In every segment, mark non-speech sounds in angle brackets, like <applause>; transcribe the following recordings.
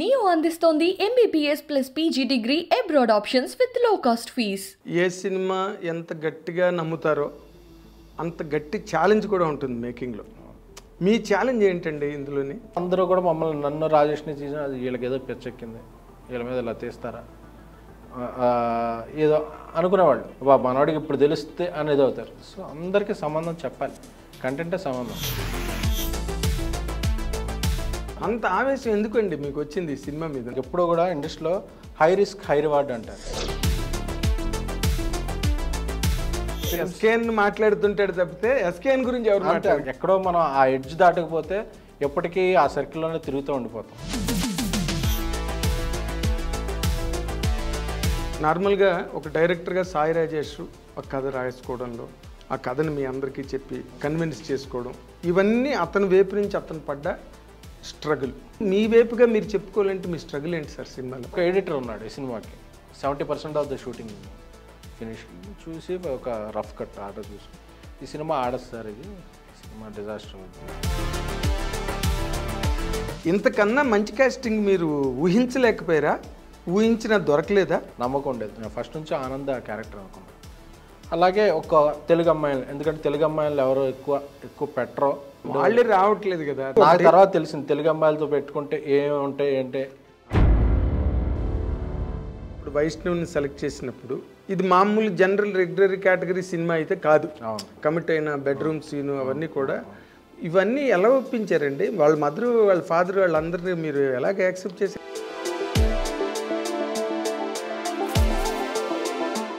Neo అందిస్తోంది MBBS plus PG degree abroad options with low cost fees A cinema ఎంత గట్టిగా నమ్ముతారో అంత గట్టి ఛాలెంజ్ కూడా ఉంటుంది మేకింగ్లో మీ ఛాలెంజ్ ఏంటండి ఇందులోని? అందరూ కూడా మమ్మల్ని నన్ను రాజేష్ని చేసిన అది వీళ్ళకి ఏదో పిచ్చెక్కింది. వీళ్ళ మీద ఇలా తీస్తారా? ఏదో అనుకునేవాళ్ళు. బా మనవాడికి ఇప్పుడు తెలిస్తే అనేది అవుతారు. సో అందరికీ సంబంధం చెప్పాలి. కంటెంటే సంబంధం. అంత ఆవేశం ఎందుకండి మీకు వచ్చింది ఈ సినిమా మీద? ఎప్పుడూ కూడా ఇండస్ట్రీలో హై రిస్క్ హై రివార్డ్ అంటారు. ఎస్కేఎన్ మాట్లాడుతుంటాడు తప్పితే ఎస్కేఎన్ గురించి ఎవరు మాట్లాడారు? ఎక్కడో మనం ఆ ఎడ్జ్ దాటకపోతే ఎప్పటికీ ఆ సర్కిల్లోనే తిరుగుతూ ఉండిపోతాం. నార్మల్గా ఒక డైరెక్టర్గా సాయి రాజేష్ ఒక కథ రాసుకోవడంలో ఆ కథను మీ అందరికీ చెప్పి కన్విన్స్ చేసుకోవడం ఇవన్నీ అతని వైపు నుంచి అతను పడ్డ స్ట్రగుల్. మీ వైపుగా మీరు చెప్పుకోవాలంటే మీ స్ట్రగుల్ ఏంటి సార్ సినిమాలో? ఒక ఎడిటర్ ఉన్నాడు ఈ సినిమాకి. Seventy percent of the shooting finish. చూసి ఒక రఫ్ కట్ ఆర్డర్ చూసి ఈ సినిమా ఆడదు సార్ ఇది. సినిమా డిజాస్టర్ ఇంతకన్నా మంచి కాస్టింగ్ మీరు ఊహించలేకపోయారా? ఊహించినా దొరకలేదా? నమ్మకం ఉండేది. నేను ఫస్ట్ నుంచి ఆనంద్ క్యారెక్టర్ అనుకున్నాను అలాగే ఒక తెలుగు అమ్మాయిలు ఎందుకంటే తెలుగు అమ్మాయిలు ఎవరు ఎక్కువ ఎక్కువ పెట్టరో వాళ్ళే రావట్లేదు కదా. నాకు తర్వాత తెలిసింది తెలుగు అమ్మాయిలతో పెట్టుకుంటే ఏమి ఉంటాయి ఏంటి ఇప్పుడు వైష్ణవ్ని సెలెక్ట్ చేసినప్పుడు ఇది మామూలు జనరల్ రెగ్యులర్ కేటగిరీ సినిమా అయితే కాదు. కమిట్ అయిన బెడ్రూమ్ సీను అవన్నీ కూడా ఇవన్నీ ఎలా ఒప్పించారండి? వాళ్ళ మదర్ వాళ్ళ ఫాదర్ వాళ్ళందరినీ మీరు ఎలాగ యాక్సెప్ట్ చేశారు?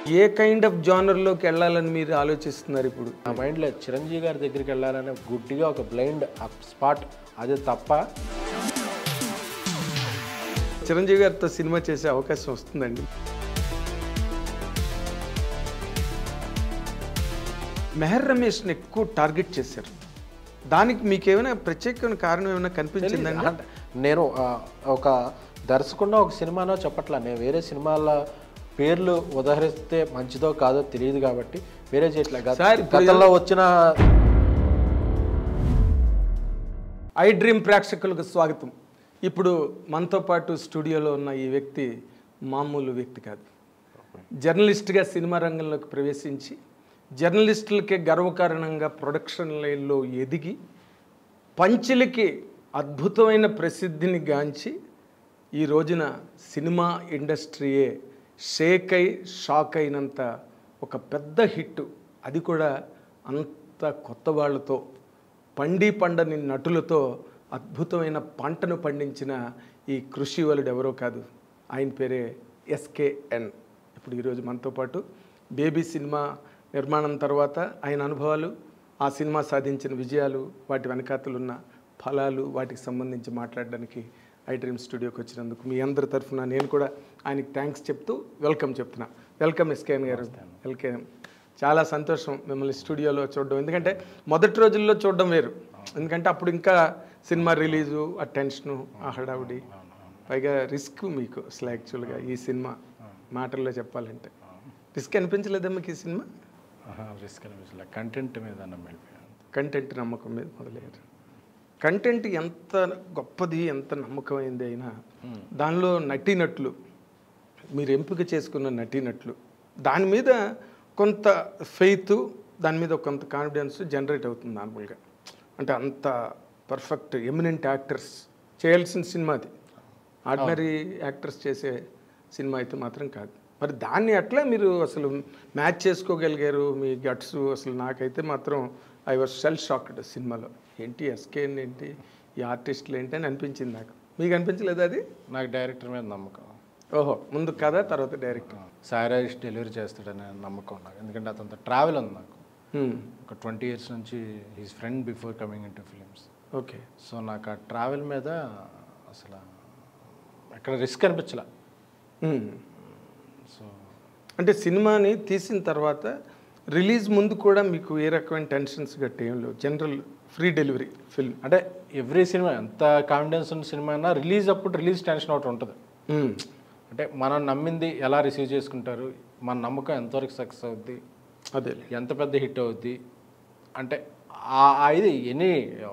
ఏ కైండ్ ఆఫ్ జానర్లోకి వెళ్ళాలని మీరు ఆలోచిస్తున్నారు ఇప్పుడు? నా మైండ్లో చిరంజీవి గారి దగ్గరికి వెళ్ళాలనే గుడ్డిగా ఒక బ్లైండ్ స్పాట్ అది తప్ప చిరంజీవి గారితో సినిమా చేసే అవకాశం వస్తుందండి. మెహర్ రమేష్ని ఎక్కువ టార్గెట్ చేశారు. దానికి మీకు ఏమైనా ప్రత్యేకమైన కారణం ఏమైనా కనిపించిందండి? నేను ఒక దర్శకుండా ఒక సినిమానో చెప్పట్లా నేను వేరే సినిమాల పేర్లు ఉదాహరిస్తే మంచిదో కాదో తెలియదు కాబట్టి వేరే చేయట్లే గతంలో వచ్చిన ఐ డ్రీమ్ ప్రేక్షకులకు స్వాగతం. ఇప్పుడు మనతో పాటు స్టూడియోలో ఉన్న ఈ వ్యక్తి మామూలు వ్యక్తి కాదు. జర్నలిస్ట్గా సినిమా రంగంలోకి ప్రవేశించి జర్నలిస్టులకే గర్వకారణంగా ప్రొడక్షన్ లైన్లో ఎదిగి పంచులకి అద్భుతమైన ప్రసిద్ధిని గాంచి ఈ రోజున సినిమా ఇండస్ట్రీయే షేక్ అయి షాక్ అయినంత ఒక పెద్ద హిట్ అది కూడా అంత కొత్త వాళ్ళతో పండి పండని నటులతో అద్భుతమైన పంటను పండించిన ఈ కృషి వలుడు ఎవరో కాదు. ఆయన పేరే ఎస్కేఎన్. ఇప్పుడు ఈరోజు మనతో పాటు బేబీ సినిమా నిర్మాణం తర్వాత ఆయన అనుభవాలు ఆ సినిమా సాధించిన విజయాలు వాటి వెనకాతలున్న ఫలాలు వాటికి సంబంధించి మాట్లాడడానికి ఐ డ్రీమ్ స్టూడియోకి వచ్చినందుకు మీ అందరి తరఫున నేను కూడా ఆయనకి థ్యాంక్స్ చెప్తూ వెల్కమ్ చెప్తున్నా. వెల్కమ్ ఎస్కేఎన్ గారు. వెల్కమ్ చాలా సంతోషం మిమ్మల్ని స్టూడియోలో చూడడం. ఎందుకంటే మొదటి రోజుల్లో చూడడం వేరు. ఎందుకంటే అప్పుడు ఇంకా సినిమా రిలీజు ఆ టెన్షను ఆ హడావుడి. పైగా రిస్క్ మీకు అసలు యాక్చువల్గా ఈ సినిమా మాటల్లో చెప్పాలంటే. రిస్క్ అనిపించలేదా మీకు ఈ సినిమా? రిస్క్ అనిపించలే. కంటెంట్ మీద కంటెంట్ నమ్మకం మీద మొదలయ్యారు. కంటెంట్ ఎంత గొప్పది ఎంత నమ్మకమైంది అయినా దానిలో నటీనట్లు మీరు ఎంపిక చేసుకున్న నటీనట్లు దాని మీద కొంత ఫెయిత్ దాని మీద కొంత కాన్ఫిడెన్స్ జనరేట్ అవుతుంది నార్మల్గా. అంటే అంత పర్ఫెక్ట్ ఎమినెంట్ యాక్టర్స్ చేయాల్సిన సినిమా అది. ఆర్డినరీ యాక్టర్స్ చేసే సినిమా అయితే మాత్రం కాదు. మరి దాన్ని ఎట్లా మీరు అసలు మ్యాచ్ చేసుకోగలిగారు మీ గట్స్ అసలు నాకైతే మాత్రం ఐ వాజ్ సెల్ షాక్డ్ సినిమాలో. ఏంటి ఎస్కేన్ ఏంటి? ఈ ఆర్టిస్టులు ఏంటి అని అనిపించింది నాకు. మీకు అనిపించలేదు అది? నాకు డైరెక్టర్ మీద నమ్మకం. ఓహో ముందు కథ తర్వాత డైరెక్టర్ సాయిరాజ్ డెలివరీ చేస్తాడనే నమ్మకం నాకు. ఎందుకంటే అతనితో ట్రావెల్ ఉంది నాకు. ఒక ట్వంటీ ఇయర్స్ నుంచి he's friend before coming in to films okay so నాకు ఆ ట్రావెల్ మీద అసలు ఎక్కడ రిస్క్ అనిపించలే. సో అంటే సినిమాని తీసిన తర్వాత రిలీజ్ ముందు కూడా మీకు ఏ రకమైన టెన్షన్స్ గట్టి ఏం లేవు? General free delivery film. అంటే ఎవ్రీ సినిమా ఎంత కాన్ఫిడెన్స్ ఉన్న సినిమా అయినా రిలీజ్ అప్పుడు రిలీజ్ టెన్షన్ ఒకటి ఉంటుంది. అంటే మనం నమ్మింది ఎలా రిసీవ్ చేసుకుంటారు మన నమ్మకం ఎంతవరకు సక్సెస్ అవుద్ది అదే ఎంత పెద్ద హిట్ అవుద్ది అంటే ఇది ఎనీ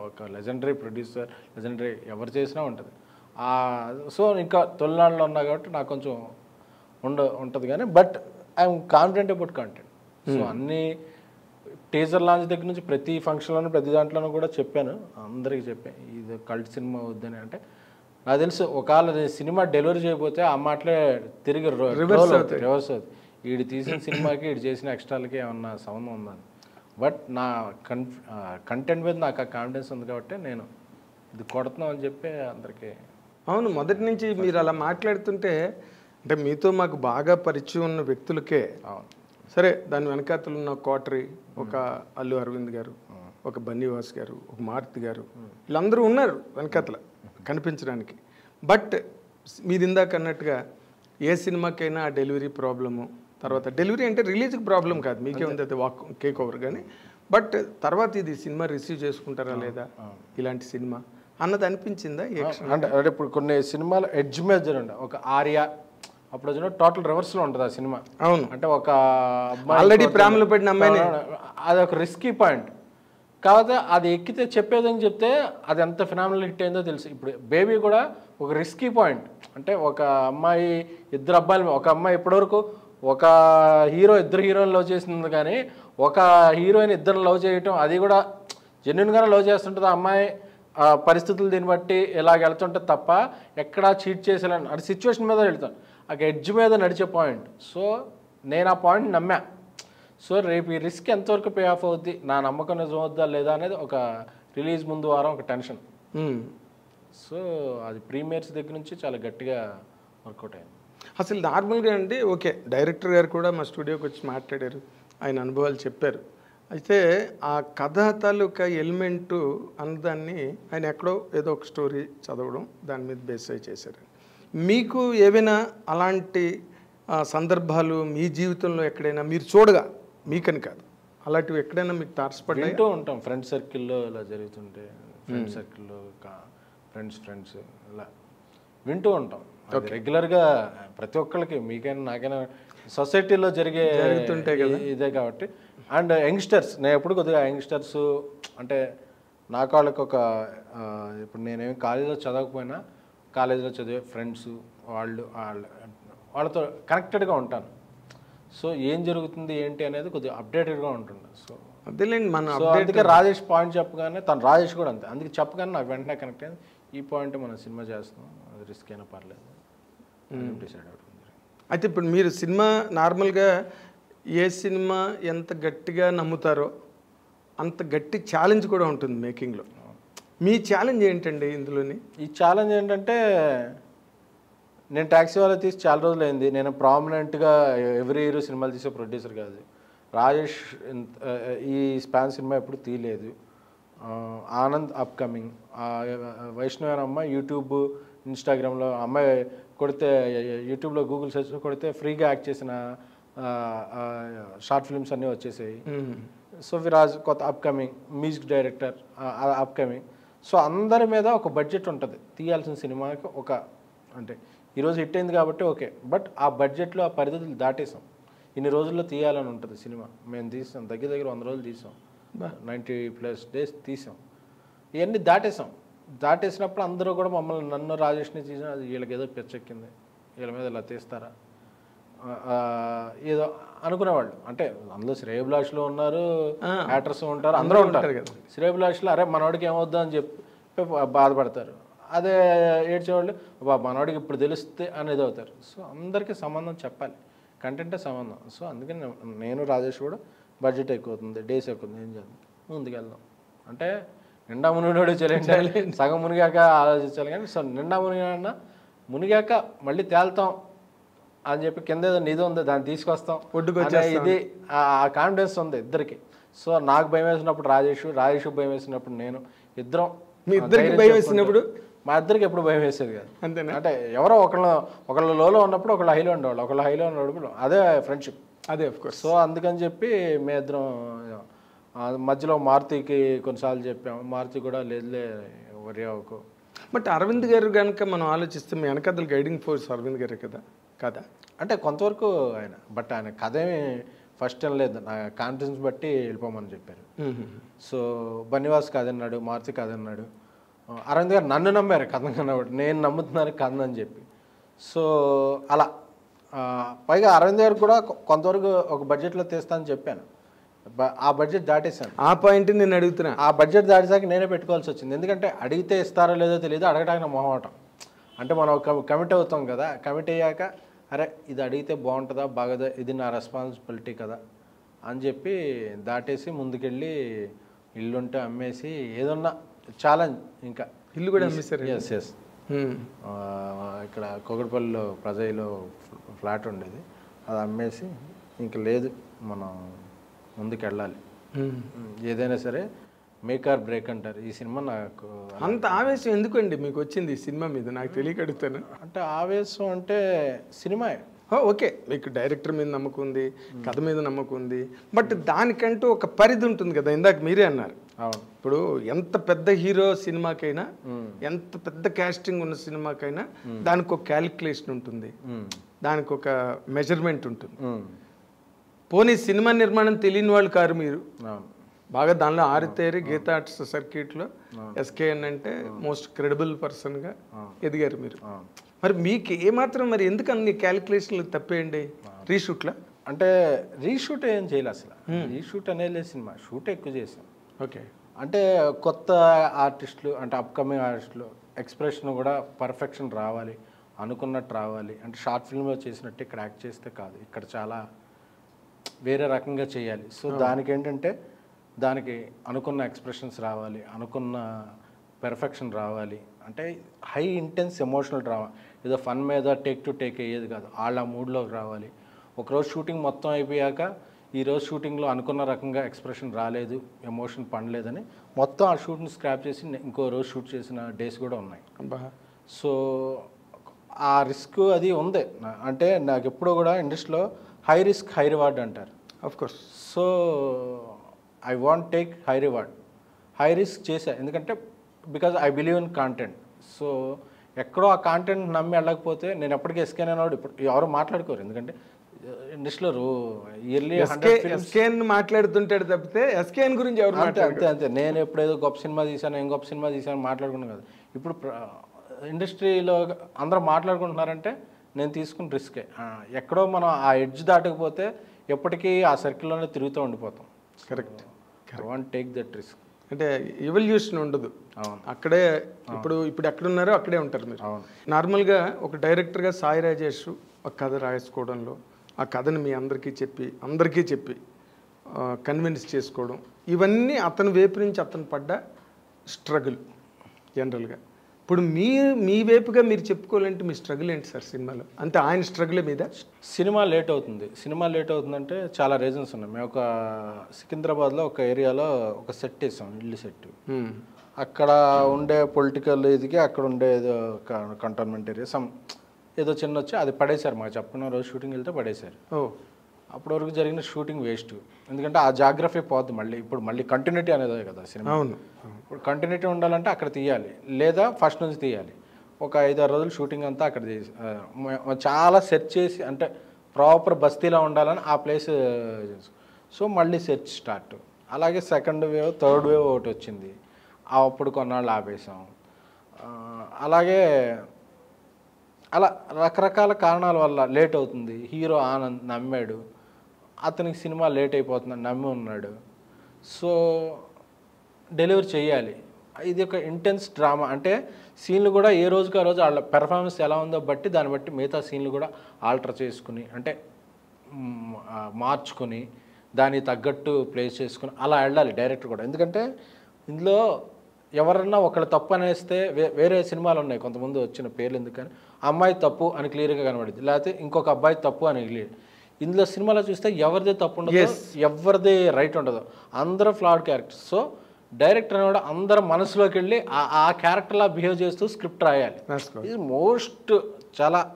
ఒక లెజెండరీ ప్రొడ్యూసర్ లెజెండరీ ఎవరు చేసినా ఉంటుంది. సో ఇంకా తొలినాడులో ఉన్నా కాబట్టి నాకు కొంచెం ఉండ ఉంటుంది కానీ but I'm confident about content so అన్ని టీజర్ లాంచ్ దగ్గర నుంచి ప్రతి ఫంక్షన్లోనూ ప్రతి దాంట్లోనూ కూడా చెప్పాను. అందరికీ చెప్పాను ఇది కల్ట్ సినిమా వద్దని అంటే నాకు తెలుసు ఒకవేళ సినిమా డెలివరీ చేయకపోతే ఆ మాటలే తిరిగి రివర్స్ అవుతుంది రివర్స్ అవుతుంది వీడు తీసిన సినిమాకి వీడు చేసిన ఎక్స్ట్రాలకి ఏమన్నా సంబంధం ఉందని బట్ నా కన్ కంటెంట్ మీద నాకు ఆ కాన్ఫిడెన్స్ ఉంది కాబట్టి నేను ఇది కొడుతున్నాం అని చెప్పి అందరికీ అవును మొదటి నుంచి మీరు అలా మాట్లాడుతుంటే అంటే మీతో మాకు బాగా పరిచయం ఉన్న వ్యక్తులకే అవును. సరే దాని వెనకాతలు ఉన్న కోటరి ఒక అల్లు అరవింద్ గారు ఒక బన్నీవాస్ గారు ఒక మారుతి గారు వీళ్ళందరూ ఉన్నారు వెనకాతల కనిపించడానికి. బట్ మీరు ఇందాక అన్నట్టుగా ఏ సినిమాకైనా ఆ డెలివరీ ప్రాబ్లము తర్వాత డెలివరీ అంటే రిలీజ్కి ప్రాబ్లం కాదు మీకే ఉంది అది వాక్ కేక్ ఓవర్ కానీ. బట్ తర్వాత ఇది సినిమా రిసీవ్ చేసుకుంటారా లేదా ఇలాంటి సినిమా అన్నది అనిపించిందా? అంటే ఇప్పుడు కొన్ని సినిమాలు ఎడ్జ్ మీద జరుగుండే ఒక ఆర్య అప్పుడు వచ్చిన టోటల్ రివర్స్లో ఉంటుంది ఆ సినిమా. అవును. అంటే ఒక ఆల్రెడీ ప్రేమలో పడిన అమ్మాయిని. అది ఒక రిస్కీ పాయింట్ కాకపోతే అది ఎక్కితే చెప్పేదని చెప్తే అది ఎంత ఫినామినల్ హిట్ అయిందో తెలుసు. ఇప్పుడు బేబీ కూడా ఒక రిస్కీ పాయింట్ అంటే ఒక అమ్మాయి ఇద్దరు అబ్బాయిలు ఒక అమ్మాయి ఇప్పటివరకు ఒక హీరో ఇద్దరు హీరోయిన్ లవ్ చేసింది కానీ ఒక హీరోయిన్ ఇద్దరు లవ్ చేయటం అది కూడా జెన్యున్గానే లవ్ చేస్తుంటుంది ఆ అమ్మాయి. ఆ పరిస్థితులు దీన్ని బట్టి ఇలాగ వెళ్తుంటుంది తప్ప ఎక్కడా చీట్ చేసేయాలని అది సిచ్యువేషన్ మీద వెళ్తాను ఆ ఎడ్జ్ మీద నడిచే పాయింట్. సో నేను ఆ పాయింట్ నమ్మా. సో రేపు ఈ రిస్క్ ఎంతవరకు పే ఆఫ్ అవుద్ది నా నమ్మకం నిజం అవుద్దా లేదా అనేది ఒక రిలీజ్ ముందు వారం ఒక టెన్షన్. సో అది ప్రీమియర్స్ దగ్గర నుంచి చాలా గట్టిగా వర్కౌట్ అయింది. అసలు నార్మల్గా అంటే ఓకే డైరెక్టర్ గారు కూడా మా స్టూడియోకి వచ్చి మాట్లాడారు. ఆయన అనుభవాలు చెప్పారు. అయితే ఆ కథ తాలూకా ఎలిమెంటు అన్నదాన్ని ఆయన ఎక్కడో ఏదో ఒక స్టోరీ చదవడం దాని మీద బేస్ అయి చేశారు మీకు ఏవైనా అలాంటి సందర్భాలు మీ జీవితంలో ఎక్కడైనా మీరు చూడగా మీకని కాదు. అలాంటివి ఎక్కడైనా మీకు తారసపడ్డాయి? వింటూ ఉంటాం. ఫ్రెండ్ సర్కిల్లో ఇలా జరుగుతుంటే ఫ్రెండ్ సర్కిల్లో ఫ్రెండ్స్ ఫ్రెండ్స్ ఇలా వింటూ ఉంటాం. రెగ్యులర్గా ప్రతి ఒక్కరికి మీకైనా నాకైనా సొసైటీలో జరిగే ఇ- ఇదే కాబట్టి. అండ్ యంగ్స్టర్స్ నేను ఎప్పుడు కొద్దిగా యంగ్స్టర్స్ అంటే నాకు వాళ్ళకి ఒక ఇప్పుడు నేనేమి కాలేజీలో చదవకపోయినా కాలేజీలో చదివే ఫ్రెండ్స్ వాళ్ళు వాళ్ళ వాళ్ళతో కనెక్టెడ్గా ఉంటాను. సో ఏం జరుగుతుంది ఏంటి అనేది కొద్దిగా అప్డేటెడ్గా ఉంటుండే. సో అదేలేండి మన అందుకే రాజేష్ పాయింట్ చెప్పగానే తను రాజేష్ కూడా అంతే. అందుకే చెప్పగానే నాకు వెంటనే కనెక్ట్ అయింది. ఈ పాయింట్ మనం సినిమా చేస్తున్నాం అది రిస్క్ అయినా పర్లేదు. డిసైడ్ అవుతుంది. అయితే ఇప్పుడు మీరు సినిమా నార్మల్గా ఏ సినిమా ఎంత గట్టిగా నమ్ముతారో అంత గట్టి ఛాలెంజ్ కూడా ఉంటుంది మేకింగ్లో. మీ ఛాలెంజ్ ఏంటండి ఇందులోని? ఈ ఛాలెంజ్ ఏంటంటే నేను ట్యాక్సీ వాళ్ళ తీసి చాలా రోజులు అయింది నేను ప్రామినెంట్గా ఎవ్రీ ఇయర్ సినిమాలు తీసే ప్రొడ్యూసర్ కాదు. రాజేష్ ఈ స్పాన్ సినిమా ఎప్పుడు తీయలేదు. ఆనంద్ అప్కమింగ్ వైష్ణవి అనే అమ్మాయి యూట్యూబ్ ఇన్స్టాగ్రామ్లో అమ్మాయి కొడితే యూట్యూబ్లో గూగుల్ సెర్చ్ కొడితే ఫ్రీగా యాక్ట్ చేసిన షార్ట్ ఫిల్మ్స్ అన్నీ వచ్చేసాయి. సో విరాజ్ కొత్త upcoming music director upcoming so అందరి మీద ఒక బడ్జెట్ ఉంటుంది. తీయాల్సిన సినిమాకి ఒక అంటే ఈరోజు హిట్ అయింది కాబట్టి ఓకే. బట్ ఆ బడ్జెట్లో ఆ పరిధులు దాటేసాం ఇన్ని రోజుల్లో తీయాలని ఉంటుంది సినిమా. మేము తీసాం. దగ్గర దగ్గర వంద రోజులు తీసాం. నైంటీ ప్లస్ డేస్ తీసాం. ఇవన్నీ దాటేసాం దాటేసినప్పుడు అందరూ కూడా మమ్మల్ని నన్ను రాజేష్ని తీసిన అది వీళ్ళకి ఏదో పిచ్చెక్కింది. వీళ్ళ మీద ఇలా తీస్తారా? ఏదో అనుకునేవాళ్ళు. అంటే అందులో శ్రేయభిలాష్లో ఉన్నారు యాక్టర్స్ ఉంటారు అందరూ ఉంటారు. శ్రేయభిలాష్లో అరే మనవాడికి ఏమవుద్దా అని చెప్పి బాధపడతారు. అదే ఏడ్చేవాళ్ళు బా మనవాడికి ఇప్పుడు తెలిస్తే అనేది అవుతారు. సో అందరికీ సంబంధం చెప్పాలి. కంటెంటే సంబంధం. సో అందుకని నేను- రాజేష్ కూడా బడ్జెట్ ఎక్కువ అవుతుంది డేస్ ఎక్కువ ఏం చేద్దాం? ముందుకెళ్దాం. అంటే నిండా మునిగాడు చెల్లించాలి. సగం మునిగాక ఆలోచించాలి. కానీ సో నిండా మునిగాడన్నా మునిగాక మళ్ళీ తేల్తాం. అని చెప్పి కింద ఏదో నిధి ఉంది దాన్ని తీసుకొస్తాం. ఒడ్డుకు అనే ఇది ఆ కాన్ఫిడెన్స్ ఉంది ఇద్దరికి. సో నాకు భయం వేసినప్పుడు రాజేష్ రాజేష్ భయం వేసినప్పుడు నేను ఇద్దరం మీ ఇద్దరికి భయం వేసినప్పుడు? మా ఇద్దరికి ఎప్పుడు భయం వేసేది కాదు. అంతేనా? అంటే ఎవరో ఒకళ్ళు ఒకళ్ళ లోలో ఉన్నప్పుడు ఒకళ్ళు హైలో ఉండేవాళ్ళు ఒకళ్ళు హైలో ఉన్నప్పుడు అదే ఫ్రెండ్షిప్ అదే కోర్స్ సో అందుకని చెప్పి మీ ఇద్దరం మధ్యలో మారుతికి కొన్నిసార్లు చెప్పాము మారుతి కూడా లేదులే వరి బట్ అరవింద్ గారు కనుక మనం ఆలోచిస్తే మీ వెనకదలు గైడింగ్ ఫోర్స్ అరవింద్ గారే కదా. కదా అంటే కొంతవరకు ఆయన బట్ ఆయన కథ ఏమి ఫస్ట్ టైం లేదు. నా కాన్ఫిడెన్స్ బట్టి వెళ్ళిపోమని చెప్పారు. సో బన్నివాస్ కాదన్నాడు మారుతి కాదన్నాడు అరవింద్ గారు నన్ను నమ్మారు కథ కన్నవాడు నేను నమ్ముతున్నాను కథ అని చెప్పి. సో అలా. పైగా అరవింద్ గారు కూడా కొంతవరకు ఒక బడ్జెట్లో తీస్తానని చెప్పాను. ఆ బడ్జెట్ దాటేశాను. ఆ పాయింట్ నేను అడుగుతున్నా. ఆ బడ్జెట్ దాటేసాక నేనే పెట్టుకోవాల్సి వచ్చింది. ఎందుకంటే అడిగితే ఇస్తారో లేదో తెలియదు అడగడానికి మొహమాటం. అంటే మనం కమిట్ అవుతాం కదా కమిట్ అయ్యాక అరే ఇది అడిగితే బాగుంటుందా బాగదా ఇది నా రెస్పాన్సిబిలిటీ కదా అని చెప్పి దాటేసి ముందుకెళ్ళి ఇల్లుంటే అమ్మేసి ఏదన్నా ఛాలెంజ్ ఇంకా ఇల్లు కూడా అమ్మేశారు ఎస్ ఎస్. ఇక్కడ కొగడపల్లిలో ప్రజలో ఫ్లాట్ ఉండేది అది అమ్మేసి ఇంక లేదు మనం ముందుకు వెళ్ళాలి హ్మ్. ఏదైనా సరే మేక్ ఆర్ బ్రేక్ అంటారు. ఈ సినిమా నాకు అంత ఆవేశం ఎందుకండి మీకు వచ్చింది ఈ సినిమా మీద? నాకు తెలియక అడుగుతాను. అంటే ఆవేశం అంటే సినిమా ఓకే. మీకు డైరెక్టర్ మీద నమ్మకం ఉంది కథ మీద నమ్మకం ఉంది. బట్ దానికంటూ ఒక పరిధి ఉంటుంది కదా ఇందాక మీరే అన్నారు. ఇప్పుడు ఎంత పెద్ద హీరో సినిమాకైనా ఎంత పెద్ద కాస్టింగ్ ఉన్న సినిమాకైనా దానికి ఒక క్యాలిక్యులేషన్ ఉంటుంది. దానికి ఒక మెజర్మెంట్ ఉంటుంది. పోనీ సినిమా నిర్మాణం తెలియని వాళ్ళు కారు మీరు? బాగా దానిలో ఆరితేరి గీతా ఆర్ట్స్ సర్క్యూట్లో ఎస్కేఎన్ అంటే మోస్ట్ క్రెడిబుల్ పర్సన్గా ఎదిగారు మీరు. మరి మీకు ఏమాత్రం మరి ఎందుకు అన్ని క్యాలిక్యులేషన్లు తప్పేయండి? రీషూట్లో? అంటే రీషూట్ ఏం చేయలే అసలు? రీషూట్ అనేది సినిమా. షూట్ ఎక్కువ చేసాం. ఓకే. అంటే కొత్త ఆర్టిస్టులు అంటే అప్కమింగ్ ఆర్టిస్టులు ఎక్స్ప్రెషన్ కూడా పర్ఫెక్షన్ రావాలి అనుకున్నట్టు రావాలి. అంటే షార్ట్ ఫిల్మ్లో చేసినట్టు ఇక్కడ యాక్ట్ చేస్తే కాదు. ఇక్కడ చాలా వేరే రకంగా చేయాలి. సో దానికి ఏంటంటే దానికి అనుకున్న ఎక్స్ప్రెషన్స్ రావాలి అనుకున్న పెర్ఫెక్షన్ రావాలి. అంటే హై ఇంటెన్స్ ఎమోషనల్ డ్రామా. ఏదో ఫన్ మీద టేక్ టు టేక్ అయ్యేది కాదు. వాళ్ళ మూడ్లోకి రావాలి. ఒకరోజు షూటింగ్ మొత్తం అయిపోయాక ఈరోజు షూటింగ్లో అనుకున్న రకంగా ఎక్స్ప్రెషన్ రాలేదు ఎమోషన్ పండలేదని మొత్తం ఆ షూట్ని స్క్రాప్ చేసి ఇంకో రోజు షూట్ చేసిన డేస్ కూడా ఉన్నాయి. సో ఆ రిస్క్ అది ఉంది. అంటే నాకు ఎప్పుడూ కూడా ఇండస్ట్రీలో హై రిస్క్ హై రివార్డ్ అంటారు. Of course so I want take high reward high risk చేశా. ఎందుకంటే because I believe in content so ఎక్కడో ఆ కాంటెంట్ నమ్మి వెళ్ళకపోతే నేను ఎప్పటికీ ఎస్కేన్ అనేవాడు ఇప్పుడు ఎవరు మాట్లాడుకోరు. ఎందుకంటే ఇండస్ట్రీలో రో ఇయర్లీ ఎస్కే ఎస్కేఎన్ మాట్లాడుతుంటాడు తప్పితే ఎస్కేఎన్ గురించి ఎవరు అంతే అంతే అంతే. నేను ఎప్పుడేదో గొప్ప సినిమా తీశాను ఏం గొప్ప సినిమా తీశాను మాట్లాడుకున్నాను కదా. ఇప్పుడు ఇండస్ట్రీలో అందరూ మాట్లాడుకుంటున్నారంటే నేను తీసుకున్న రిస్కే. ఎక్కడో మనం ఆ ఎడ్జ్ దాటకపోతే ఎప్పటికీ ఆ సర్కిల్లోనే తిరుగుతూ ఉండిపోతాం. Correct want take that risk అంటే ఎవల్యూషన్ ఉండదు. అక్కడే ఇప్పుడు ఇప్పుడు ఎక్కడున్నారో అక్కడే ఉంటారు మీరు. నార్మల్గా ఒక డైరెక్టర్గా సాయి రాజేష్ ఒక కథ రాసుకోవడంలో ఆ కథను మీ అందరికీ చెప్పి అందరికీ చెప్పి కన్విన్స్ చేసుకోవడం ఇవన్నీ అతని వైపు నుంచి అతను పడ్డ స్ట్రగుల్ జనరల్గా ఇప్పుడు మీ మీ వైపుగా మీరు చెప్పుకోవాలంటే మీ స్ట్రగుల్ ఏంటి సార్ సినిమాలో? అంటే ఆయన స్ట్రగుల్ మీద? సినిమా లేట్ అవుతుంది. సినిమా లేట్ అవుతుందంటే చాలా రీజన్స్ ఉన్నాయి. మేము ఒక సికింద్రాబాద్లో ఒక ఏరియాలో ఒక సెట్ వేసాం ఇల్లు సెట్. అక్కడ ఉండే పొలిటికల్ ఇదికి అక్కడ ఉండే ఏదో కంటోన్మెంట్ ఏరియా సమ్ ఏదో చిన్న వచ్చి అది పడేశారు మాకు. చెప్పిన రోజు షూటింగ్ వెళ్తే పడేశారు. ఓ. అప్పటి వరకు జరిగిన షూటింగ్ వేస్ట్. ఎందుకంటే ఆ జాగ్రఫీ పోద్ది మళ్ళీ. ఇప్పుడు మళ్ళీ కంటిన్యూటీ అనేది కదా సినిమా. అవును. ఇప్పుడు కంటిన్యూటీ ఉండాలంటే అక్కడ తీయాలి. లేదా ఫస్ట్ నుంచి తీయాలి. ఒక ఐదారు రోజులు షూటింగ్ అంతా అక్కడ చాలా సెర్చ్ చేసి అంటే ప్రాపర్ బస్తీలో ఉండాలని ఆ ప్లేస్ సో మళ్ళీ సెర్చ్ స్టార్ట్ అలాగే సెకండ్ వేవ్ థర్డ్ వేవ్ ఒకటి వచ్చింది. అప్పుడు కొన్నాళ్ళు ఆపేసాం అలాగే అలా రకరకాల కారణాల వల్ల లేట్ అవుతుంది. హీరో ఆనంద్ నమ్మాడు. అతనికి సినిమా లేట్ అయిపోతుందని నమ్మి ఉన్నాడు. సో డెలివరీ చేయాలి. ఇది ఒక ఇంటెన్స్ డ్రామా. అంటే సీన్లు కూడా ఏ రోజుకి ఆ రోజు వాళ్ళ పెర్ఫార్మెన్స్ ఎలా ఉందో బట్టి దాన్ని బట్టి మిగతా సీన్లు కూడా ఆల్టర్ చేసుకుని అంటే మార్చుకుని దానికి తగ్గట్టు ప్లేస్ చేసుకుని అలా వెళ్ళాలి డైరెక్టర్ కూడా. ఎందుకంటే ఇందులో ఎవరన్నా ఒకళ్ళు తప్పు అనేస్తే వే వేరే సినిమాలు ఉన్నాయి. కొంతమంది వచ్చిన పేర్లు ఎందుకని అమ్మాయి తప్పు అని క్లియర్గా కనబడింది. లేకపోతే ఇంకొక అబ్బాయి తప్పు అని క్లియర్ ఇందులో సినిమాలో చూస్తే ఎవరిదే తప్పు ఉండదు ఎవరిదే రైట్ ఉండదు. అందరూ ఫ్లాడ్ క్యారెక్టర్స్. సో డైరెక్టర్ అనేవాడు అందరు మనసులోకి వెళ్ళి ఆ- క్యారెక్టర్లా బిహేవ్ చేస్తూ స్క్రిప్ట్ రాయాలి. ఇది మోస్ట్ చాలా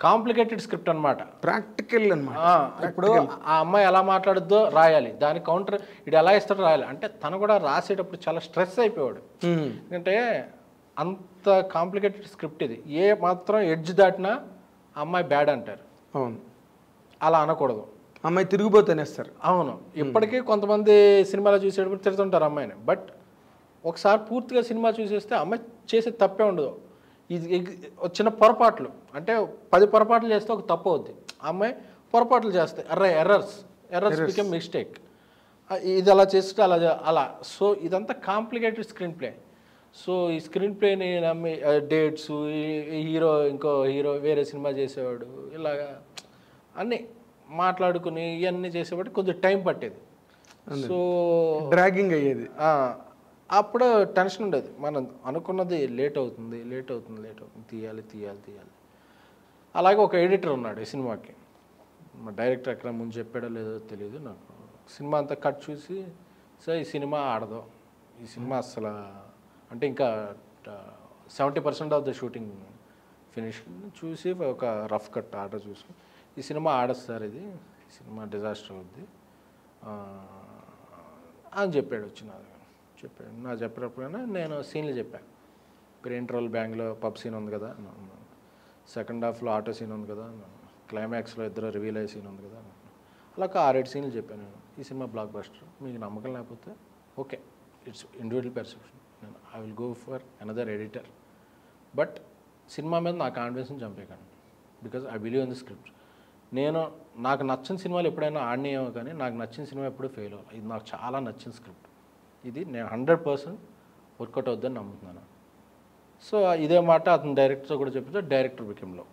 కాంప్లికేటెడ్ స్క్రిప్ట్ అనమాట ప్రాక్టికల్ అనమాట ఇప్పుడు ఆ అమ్మాయి ఎలా మాట్లాడుద్దో రాయాలి. దాని కౌంటర్ ఇది ఎలా ఇస్తాడో రాయాలి. అంటే తను కూడా రాసేటప్పుడు చాలా స్ట్రెస్ అయిపోయాడు ఎందుకంటే అంత కాంప్లికేటెడ్ స్క్రిప్ట్ ఇది. ఏ మాత్రం ఎడ్జ్ దాటినా అమ్మాయి బ్యాడ్ అంటారు. అవును. అలా అనకూడదు. అమ్మాయి తిరిగిపోతేనేస్తారు అవును. ఇప్పటికీ కొంతమంది సినిమాలో చూసేటప్పుడు తిడుతుంటారు అమ్మాయిని. బట్ ఒకసారి పూర్తిగా సినిమా చూసేస్తే అమ్మాయి చేసే తప్పే ఉండదు. ఇది చిన్న పొరపాట్లు. అంటే పది పొరపాట్లు చేస్తే ఒక తప్పు అవుద్ది. ఆ అమ్మాయి పొరపాట్లు చేస్తాయి. అర్ర ఎర్రర్స్ ఎర్రర్స్ బికమ్ మిస్టేక్ ఇది అలా చేస్తే అలా అలా. సో ఇదంతా కాంప్లికేటెడ్ స్క్రీన్ ప్లే సో ఈ స్క్రీన్ ప్లేని నమ్మి డేట్స్ హీరో ఇంకో హీరో వేరే సినిమా చేసేవాడు. ఇలాగా అన్నీ మాట్లాడుకుని ఇవన్నీ చేసేవాడు కొంచెం టైం పట్టేది. సో డ్రాగింగ్ అయ్యేది. అప్పుడు టెన్షన్ ఉండేది. మనం అనుకున్నది లేట్ అవుతుంది లేట్ అవుతుంది లేట్ అవుతుంది. తీయాలి తీయాలి తీయాలి. అలాగే ఒక ఎడిటర్ ఉన్నాడు ఈ సినిమాకి. మా డైరెక్టర్ ఎక్కడ ముందు చెప్పాడో లేదో తెలియదు నాకు. సినిమా అంతా కట్ చూసి సార్ ఈ సినిమా ఆడదు. ఈ సినిమా అసలు అంటే ఇంకా seventy percent of the shooting finish చూసి ఒక రఫ్ కట్ ఆర్డర్ చూసి ఈ సినిమా ఆడదు సార్ ఇది. ఈ సినిమా డిజాస్టర్ అవుద్ది. అని చెప్పాడు వచ్చి చెప్పాడు. నా చెప్పినప్పుడైనా నేను సీన్లు చెప్పాను గ్రీన్ బ్యాంగ్లో పబ్ సీన్ ఉంది కదా సెకండ్ హాఫ్లో ఆటో సీన్ ఉంది కదా క్లైమాక్స్లో ఇద్దరు రివీల్ అయ్యే సీన్ ఉంది కదా అలా ఒక ఆరేడు సీన్లు చెప్పాను నేను. ఈ సినిమా బ్లాక్ బస్టర్ మీకు నమ్మకం లేకపోతే ఓకే. ఇట్స్ ఇండివిజువల్ పెర్సెప్షన్ నేను I will go for another editor but cinema మీద నా కాన్ఫిడెన్స్ని చంపేయకండి. Because I believe in the script నేను నాకు నచ్చిన సినిమాలు ఎప్పుడైనా ఆడినాయేమో కానీ నాకు నచ్చిన సినిమా ఎప్పుడూ ఫెయిల్ అవ్వాలి. ఇది నాకు చాలా నచ్చిన స్క్రిప్ట్. ఇది నేను హండ్రెడ్ పర్సెంట్ వర్కౌట్ అవుద్దని నమ్ముతున్నాను. సో ఇదే మాట అతను డైరెక్టర్తో కూడా చెప్తే డైరెక్టర్ బికెంలో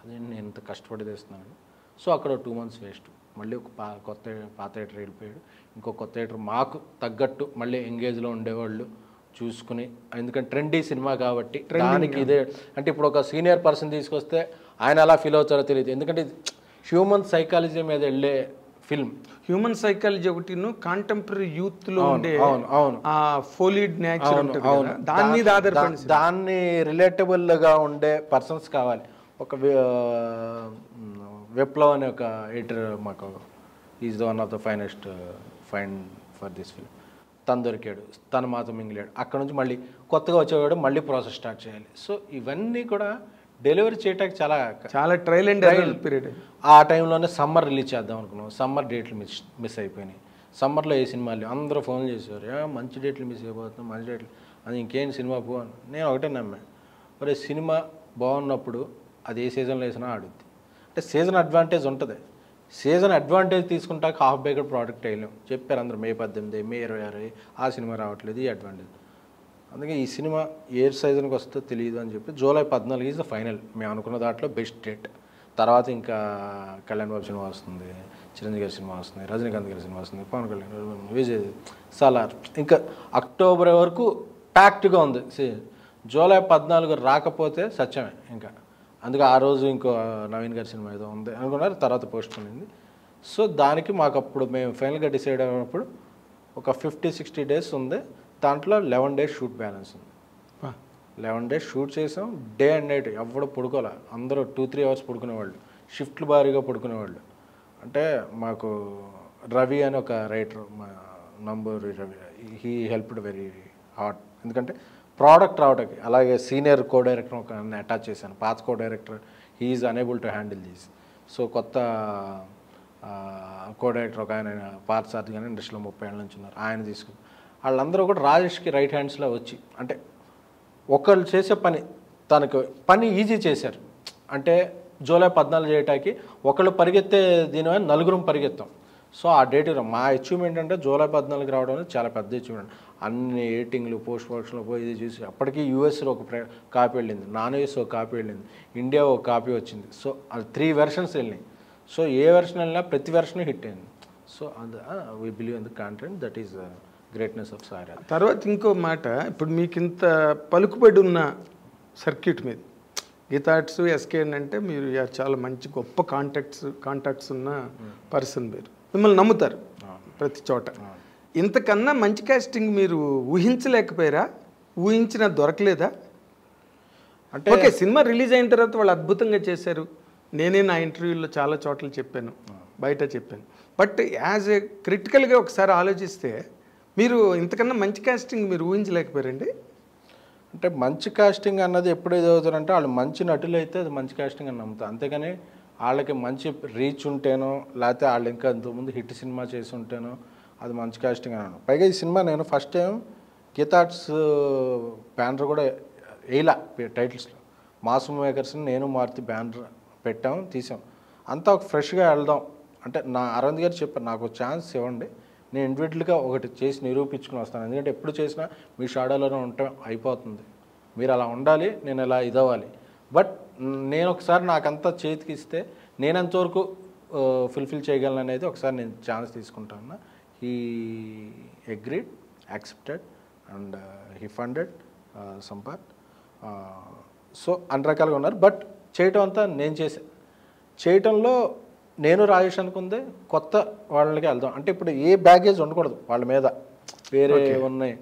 అదే నేను ఇంత కష్టపడి తెస్తున్నాను సో అక్కడ టూ మంత్స్ వేస్ట్ మళ్ళీ ఒక పా కొత్త పాత థియేటర్ వెళ్ళిపోయాడు. ఇంకో కొత్త థియేటర్ మాకు తగ్గట్టు మళ్ళీ ఎంగేజ్లో ఉండేవాళ్ళు చూసుకుని ఎందుకంటే ట్రెండీ సినిమా కాబట్టి దానికి ఇదే. అంటే ఇప్పుడు ఒక సీనియర్ పర్సన్ తీసుకొస్తే ఆయన ఎలా ఫీల్ అవుతారో తెలియదు. ఎందుకంటే హ్యూమన్ సైకాలజీ మీద వెళ్ళే ఫిల్మ్. హ్యూమన్ సైకాలజీ ఒకటి కాంటెంపరీ యూత్లో ఉండే అవును ఆ ఫోలిడ్ నేచర్ అవును, దాని మీద ఆధారపడి దాన్ని రిలేటబుల్గా ఉండే పర్సన్స్ కావాలి. ఒక విప్లవ్ అనే ఒక ఎడిటర్ మాకు is the one of the finest fine for this film తను దొరికాడు తను మాతో మింగిలాడు. అక్కడ నుంచి మళ్ళీ కొత్తగా వచ్చేవాడు మళ్ళీ ప్రాసెస్ స్టార్ట్ చేయాలి. సో ఇవన్నీ కూడా డెలివరీ చేయడానికి చాలా చాలా ట్రయల్ అండ్ ఎర్రర్ పీరియడ్ ఆ టైంలోనే సమ్మర్ రిలీజ్ చేద్దాం అనుకున్నాం. సమ్మర్ డేట్లు మిస్ మిస్ అయిపోయినాయి. సమ్మర్లో ఏ సినిమాలు అందరూ ఫోన్ చేశారు. "ఏ, మంచి డేట్లు మిస్ అయిపోతున్నాం మంచి డేట్లు. అది ఇంకేం సినిమా పో నేను ఒకటే నమ్మా. మరి సినిమా బాగున్నప్పుడు అది ఏ సీజన్లో వేసినా ఆడుద్ది. అంటే సీజన్ అడ్వాంటేజ్ ఉంటుంది. సీజన్ అడ్వాంటేజ్ తీసుకుంటాక హాఫ్ బేకర్ ప్రోడక్ట్ వేయలేం. చెప్పారు అందరూ మే పద్దెనిమిది మే ఇరవై ఆరు ఆ సినిమా రావట్లేదు ఈ అడ్వాంటేజ్. అందుకే ఈ సినిమా ఏ సీజన్కి వస్తుందో తెలియదు అని చెప్పి జూలై పద్నాలుగు ఈజ్ ద ఫైనల్ మేము అనుకున్న దాంట్లో బెస్ట్ డేట్ తర్వాత ఇంకా కళ్యాణ్ బాబు సినిమా వస్తుంది చిరంజీవి గారి సినిమా వస్తుంది రజనీకాంత్ గారి సినిమా వస్తుంది పవన్ కళ్యాణ్ విజయ్ సలార్. ఇంకా అక్టోబర్ వరకు ప్యాక్ట్గా ఉంది. జూలై పద్నాలుగు రాకపోతే సత్యమే ఇంకా. అందుకే ఆ రోజు ఇంకో నవీన్ గారి సినిమా ఏదో ఉంది అనుకున్నారు తర్వాత పోస్ట్ పోయింది సో దానికి మాకు అప్పుడు మేము ఫైనల్గా డిసైడ్ అయినప్పుడు ఒక ఫిఫ్టీ సిక్స్టీ డేస్ ఉంది. దాంట్లో లెవెన్ డేస్ షూట్ బ్యాలెన్స్ ఉంది. లెవెన్ డేస్ షూట్ చేసాం డే అండ్ నైట్ ఎవడు పడుకోలే. అందరూ టూ త్రీ అవర్స్ పడుకునేవాళ్ళు. షిఫ్ట్లు భారీగా పడుకునేవాళ్ళు. అంటే మాకు రవి అని ఒక రైటర్ మా Namburi Ravi he helped very hard. ఎందుకంటే ప్రోడక్ట్ రావడానికి అలాగే సీనియర్ కో డైరెక్టర్ ఒక అటాచ్ చేశాను. పాత co director he's unable to handle these so కొత్త కో డైరెక్టర్ ఒక ఆయన పాత సార్ కానీ ఇండస్ట్రీలో ముప్పై ఏళ్ళ నుంచి ఉన్నారు. ఆయన తీసుకుని వాళ్ళందరూ కూడా రాజేష్కి రైట్ హ్యాండ్స్లో వచ్చి అంటే ఒకళ్ళు చేసే పని తనకు పని ఈజీ చేశారు. అంటే జూలై పద్నాలుగు చేయటానికి ఒకళ్ళు పరిగెత్తే దీని నలుగురం పరిగెత్తాం. సో ఆ డేట్ మా అచీవ్మెంట్ అంటే జూలై పద్నాలుగు రావడం అనేది చాలా పెద్ద అచీవ్మెంట్ అన్ని ఎడిటింగ్లు పోస్ట్ ప్రొడక్షన్లో పోయి ఇది చూసి అప్పటికీ యూఎస్లో ఒక కాపీ వెళ్ళింది. నాన్ యూఎస్ ఒక కాపీ వెళ్ళింది. ఇండియా ఒక కాపీ వచ్చింది. సో అది త్రీ వెర్షన్స్ వెళ్ళినాయి. సో ఏ వెర్షన్ వెళ్ళినా ప్రతి వెర్షన్ హిట్ అయింది. సో అది we believe in the content that is greatness of సారా తర్వాత ఇంకో మాట ఇప్పుడు మీకు ఇంత పలుకుబడి ఉన్న సర్క్యూట్ మీద గీతాట్స్ ఎస్కేఎన్ అంటే మీరు చాలా మంచి గొప్ప కాంటాక్ట్స్ కాంటాక్ట్స్ ఉన్న పర్సన్ మీరు. మిమ్మల్ని నమ్ముతారు ప్రతి చోట. ఇంతకన్నా మంచి కాస్టింగ్ మీరు ఊహించలేకపోయారా? ఊహించిన దొరకలేదా? అంటే ఓకే సినిమా రిలీజ్ అయిన తర్వాత వాళ్ళు అద్భుతంగా చేశారు. నేనే నా ఇంటర్వ్యూలో చాలా చోట్ల చెప్పాను. బయట చెప్పాను. బట్ యాజ్ ఏ క్రిటికల్గా ఒకసారి ఆలోచిస్తే మీరు ఇంతకన్నా మంచి కాస్టింగ్ మీరు ఊహించలేకపోయారండి? అంటే మంచి కాస్టింగ్ అన్నది ఎప్పుడు అవుతారంటే వాళ్ళు మంచి నటులు అయితే అది మంచి కాస్టింగ్ అని నమ్ముతారు. అంతేగాని వాళ్ళకి మంచి రీచ్ ఉంటేనో లేకపోతే వాళ్ళు ఇంకా ఇంతకుముందు హిట్ సినిమా చేసి ఉంటేనో అది మంచి కాస్టింగ్ అని పైగా ఈ సినిమా నేను ఫస్ట్ టైం గీతాట్స్ బ్యానర్ కూడా వేయలా టైటిల్స్లో మాసు మేకర్స్ని నేను మారుతి బ్యానర్ పెట్టాం తీసాం. అంతా ఒక ఫ్రెష్గా వెళ్దాం. అంటే నా అరవింద్ గారు చెప్పారు నాకు ఛాన్స్ ఇవ్వండి. నేను ఇండివిజువల్గా ఒకటి చేసి నిరూపించుకుని వస్తాను. ఎందుకంటే ఎప్పుడు చేసినా మీ షాడోలోనే ఉండటం అయిపోతుంది. మీరు అలా ఉండాలి నేను ఇలా ఇదవ్వాలి. బట్ నేను ఒకసారి నాకంతా చేతికి ఇస్తే నేను ఎంతవరకు ఫుల్ఫిల్ చేయగలను అనేది ఒకసారి నేను ఛాన్స్ తీసుకుంటాను. He agreed accepted and he funded Sampath so అన్ని రకాలుగా ఉన్నారు. బట్ చేయటం అంతా నేను చేసే. చేయటంలో నేను రాజేష్ అనుకుందే కొత్త వాళ్ళకి వెళ్దాం. అంటే ఇప్పుడు ఏ బ్యాగేజ్ ఉండకూడదు వాళ్ళ మీద. వేరే ఉన్నాయి.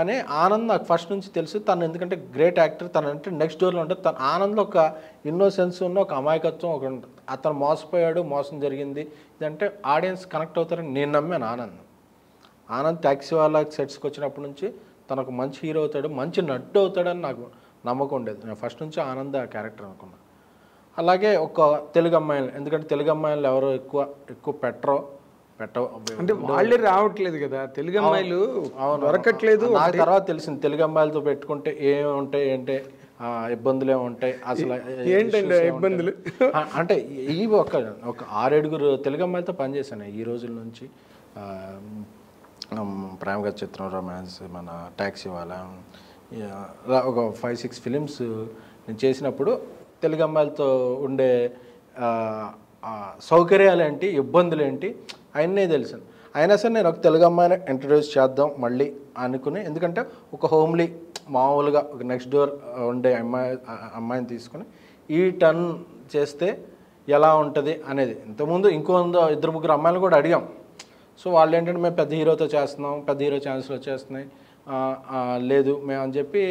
అనే ఆనంద్ నాకు ఫస్ట్ నుంచి తెలుసు తను ఎందుకంటే గ్రేట్ యాక్టర్ తను అంటే నెక్స్ట్ డోర్లో ఉంటుంది తన ఆనంద్లో ఒక ఇన్నోసెన్స్ ఉన్న ఒక అమాయకత్వం ఒక అతను మోసపోయాడు మోసం జరిగింది. ఇదంటే ఆడియన్స్ కనెక్ట్ అవుతారని నేను నమ్మాను ఆనంద్. ఆనంద్ ట్యాక్సీ వాళ్ళ సెట్స్కి వచ్చినప్పటి నుంచి తనకు మంచి హీరో అవుతాడు మంచి నట్టు అవుతాడని నాకు నమ్మకం ఉండేది. నేను ఫస్ట్ నుంచి ఆనంద్ ఆ క్యారెక్టర్ అనుకున్నాను అలాగే ఒక తెలుగు అమ్మాయిలు ఎందుకంటే తెలుగు అమ్మాయిలు ఎవరు ఎక్కువ ఎక్కువ పెట్టరో పెట్ట అంటే వాళ్ళే రావట్లేదు కదా. తెలుగు అమ్మాయిలు దొరకట్లేదు నా తర్వాత తెలిసింది తెలుగు అమ్మాయిలతో పెట్టుకుంటే ఏమి ఉంటాయి ఏంటి ఆ, ఇబ్బందులు ఏమి ఉంటాయి అసలు ఏంటండి ఏమి ఇబ్బందులు? ఆ, అంటే ఈ ఒక ఒక ఆరేడుగురు తెలుగు అమ్మాయిలతో పనిచేశాను ఈ రోజుల నుంచి. ఆ, ప్రేమగా చిత్రం రొమాన్స్ మన ట్యాక్సీ వాళ్ళ ఒక ఫైవ్ సిక్స్ ఫిలిమ్స్ నేను చేసినప్పుడు తెలుగు అమ్మాయిలతో ఉండే సౌకర్యాలేంటి ఇబ్బందులేంటి సౌకర్యాలు ఏంటి ఇబ్బందులు ఏంటి తెలుసు. అయినా సరే నేను ఒక తెలుగు అమ్మాయిని ఇంట్రడ్యూస్ చేద్దాం మళ్ళీ అనుకుని ఎందుకంటే ఒక హోమ్లీ మామూలుగా ఒక నెక్స్ట్ డోర్ ఉండే అమ్మాయి అమ్మాయిని తీసుకుని ఈ టర్న్ చేస్తే ఎలా ఉంటుంది అనేది. ఇంతకుముందు ఇంకో ఇద్దరు ముగ్గురు అమ్మాయిలు కూడా అడిగాం. సో వాళ్ళు ఏంటంటే మేము పెద్ద హీరోతో చేస్తున్నాం పెద్ద హీరో ఛాన్స్లు వచ్చేస్తున్నాయి. లేదు మేము అని చెప్పి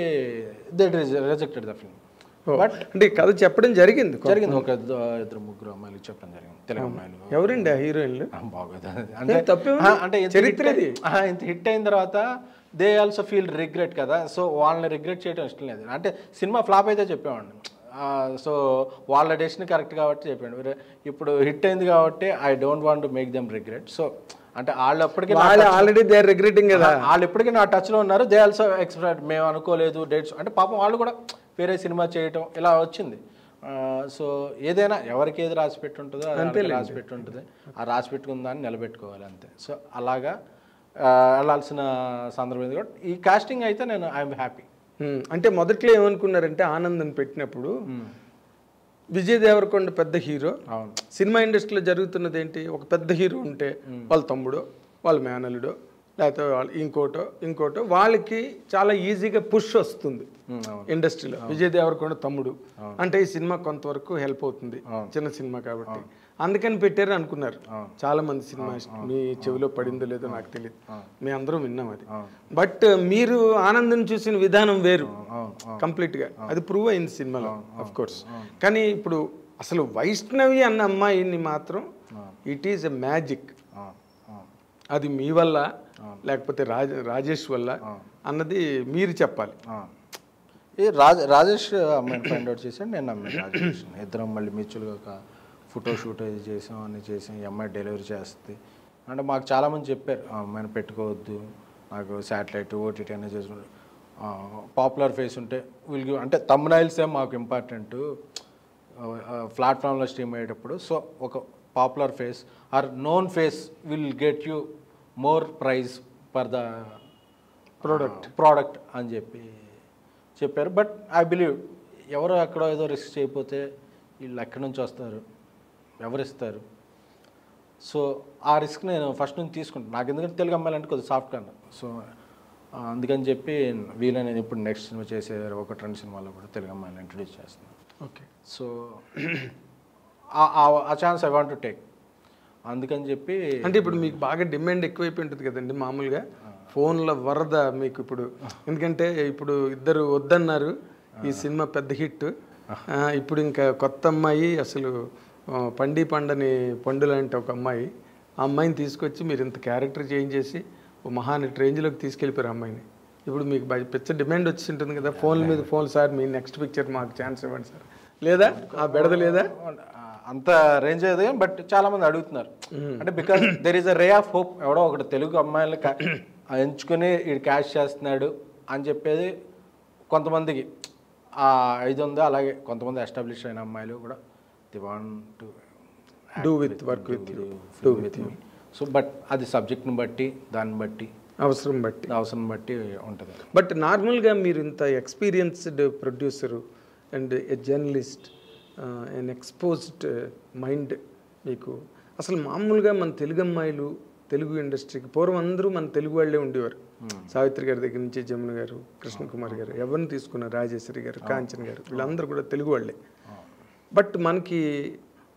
that rejected the film but అంటే ఈ కథ చెప్పడం జరిగింది జరిగింది. ఒక ఇద్ద- ఇద్దరు ముగ్గురు అమ్మాయిలకు చెప్పడం జరిగింది. తెలుగు అమ్మాయిలు. ఎవరండి ఆ హీరోయిన్లు? బాగోదు అంటే తప్పేముంది? ఆ, అంటే ఇంత చరిత్ర hit- ఇది. ఆ, ఇంత హిట్ అయిన తర్వాత దే ఆల్సో ఫీల్ రిగ్రెట్ కదా. సో వాళ్ళని రిగ్రెట్ చేయడం ఇష్టం లేదు. అంటే సినిమా ఫ్లాప్ అయితే చెప్పేవాడిని. సో వాళ్ళ డెసిషన్ కరెక్ట్ కాబట్టి చెప్పాడు "ఒరే, ఇప్పుడు హిట్ అయింది కాబట్టి I don't want make them regret. So అంటే వాళ్ళు అప్పటికి ఆల్రెడీ దే రిగ్రెటింగ్ కదా. వాళ్ళు ఇప్పటికీ నా టచ్లో ఉన్నారు. దే ఆల్సో ఎక్స్పెక్ట్ మేము అనుకోలేదు. డేట్స్ అంటే పాపం వాళ్ళు కూడా వేరే సినిమా చేయటం ఇలా వచ్చింది. సో ఏదైనా ఎవరికి ఏది రాసి పెట్టి ఉంటుందో అది వాళ్ళకి రాసి పెట్టి ఉంటుంది ఆ రాసి పెట్టుకున్న దాన్ని నిలబెట్టుకోవాలి అంతే. సో అలాగా వెళ్ళాల్సిన సందర్భం కూడా. ఈ కాస్టింగ్ అయితే నేను ఐఎమ్ హ్యాపీ. అంటే మొదట్లో ఏమనుకున్నారంటే ఆనందం పెట్టినప్పుడు విజయ్ దేవరకొండ పెద్ద హీరో. అవును. సినిమా ఇండస్ట్రీలో జరుగుతున్నది ఏంటి? ఒక పెద్ద హీరో ఉంటే వాళ్ళ తమ్ముడో వాళ్ళ మేనలుడో లేకపోతే వాళ్ళ ఇంకోటో ఇంకోటో వాళ్ళకి చాలా ఈజీగా పుష్ వస్తుంది ఇండస్ట్రీలో. విజయ్ దేవరకొండ తమ్ముడు. అంటే ఈ సినిమా కొంతవరకు హెల్ప్ అవుతుంది చిన్న సినిమా కాబట్టి. అందుకని పెట్టారు అనుకున్నారు. చాలా మంది సినిమా మీ చెవిలో పడిందో లేదో నాకు తెలియదు మీ అందరం విన్నాం అది. బట్ మీరు ఆనందం చూసిన విధానం వేరు. అవును కంప్లీట్గా అది ప్రూవ్ అయింది సినిమాలో అఫ్ కోర్స్ కానీ ఇప్పుడు అసలు వైష్ణవి అన్న అమ్మాయిని మాత్రం ఇట్ ఈస్ ఎ మ్యాజిక్ అది మీ వల్ల లేకపోతే రాజ రాజేష్ వల్ల అన్నది మీరు చెప్పాలి. ఈ రాజ రాజేష్ అమ్మాయిని ఫైండ్ అవుట్ చేశాడు నేను అమ్మాయి రాజేష్ ఇద్దరం మళ్ళీ మ్యూచువల్గా ఒక ఫోటో షూట్ అది చేసాం అన్ని చేసాం ఈ అమ్మాయి డెలివరీ చేస్తుంది. అంటే మాకు చాలామంది చెప్పారు ఆ అమ్మాయిని పెట్టుకోవద్దు నాకు శాటిలైట్ ఓటీటీ అనేది చేసుకుంటారు పాపులర్ ఫేస్ ఉంటే విల్ గివ్ అంటే తమ్నైల్సే మాకు ఇంపార్టెంట్ ప్లాట్ఫామ్లో స్ట్రీమ్ అయ్యేటప్పుడు సో ఒక popular face or known face will get you more price for the product. Product అని చెప్పి చెప్పారు. బట్ ఐ బిలీవ్ ఎవరు ఎక్కడో ఏదో రిస్క్ చేయకపోతే వీళ్ళు ఎక్కడి నుంచి వస్తారు? ఎవరు ఇస్తారు సో ఆ రిస్క్ నేను ఫస్ట్ నుంచి తీసుకుంటాను నాకు ఎందుకంటే తెలుగు అమ్మాయిలు అంటే కొద్దిగా సాఫ్ట్ అన్న సో అందుకని చెప్పి వీళ్ళ నేను ఇప్పుడు నెక్స్ట్ సినిమా చేసే ఒక రెండు సినిమాలో కూడా తెలుగు అమ్మాయిని ఇంట్రడ్యూస్ చేస్తున్నాను. ఓకే. సో ఆ chance I want to take అందుకని చెప్పి అంటే ఇప్పుడు మీకు బాగా డిమాండ్ ఎక్కువైపోయి ఉంటుంది కదండి మామూలుగా. ఫోన్ల వరద మీకు ఇప్పుడు. ఎందుకంటే ఇప్పుడు ఇద్దరు వద్దన్నారు ఈ సినిమా పెద్ద హిట్. ఇప్పుడు ఇంకా కొత్త అమ్మాయి అసలు పండి పండని పండు లాంటి ఒక అమ్మాయి. ఆ అమ్మాయిని తీసుకొచ్చి మీరు ఇంత క్యారెక్టర్ చేంజ్ చేసి ఓ మహానటి రేంజ్లోకి తీసుకెళ్ళిపోయారు అమ్మాయిని. ఇప్పుడు మీకు పెద్ద డిమాండ్ వచ్చి ఉంటుంది కదా ఫోన్ల మీద ఫోన్ సార్ మీ నెక్స్ట్ పిక్చర్ మాకు ఛాన్స్ ఇవ్వండి సార్. లేదా? ఆ బెడద లేదా? అంత రేంజ్ అయ్యేది బట్ చాలా మంది అడుగుతున్నారు. అంటే because there is a ray of hope ఎవడో ఒకటి తెలుగు అమ్మాయిలు ఎంచుకొని ఇది క్యాష్ చేస్తున్నాడు అని చెప్పేది కొంతమందికి. ఆ ఇది ఉందో? అలాగే కొంతమంది ఎస్టాబ్లిష్ అయిన అమ్మాయిలు కూడా they want to with, work with you. Do with me so but అది సబ్జెక్ట్ని బట్టి దాన్ని బట్టి అవసరం బట్టి. అవసరం బట్టి ఉంటుంది. బట్ నార్మల్గా మీరు ఇంత experienced producer and a journalist and exposed mind మీకు అసలు మామూలుగా మన తెలుగు అమ్మాయిలు తెలుగు ఇండస్ట్రీకి పూర్వం అందరూ మన తెలుగు వాళ్ళే ఉండేవారు. సావిత్రి గారి దగ్గర నుంచి జమున గారు కృష్ణ కుమార్ గారు ఎవరిని తీసుకున్నారు? రాజేశ్వరి గారు కాంచన్ గారు. వీళ్ళందరూ కూడా తెలుగు వాళ్ళే. బట్ మనకి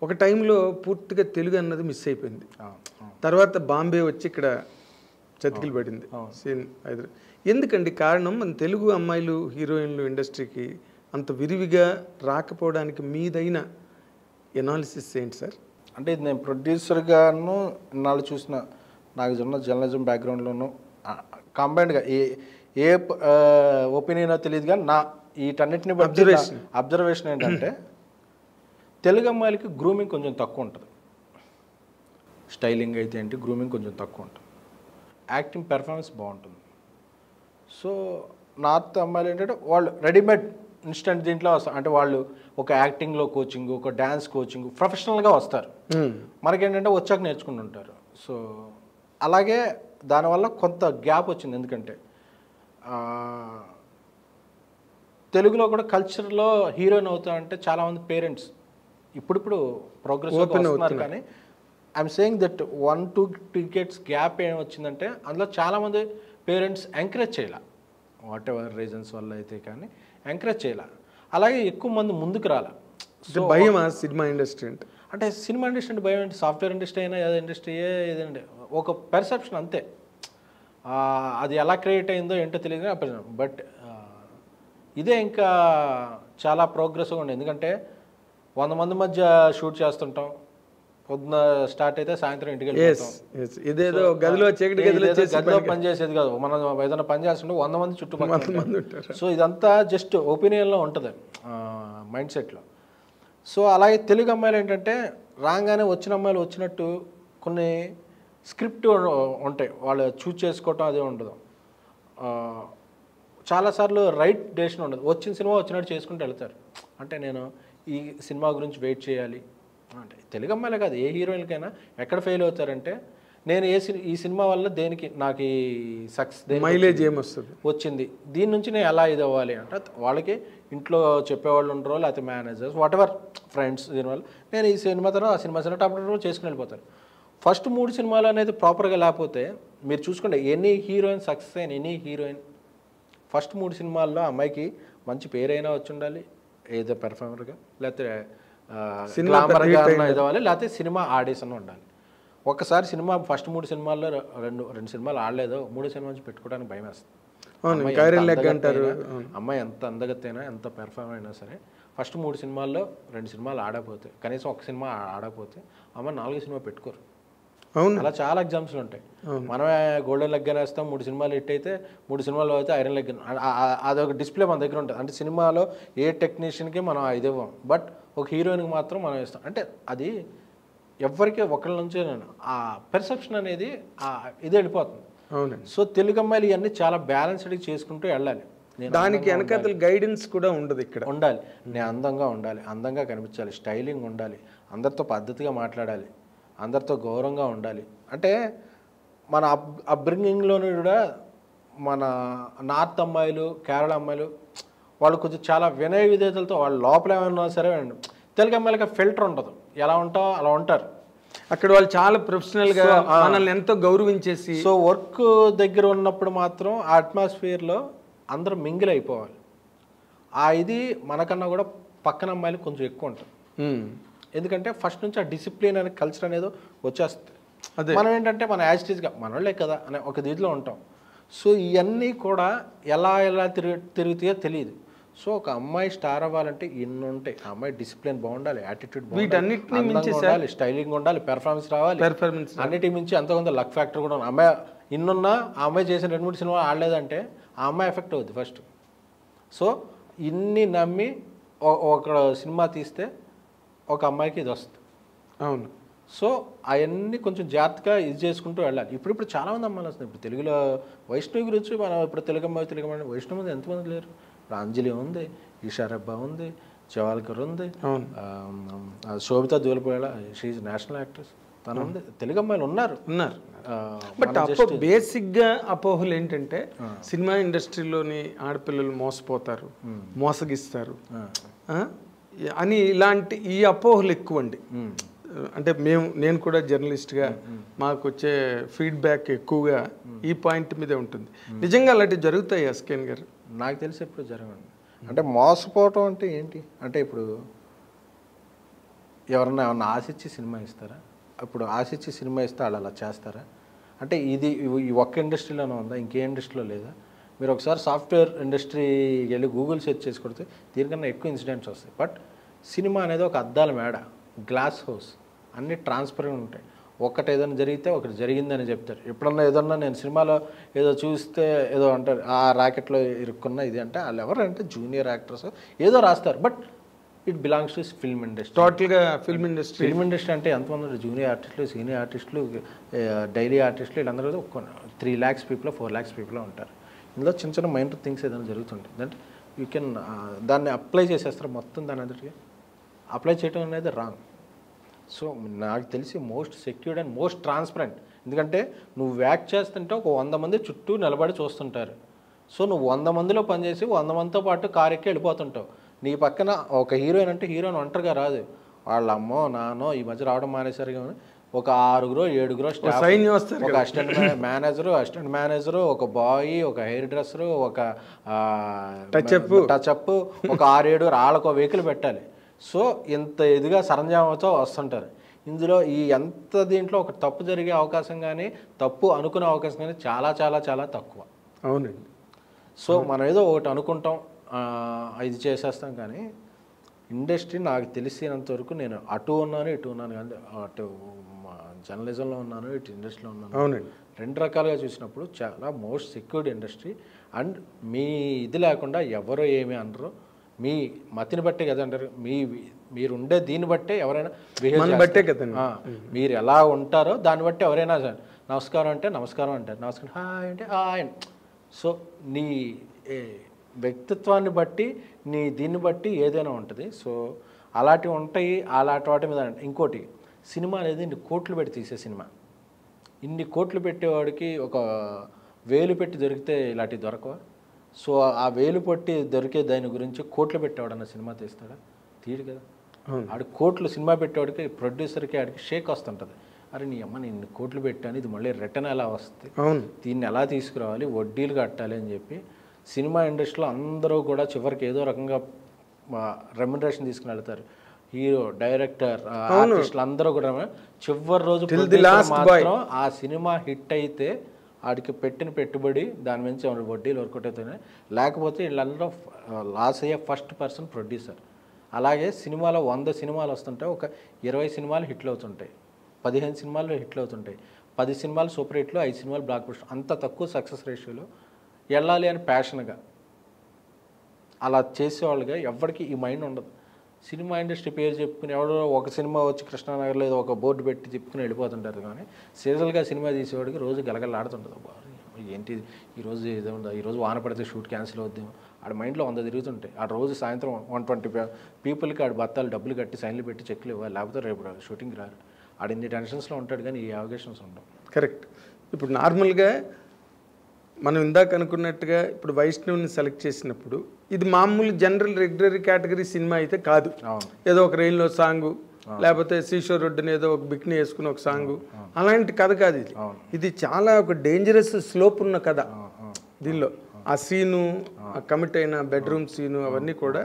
ఒక టైంలో పూర్తిగా తెలుగు అన్నది మిస్ అయిపోయింది. తర్వాత బాంబే వచ్చి ఇక్కడ చతికిలు పడింది. సీన్ ఎందుకండి కారణం? మన తెలుగు అమ్మాయిలు హీరోయిన్లు ఇండస్ట్రీకి అంత విరివిగా రాకపోవడానికి మీదైన ఎనాలిసిస్ ఏంటి సార్? అంటే ఇది నేను ప్రొడ్యూసర్గాను ఇన్నాళ్ళు చూసిన నాకు ఉన్న జర్నలిజం బ్యాక్గ్రౌండ్లోను కంబైన్డ్గా ఏ ఏ ఒపీనియన్ తెలియదు కానీ నా వీటన్నిటిని Observation. అబ్జర్వేషన్ ఏంటంటే తెలుగు అమ్మాయిలకి గ్రూమింగ్ కొంచెం తక్కువ ఉంటుంది. స్టైలింగ్ అయితే ఏంటి గ్రూమింగ్ కొంచెం తక్కువ ఉంటుంది. యాక్టింగ్ పెర్ఫార్మెన్స్ బాగుంటుంది. సో నార్త్ అమ్మాయిలు ఏంటంటే వాళ్ళు రెడీమేడ్ ఇన్స్టెంట్ దీంట్లో వస్తారు అంటే వాళ్ళు ఒక యాక్టింగ్లో కోచింగ్ ఒక డ్యాన్స్ కోచింగ్ ప్రొఫెషనల్గా వస్తారు. మనకేంటంటే వచ్చాక నేర్చుకుంటుంటారు సో అలాగే దానివల్ల కొంత గ్యాప్ వచ్చింది. ఎందుకంటే తెలుగులో కూడా కల్చర్లో హీరోయిన్ అవుతా అంటే చాలామంది పేరెంట్స్ ఇప్పుడిప్పుడు ప్రోగ్రెస్ వస్తున్నారు కానీ I'm saying that one two tickets gap ఏం వచ్చిందంటే అందులో చాలామంది పేరెంట్స్ ఎంకరేజ్ చేయాల. వాట్ ఎవర్ రీజన్స్ వల్ల అయితే కానీ ఎంకరేజ్ చేయాల? అలాగే ఎక్కువ మంది ముందుకు రాల. భయం సినిమా ఇండస్ట్రీ అంటే? అంటే సినిమా ఇండస్ట్రీ అంటే భయం అంటే సాఫ్ట్వేర్ ఇండస్ట్రీ అయినా ఏదో ఇండస్ట్రీ ఏదండి ఒక పెర్సెప్షన్ అంతే. అది ఎలా క్రియేట్ అయిందో ఏంటో తెలియదు బట్ ఇదే ఇంకా చాలా ప్రోగ్రెస్గా ఉండే. ఎందుకంటే వంద మంది మధ్య షూట్ చేస్తుంటాం. పొద్దున స్టార్ట్ అయితే సాయంత్రం ఇంటికి ఎస్ ఇదేదో గదిలో చీకటి గదిలో గదిలో పని చేసేది కాదు. మనం ఏదైనా పని చేస్తుంటే వంద మంది చుట్టుపక్కల సో ఇదంతా జస్ట్ ఒపీనియన్లో ఉంటుంది మైండ్ సెట్లో సో అలాగే తెలుగు అమ్మాయిలు ఏంటంటే రాగానే వచ్చిన అమ్మాయిలు వచ్చినట్టు కొన్ని స్క్రిప్ట్ ఉంటాయి. వాళ్ళు చూజ్ చేసుకోవటం అదే ఉండదు. చాలాసార్లు రైట్ డేషన్ ఉండదు. వచ్చిన సినిమా వచ్చినట్టు చేసుకుంటూ వెళ్తారు. అంటే నేను ఈ సినిమా గురించి వెయిట్ చేయాలి అంటే తెలుగు అమ్మాయిలే కాదు ఏ హీరోయిన్కైనా ఎక్కడ ఫెయిల్ అవుతారంటే నేను ఏ ఈ సినిమా వల్ల దేనికి నాకు ఈ సక్సెస్ మైలేజ్ ఏమొస్తుంది? వచ్చింది. దీని నుంచి నేను ఎలా ఇది అవ్వాలి అంటే వాళ్ళకి ఇంట్లో చెప్పేవాళ్ళు ఉండరు లేకపోతే మేనేజర్స్ వాట్ ఎవర్ ఫ్రెండ్స్ దీనివల్ల నేను ఈ సినిమా తర్వాత ఆ సినిమా సినిమా టాప్ చేసుకుని వెళ్ళిపోతాను. ఫస్ట్ మూడు సినిమాలు అనేది ప్రాపర్గా లేకపోతే మీరు చూసుకోండి ఎనీ హీరోయిన్ సక్సెస్ అయిన ఎనీ హీరోయిన్ ఫస్ట్ మూడు సినిమాల్లో అమ్మాయికి మంచి పేరైనా వచ్చి ఉండాలి ఏదో పెర్ఫార్మర్గా లేకపోతే లేకపోతే సినిమా ఆడేసన్ ఉండాలి. ఒక్కసారి సినిమా ఫస్ట్ మూడు సినిమాల్లో రెండు రెండు సినిమాలు ఆడలేదో మూడో సినిమా నుంచి పెట్టుకోవడానికి భయం వేస్తుంది. అమ్మాయి ఎంత అమ్మాయి ఎంత పెర్ఫార్మ్ అయినా సరే ఫస్ట్ మూడు సినిమాల్లో రెండు సినిమాలు ఆడకపోతే కనీసం ఒక సినిమా ఆడకపోతే అమ్మాయి నాలుగు సినిమా పెట్టుకోరు. అవును. అలా చాలా ఎగ్జామ్స్లు ఉంటాయి. మనమే గోల్డెన్ లెగ్ అని వేస్తాం మూడు సినిమాలు హిట్ అయితే మూడు సినిమాలు అయితే ఐరన్ లెగ్ అని. ఆ- ఆ- అదొక డిస్ప్లే మన దగ్గర ఉంటుంది. అంటే సినిమాలో ఏ టెక్నీషియన్కి మనం ఇది ఇవ్వం. బట్ ఒక హీరోయిన్కి మాత్రం మనం ఇస్తాం. అంటే అది ఎవరికి ఒకళ్ళ నుంచి ఆ పెర్సెప్షన్ అనేది ఇది వెళ్ళిపోతుంది. అవునండి. సో తెలుగు అమ్మాయిలు ఇవన్నీ చాలా బ్యాలెన్స్డ్గా చేసుకుంటూ వెళ్ళాలి. నేను దానికి వెనకాతల గైడెన్స్ కూడా ఉండదు ఇక్కడ. ఉండాలి. నేను అందంగా ఉండాలి. అందంగా కనిపించాలి. స్టైలింగ్ ఉండాలి. అందరితో పద్ధతిగా మాట్లాడాలి. అందరితో గౌరవంగా ఉండాలి. అంటే మన అప్ అప్బ్రింగింగ్లోనూ కూడా మన నార్త్ అమ్మాయిలు కేరళ అమ్మాయిలు వాళ్ళు కొంచెం చాలా వినయ విధేతలతో వాళ్ళు లోపల ఏమైనా సరే తెలుగు అమ్మాయిలకి ఫిల్టర్ ఉండదు. ఎలా ఉంటావు అలా ఉంటారు. అక్కడ వాళ్ళు చాలా ప్రొఫెషనల్గా మనల్ని ఎంతో గౌరవించేసి సో వర్క్ దగ్గర ఉన్నప్పుడు మాత్రం ఆ అట్మాస్ఫియర్లో అందరూ మింగిల్ అయిపోవాలి. ఆ ఇది మనకన్నా కూడా పక్కన అమ్మాయిలు కొంచెం ఎక్కువ ఉంటుంది ఎందుకంటే ఫస్ట్ నుంచి ఆ డిసిప్లిన్ అనే కల్చర్ అనేది వచ్చేస్తుంది. అదే. మనం ఏంటంటే మన యాజిటీస్గా మనోళ్ళే కదా అనే ఒక దీంట్లో ఉంటాం. సో ఇవన్నీ కూడా ఎలా ఎలా తిరుగు తిరుగుతాయో తెలియదు. సో ఒక అమ్మాయి స్టార్ అవ్వాలంటే ఇన్ని ఉంటాయి ఆ అమ్మాయి డిసిప్లిన్ బాగుండాలి యాటిట్యూడ్ వీటన్నిటిని మించి ఉండాలి స్టైలింగ్ ఉండాలి పెర్ఫార్మెన్స్ రావాలి. పెర్ఫార్మెన్స్ అన్నిటి మించి ఎంతో కొంత లక్ ఫ్యాక్టర్ కూడా ఉంది అమ్మాయి ఇన్నున్నా ఆ అమ్మాయి చేసిన రెండు మూడు సినిమాలు ఆడలేదంటే ఆ అమ్మాయి ఎఫెక్ట్ అవుద్ది ఫస్ట్ సో ఇన్ని నమ్మి ఒక సినిమా తీస్తే ఒక అమ్మాయికి ఇది వస్తుంది. అవును. సో అవన్నీ కొంచెం జాగ్రత్తగా ఇది చేసుకుంటూ వెళ్ళాలి. ఇప్పుడు ఇప్పుడు చాలామంది అమ్మాయిలు వస్తుంది ఇప్పుడు తెలుగులో వైష్ణవి గురించి మనం ఇప్పుడు తెలుగమ్మ తెలుగమ్మ వైష్ణవి మంది ఎంతమంది లేరు? ఇప్పుడు అంజలి ఉంది ఈషారబ్బా ఉంది జవాల్కర్ ఉంది. శోభిత దూలిపోయేలా షీఈ్ నేషనల్ యాక్ట్రెస్ తను ఉంది. తెలుగు అమ్మాయిలు ఉన్నారు. ఉన్నారు. బట్ అపో బేసిక్గా అపోహలు ఏంటంటే సినిమా ఇండస్ట్రీలోని ఆడపిల్లలు మోసపోతారు మోసగిస్తారు? అని ఇలాంటి ఈ అపోహలు ఎక్కువ అండి అంటే మేము నేను కూడా జర్నలిస్ట్గా మాకు వచ్చే ఫీడ్బ్యాక్ ఎక్కువగా ఈ పాయింట్ మీదే ఉంటుంది. నిజంగా అలాంటివి జరుగుతాయి అస్కేన్ గారు? నాకు తెలిసి ఎప్పుడు జరగండి అంటే మోసపోవటం అంటే ఏంటి? అంటే ఇప్పుడు ఎవరన్నా ఏమన్నా ఆశించి సినిమా ఇస్తారా? ఇప్పుడు ఆశించి సినిమా ఇస్తే వాళ్ళు అలా చేస్తారా? అంటే ఇది ఈ ఒక్క ఇండస్ట్రీలోనే ఉందా? ఇంకే ఇండస్ట్రీలో లేదా? మీరు ఒకసారి సాఫ్ట్వేర్ ఇండస్ట్రీ వెళ్ళి గూగుల్ సెర్చ్ చేసి కొడితే దీనికన్నా ఎక్కువ ఇన్సిడెంట్స్ వస్తాయి. బట్ సినిమా అనేది ఒక అద్దాల మేడ గ్లాస్ హౌస్ అన్నీ ట్రాన్స్పరెంట్ ఉంటాయి. ఒకటి ఏదైనా జరిగితే ఒకటి జరిగిందని చెప్తారు. ఎప్పుడన్నా ఏదన్నా నేను సినిమాలో ఏదో చూస్తే ఏదో అంటారు ఆ ర్యాకెట్లో ఇరుక్కున్న ఇది అంటే వాళ్ళు ఎవరంటే జూనియర్ యాక్టర్స్ ఏదో రాస్తారు. But it belongs to film industry. టోటల్గా ఫిల్మ్ ఇండస్ట్రీ. ఫిల్మ్ ఇండస్ట్రీ అంటే ఎంతమంది జూనియర్ ఆర్టిస్టులు సీనియర్ ఆర్టిస్టులు డైలీ ఆర్టిస్టులు వీళ్ళందరూ three lakhs people four lakhs people ఉంటారు. ఇందులో చిన్న చిన్న మైండ్ థింగ్స్ ఏదైనా జరుగుతుంది అంటే యూ కెన్ దాన్ని అప్లై చేసేస్తారు మొత్తం దాని అందరికీ అప్లై చేయడం అనేది రాంగ్. సో నాకు తెలిసి most secured and most transparent ఎందుకంటే నువ్వు వ్యాక్ చేస్తుంటే ఒక వంద మంది చుట్టూ నిలబడి చూస్తుంటారు. సో నువ్వు వంద మందిలో పనిచేసి వంద మందితో పాటు కారు ఎక్కి వెళ్ళిపోతుంటావు. నీ పక్కన ఒక హీరోయిన్ అంటే హీరోయిన్ ఒంటరిగా రాదు. వాళ్ళ అమ్మో నానో ఈ మధ్య రావడం మానేశారు కానీ ఒక ఆరుగురో ఏడుగురో ఒక అసిస్టెంట్ మేనేజరు అసిస్టెంట్ మేనేజరు ఒక బాయ్ ఒక హెయిర్ డ్రెస్సరు ఒక Touch-up. టచ్అప్ ఒక ఆరేడు వాళ్ళకు వెహికల్ పెట్టాలి. సో ఇంత ఇదిగా సరంజామాతో వస్తుంటారు. ఇందులో ఈ ఎంత దీంట్లో ఒక తప్పు జరిగే అవకాశం కానీ తప్పు అనుకునే అవకాశం కానీ చాలా చాలా చాలా తక్కువ. అవునండి. సో మనం ఏదో ఒకటి అనుకుంటాం ఇది చేసేస్తాం కానీ ఇండస్ట్రీ నాకు తెలిసినంత వరకు నేను అటు ఉన్నాను ఇటు ఉన్నాను కానీ అటు జర్నలిజంలో ఉన్నాను ఇటు ఇండస్ట్రీలో ఉన్నాను. అవునండి. రెండు రకాలుగా చూసినప్పుడు చాలా మోస్ట్ సెక్యూర్డ్ ఇండస్ట్రీ అండ్ మీ ఇది లేకుండా ఎవరు ఏమి అనరు. మీ మతిని బట్టే కదా అంటారు మీ మీరు ఉండే దీన్ని బట్టే ఎవరైనా బిహేవ్ బట్టే కదండి. మీరు ఎలా ఉంటారో దాన్ని బట్టి ఎవరైనా సరే నమస్కారం అంటే నమస్కారం అంటారు. నమస్కారం హాయ్ అంటే హాయ్. సో నీ ఏ, వ్యక్తిత్వాన్ని బట్టి నీ దీన్ని బట్టి ఏదైనా ఉంటుంది. సో అలాంటివి ఉంటాయి అలాంటి వాటి మీద ఇంకోటి సినిమా అనేది ఇన్ని కోట్లు పెట్టి తీసే సినిమా. ఇన్ని కోట్లు పెట్టేవాడికి ఒక వేలు పెట్టి దొరికితే ఇలాంటివి దొరకవా? సో ఆ వేలు పెట్టి దొరికే దాని గురించి కోట్లు పెట్టేవాడు అన్న సినిమా తీస్తాడా? తీయడు కదా. ఆడు కోట్లు సినిమా పెట్టేవాడికి ప్రొడ్యూసర్కి ఆడికి షేక్ వస్తుంటుంది. అరే నీ అమ్మ నేను కోట్లు పెట్టాను ఇది మళ్ళీ రిటర్న్ ఎలా వస్తుంది? దీన్ని ఎలా తీసుకురావాలి? వడ్డీలు కట్టాలి అని చెప్పి సినిమా ఇండస్ట్రీలో అందరూ కూడా చివరికి ఏదో రకంగా రెమ్యునరేషన్ తీసుకుని వెళ్తారు. హీరో డైరెక్టర్ ఆర్టిస్టులు అందరూ కూడా చివరి రోజు. మాత్రం ఆ సినిమా హిట్ అయితే వాడికి పెట్టిన పెట్టుబడి దాని నుంచి ఏమైనా వడ్డీలు వర్కౌట్ అవుతున్నాయి లేకపోతే వీళ్ళందరూ లాస్ అయ్యే ఫస్ట్ పర్సన్ ప్రొడ్యూసర్. అలాగే సినిమాలో వంద సినిమాలు వస్తుంటే ఒక ఇరవై సినిమాలు హిట్లు అవుతుంటాయి. పదిహేను సినిమాలు హిట్లు అవుతుంటాయి. పది సినిమాలు సూపర్ హిట్లు ఐదు సినిమాలు బ్లాక్ బస్టర్. అంత తక్కువ సక్సెస్ రేషియోలో వెళ్ళాలి అని ప్యాషన్గా. అలా చేసేవాళ్ళుగా ఎవరికి ఈ మైండ్ ఉండదు. సినిమా ఇండస్ట్రీ పేరు చెప్పుకుని ఎవడో ఒక సినిమా వచ్చి కృష్ణానగర్లో ఏదో ఒక బోర్డు పెట్టి చెప్పుకుని వెళ్ళిపోతుంటారు కానీ సీరియల్గా సినిమా తీసేవాడికి రోజు గలగలాడుతుంటుంది అబ్బా, ఏంటి ఈరోజు ఏదో ఉందా? ఈ రోజు వాన పడితే షూట్ క్యాన్సిల్ అవుద్దాం ఆడ మైండ్లో వంద తిరుగుతుంటాయి. ఆ రోజు సాయంత్రం వన్ ట్వంటీ పీపుల్కి ఆడ బత్తాలు డబ్బులు కట్టి సైన్లు పెట్టి చెక్లు ఇవ్వాలి. లేకపోతే రేపు షూటింగ్ రాదు ఆడ ఇన్ని టెన్షన్స్లో ఉంటాడు కానీ ఈ అవకాశన్స్ ఉండవు. కరెక్ట్. ఇప్పుడు నార్మల్గా మనం ఇందాక అనుకున్నట్టుగా ఇప్పుడు వైష్ణవుని సెలెక్ట్ చేసినప్పుడు ఇది మామూలు జనరల్ రెగ్యులర్ కేటగిరీ సినిమా అయితే కాదు. ఏదో ఒక రైల్లో సాంగు లేకపోతే శ్రీశ్వర్ రెడ్డిని ఏదో ఒక బిక్ని వేసుకుని ఒక సాంగు. అలాంటి కథ కాదు ఇది. ఇది చాలా ఒక డేంజరస్ స్లోప్ ఉన్న కథ. దీనిలో ఆ. సీను ఆ. కమిట్ అయిన బెడ్రూమ్ సీను అవన్నీ కూడా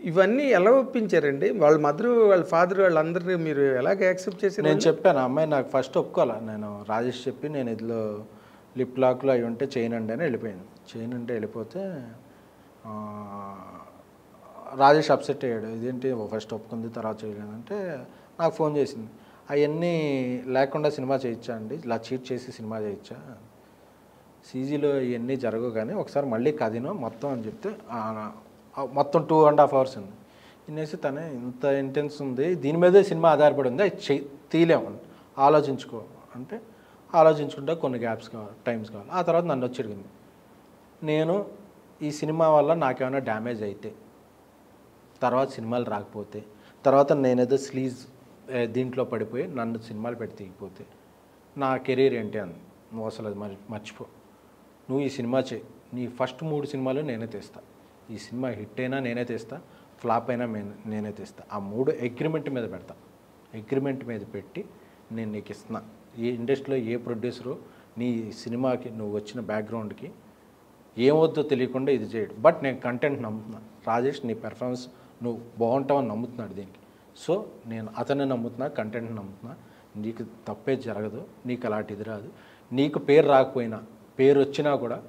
ఇవన్నీ ఎలా ఒప్పించారండి? వాళ్ళ మదర్ వాళ్ళ ఫాదర్ వాళ్ళందరినీ మీరు ఎలాగ యాక్సెప్ట్ చేసి నేను చెప్పాను అమ్మాయి నాకు ఫస్ట్ ఒప్పుకోవాలి? నేను రాజేష్ చెప్పి నేను ఇదిలో లిప్ లాక్లో అవి ఉంటే చైన్ అండి అని వెళ్ళిపోయింది చైన్ అంటే వెళ్ళిపోతే రాజేష్ అప్సెట్ అయ్యాడు. ఇదేంటి ఫస్ట్ ఒప్పుకుంది తర్వాత చేయలేదంటే నాకు ఫోన్ చేసింది. అవన్నీ లేకుండా సినిమా చేయించా అండి. ఇలా చీట్ చేసి సినిమా చేయించా. సీజీలో ఇవన్నీ జరగవు కానీ ఒకసారి మళ్ళీ కదినో మొత్తం అని చెప్తే మొత్తం టూ అండ్ హాఫ్ అవర్స్ ఉంది. వినేసి తనే ఇంత ఇంటెన్స్ ఉంది. దీని మీదే సినిమా ఆధారపడి ఉంది. అది చే తీయలేము. ఆలోచించుకో అంటే ఆలోచించుకుంటే కొన్ని గ్యాప్స్ కావాలి టైమ్స్ కావాలి. ఆ తర్వాత నన్ను వచ్చి నేను ఈ సినిమా వల్ల నాకేమైనా డ్యామేజ్ అయితే తర్వాత సినిమాలు రాకపోతే తర్వాత నేనేదో స్లీజ్ దీంట్లో పడిపోయి నన్ను సినిమాలు పెట్టి తీయకపోతే నా కెరీర్ ఏంటి అని నువ్వు అసలు అది మరి మర్చిపో. నువ్వు ఈ సినిమా చేయి. నీ ఫస్ట్ మూడు సినిమాలు నేనే తీస్తా. ఈ సినిమా హిట్ అయినా నేనే తీస్తా ఫ్లాప్ అయినా నేనే తీస్తా. ఆ మూడు అగ్రిమెంట్ మీద పెడతా. అగ్రిమెంట్ మీద పెట్టి నేను నీకు ఇస్తున్నా. ఈ ఇండస్ట్రీలో ఏ ప్రొడ్యూసరు నీ సినిమాకి నువ్వు వచ్చిన బ్యాక్గ్రౌండ్కి ఏమవుద్దో తెలియకుండా ఇది చేయడు. బట్ నేను కంటెంట్ నమ్ముతున్నా రాజేష్ నీ పెర్ఫార్మెన్స్ నువ్వు బాగుంటావని నమ్ముతున్నాడు దీనికి. సో నేను అతన్ని నమ్ముతున్నా కంటెంట్ నమ్ముతున్నా. నీకు తప్పే జరగదు నీకు అలాంటి ఇది రాదు. నీకు పేరు రాకపోయినా పేరు వచ్చినా కూడా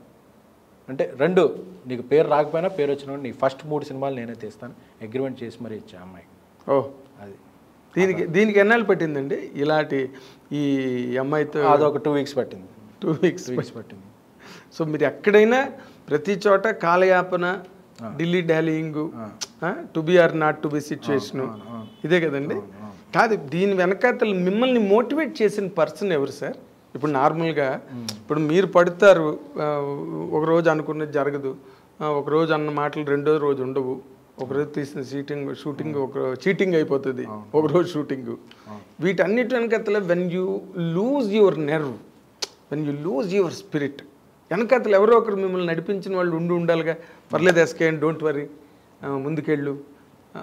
అంటే రెండు నీకు పేరు రాకపోయినా పేరు వచ్చినా నీ ఫస్ట్ మూడు సినిమాలు నేనే తీస్తాను. అగ్రిమెంట్ చేసి మరీ ఇచ్చా అమ్మాయి ఓ. అది. దీనికి దీనికి ఎన్నాళ్ళు పట్టిందండి? ఇలాంటి ఈ అమ్మాయితో అదొక టూ వీక్స్ పట్టింది. టూ వీక్స్ వీక్స్ పట్టింది. సో మీరు ఎక్కడైనా ప్రతి చోట కాలయాపన dilly dallying to be or not to be situation ఇదే కదండి. కాదు దీని వెనకాతలు మిమ్మల్ని మోటివేట్ చేసిన పర్సన్ ఎవరు సార్? ఇప్పుడు నార్మల్గా ఇప్పుడు మీరు పడతారు ఆ, ఒక రోజు అనుకున్నది జరగదు ఆ, ఒక రోజు అన్న మాటలు రెండో రోజు ఉండవు. ఒక రోజు తీసిన షూటింగ్ షూటింగ్ ఒక చీటింగ్ అయిపోతుంది ఒక రోజు షూటింగ్. వీటన్నిటి వెనకాతల when you lose your nerve when you lose your spirit వెనకాతలు ఎవరో ఒకరు మిమ్మల్ని నడిపించిన వాళ్ళు ఉండి ఉండాలిగా. పర్లేదు ఎస్కేన్ డోంట్ వరీ ముందుకెళ్ళు.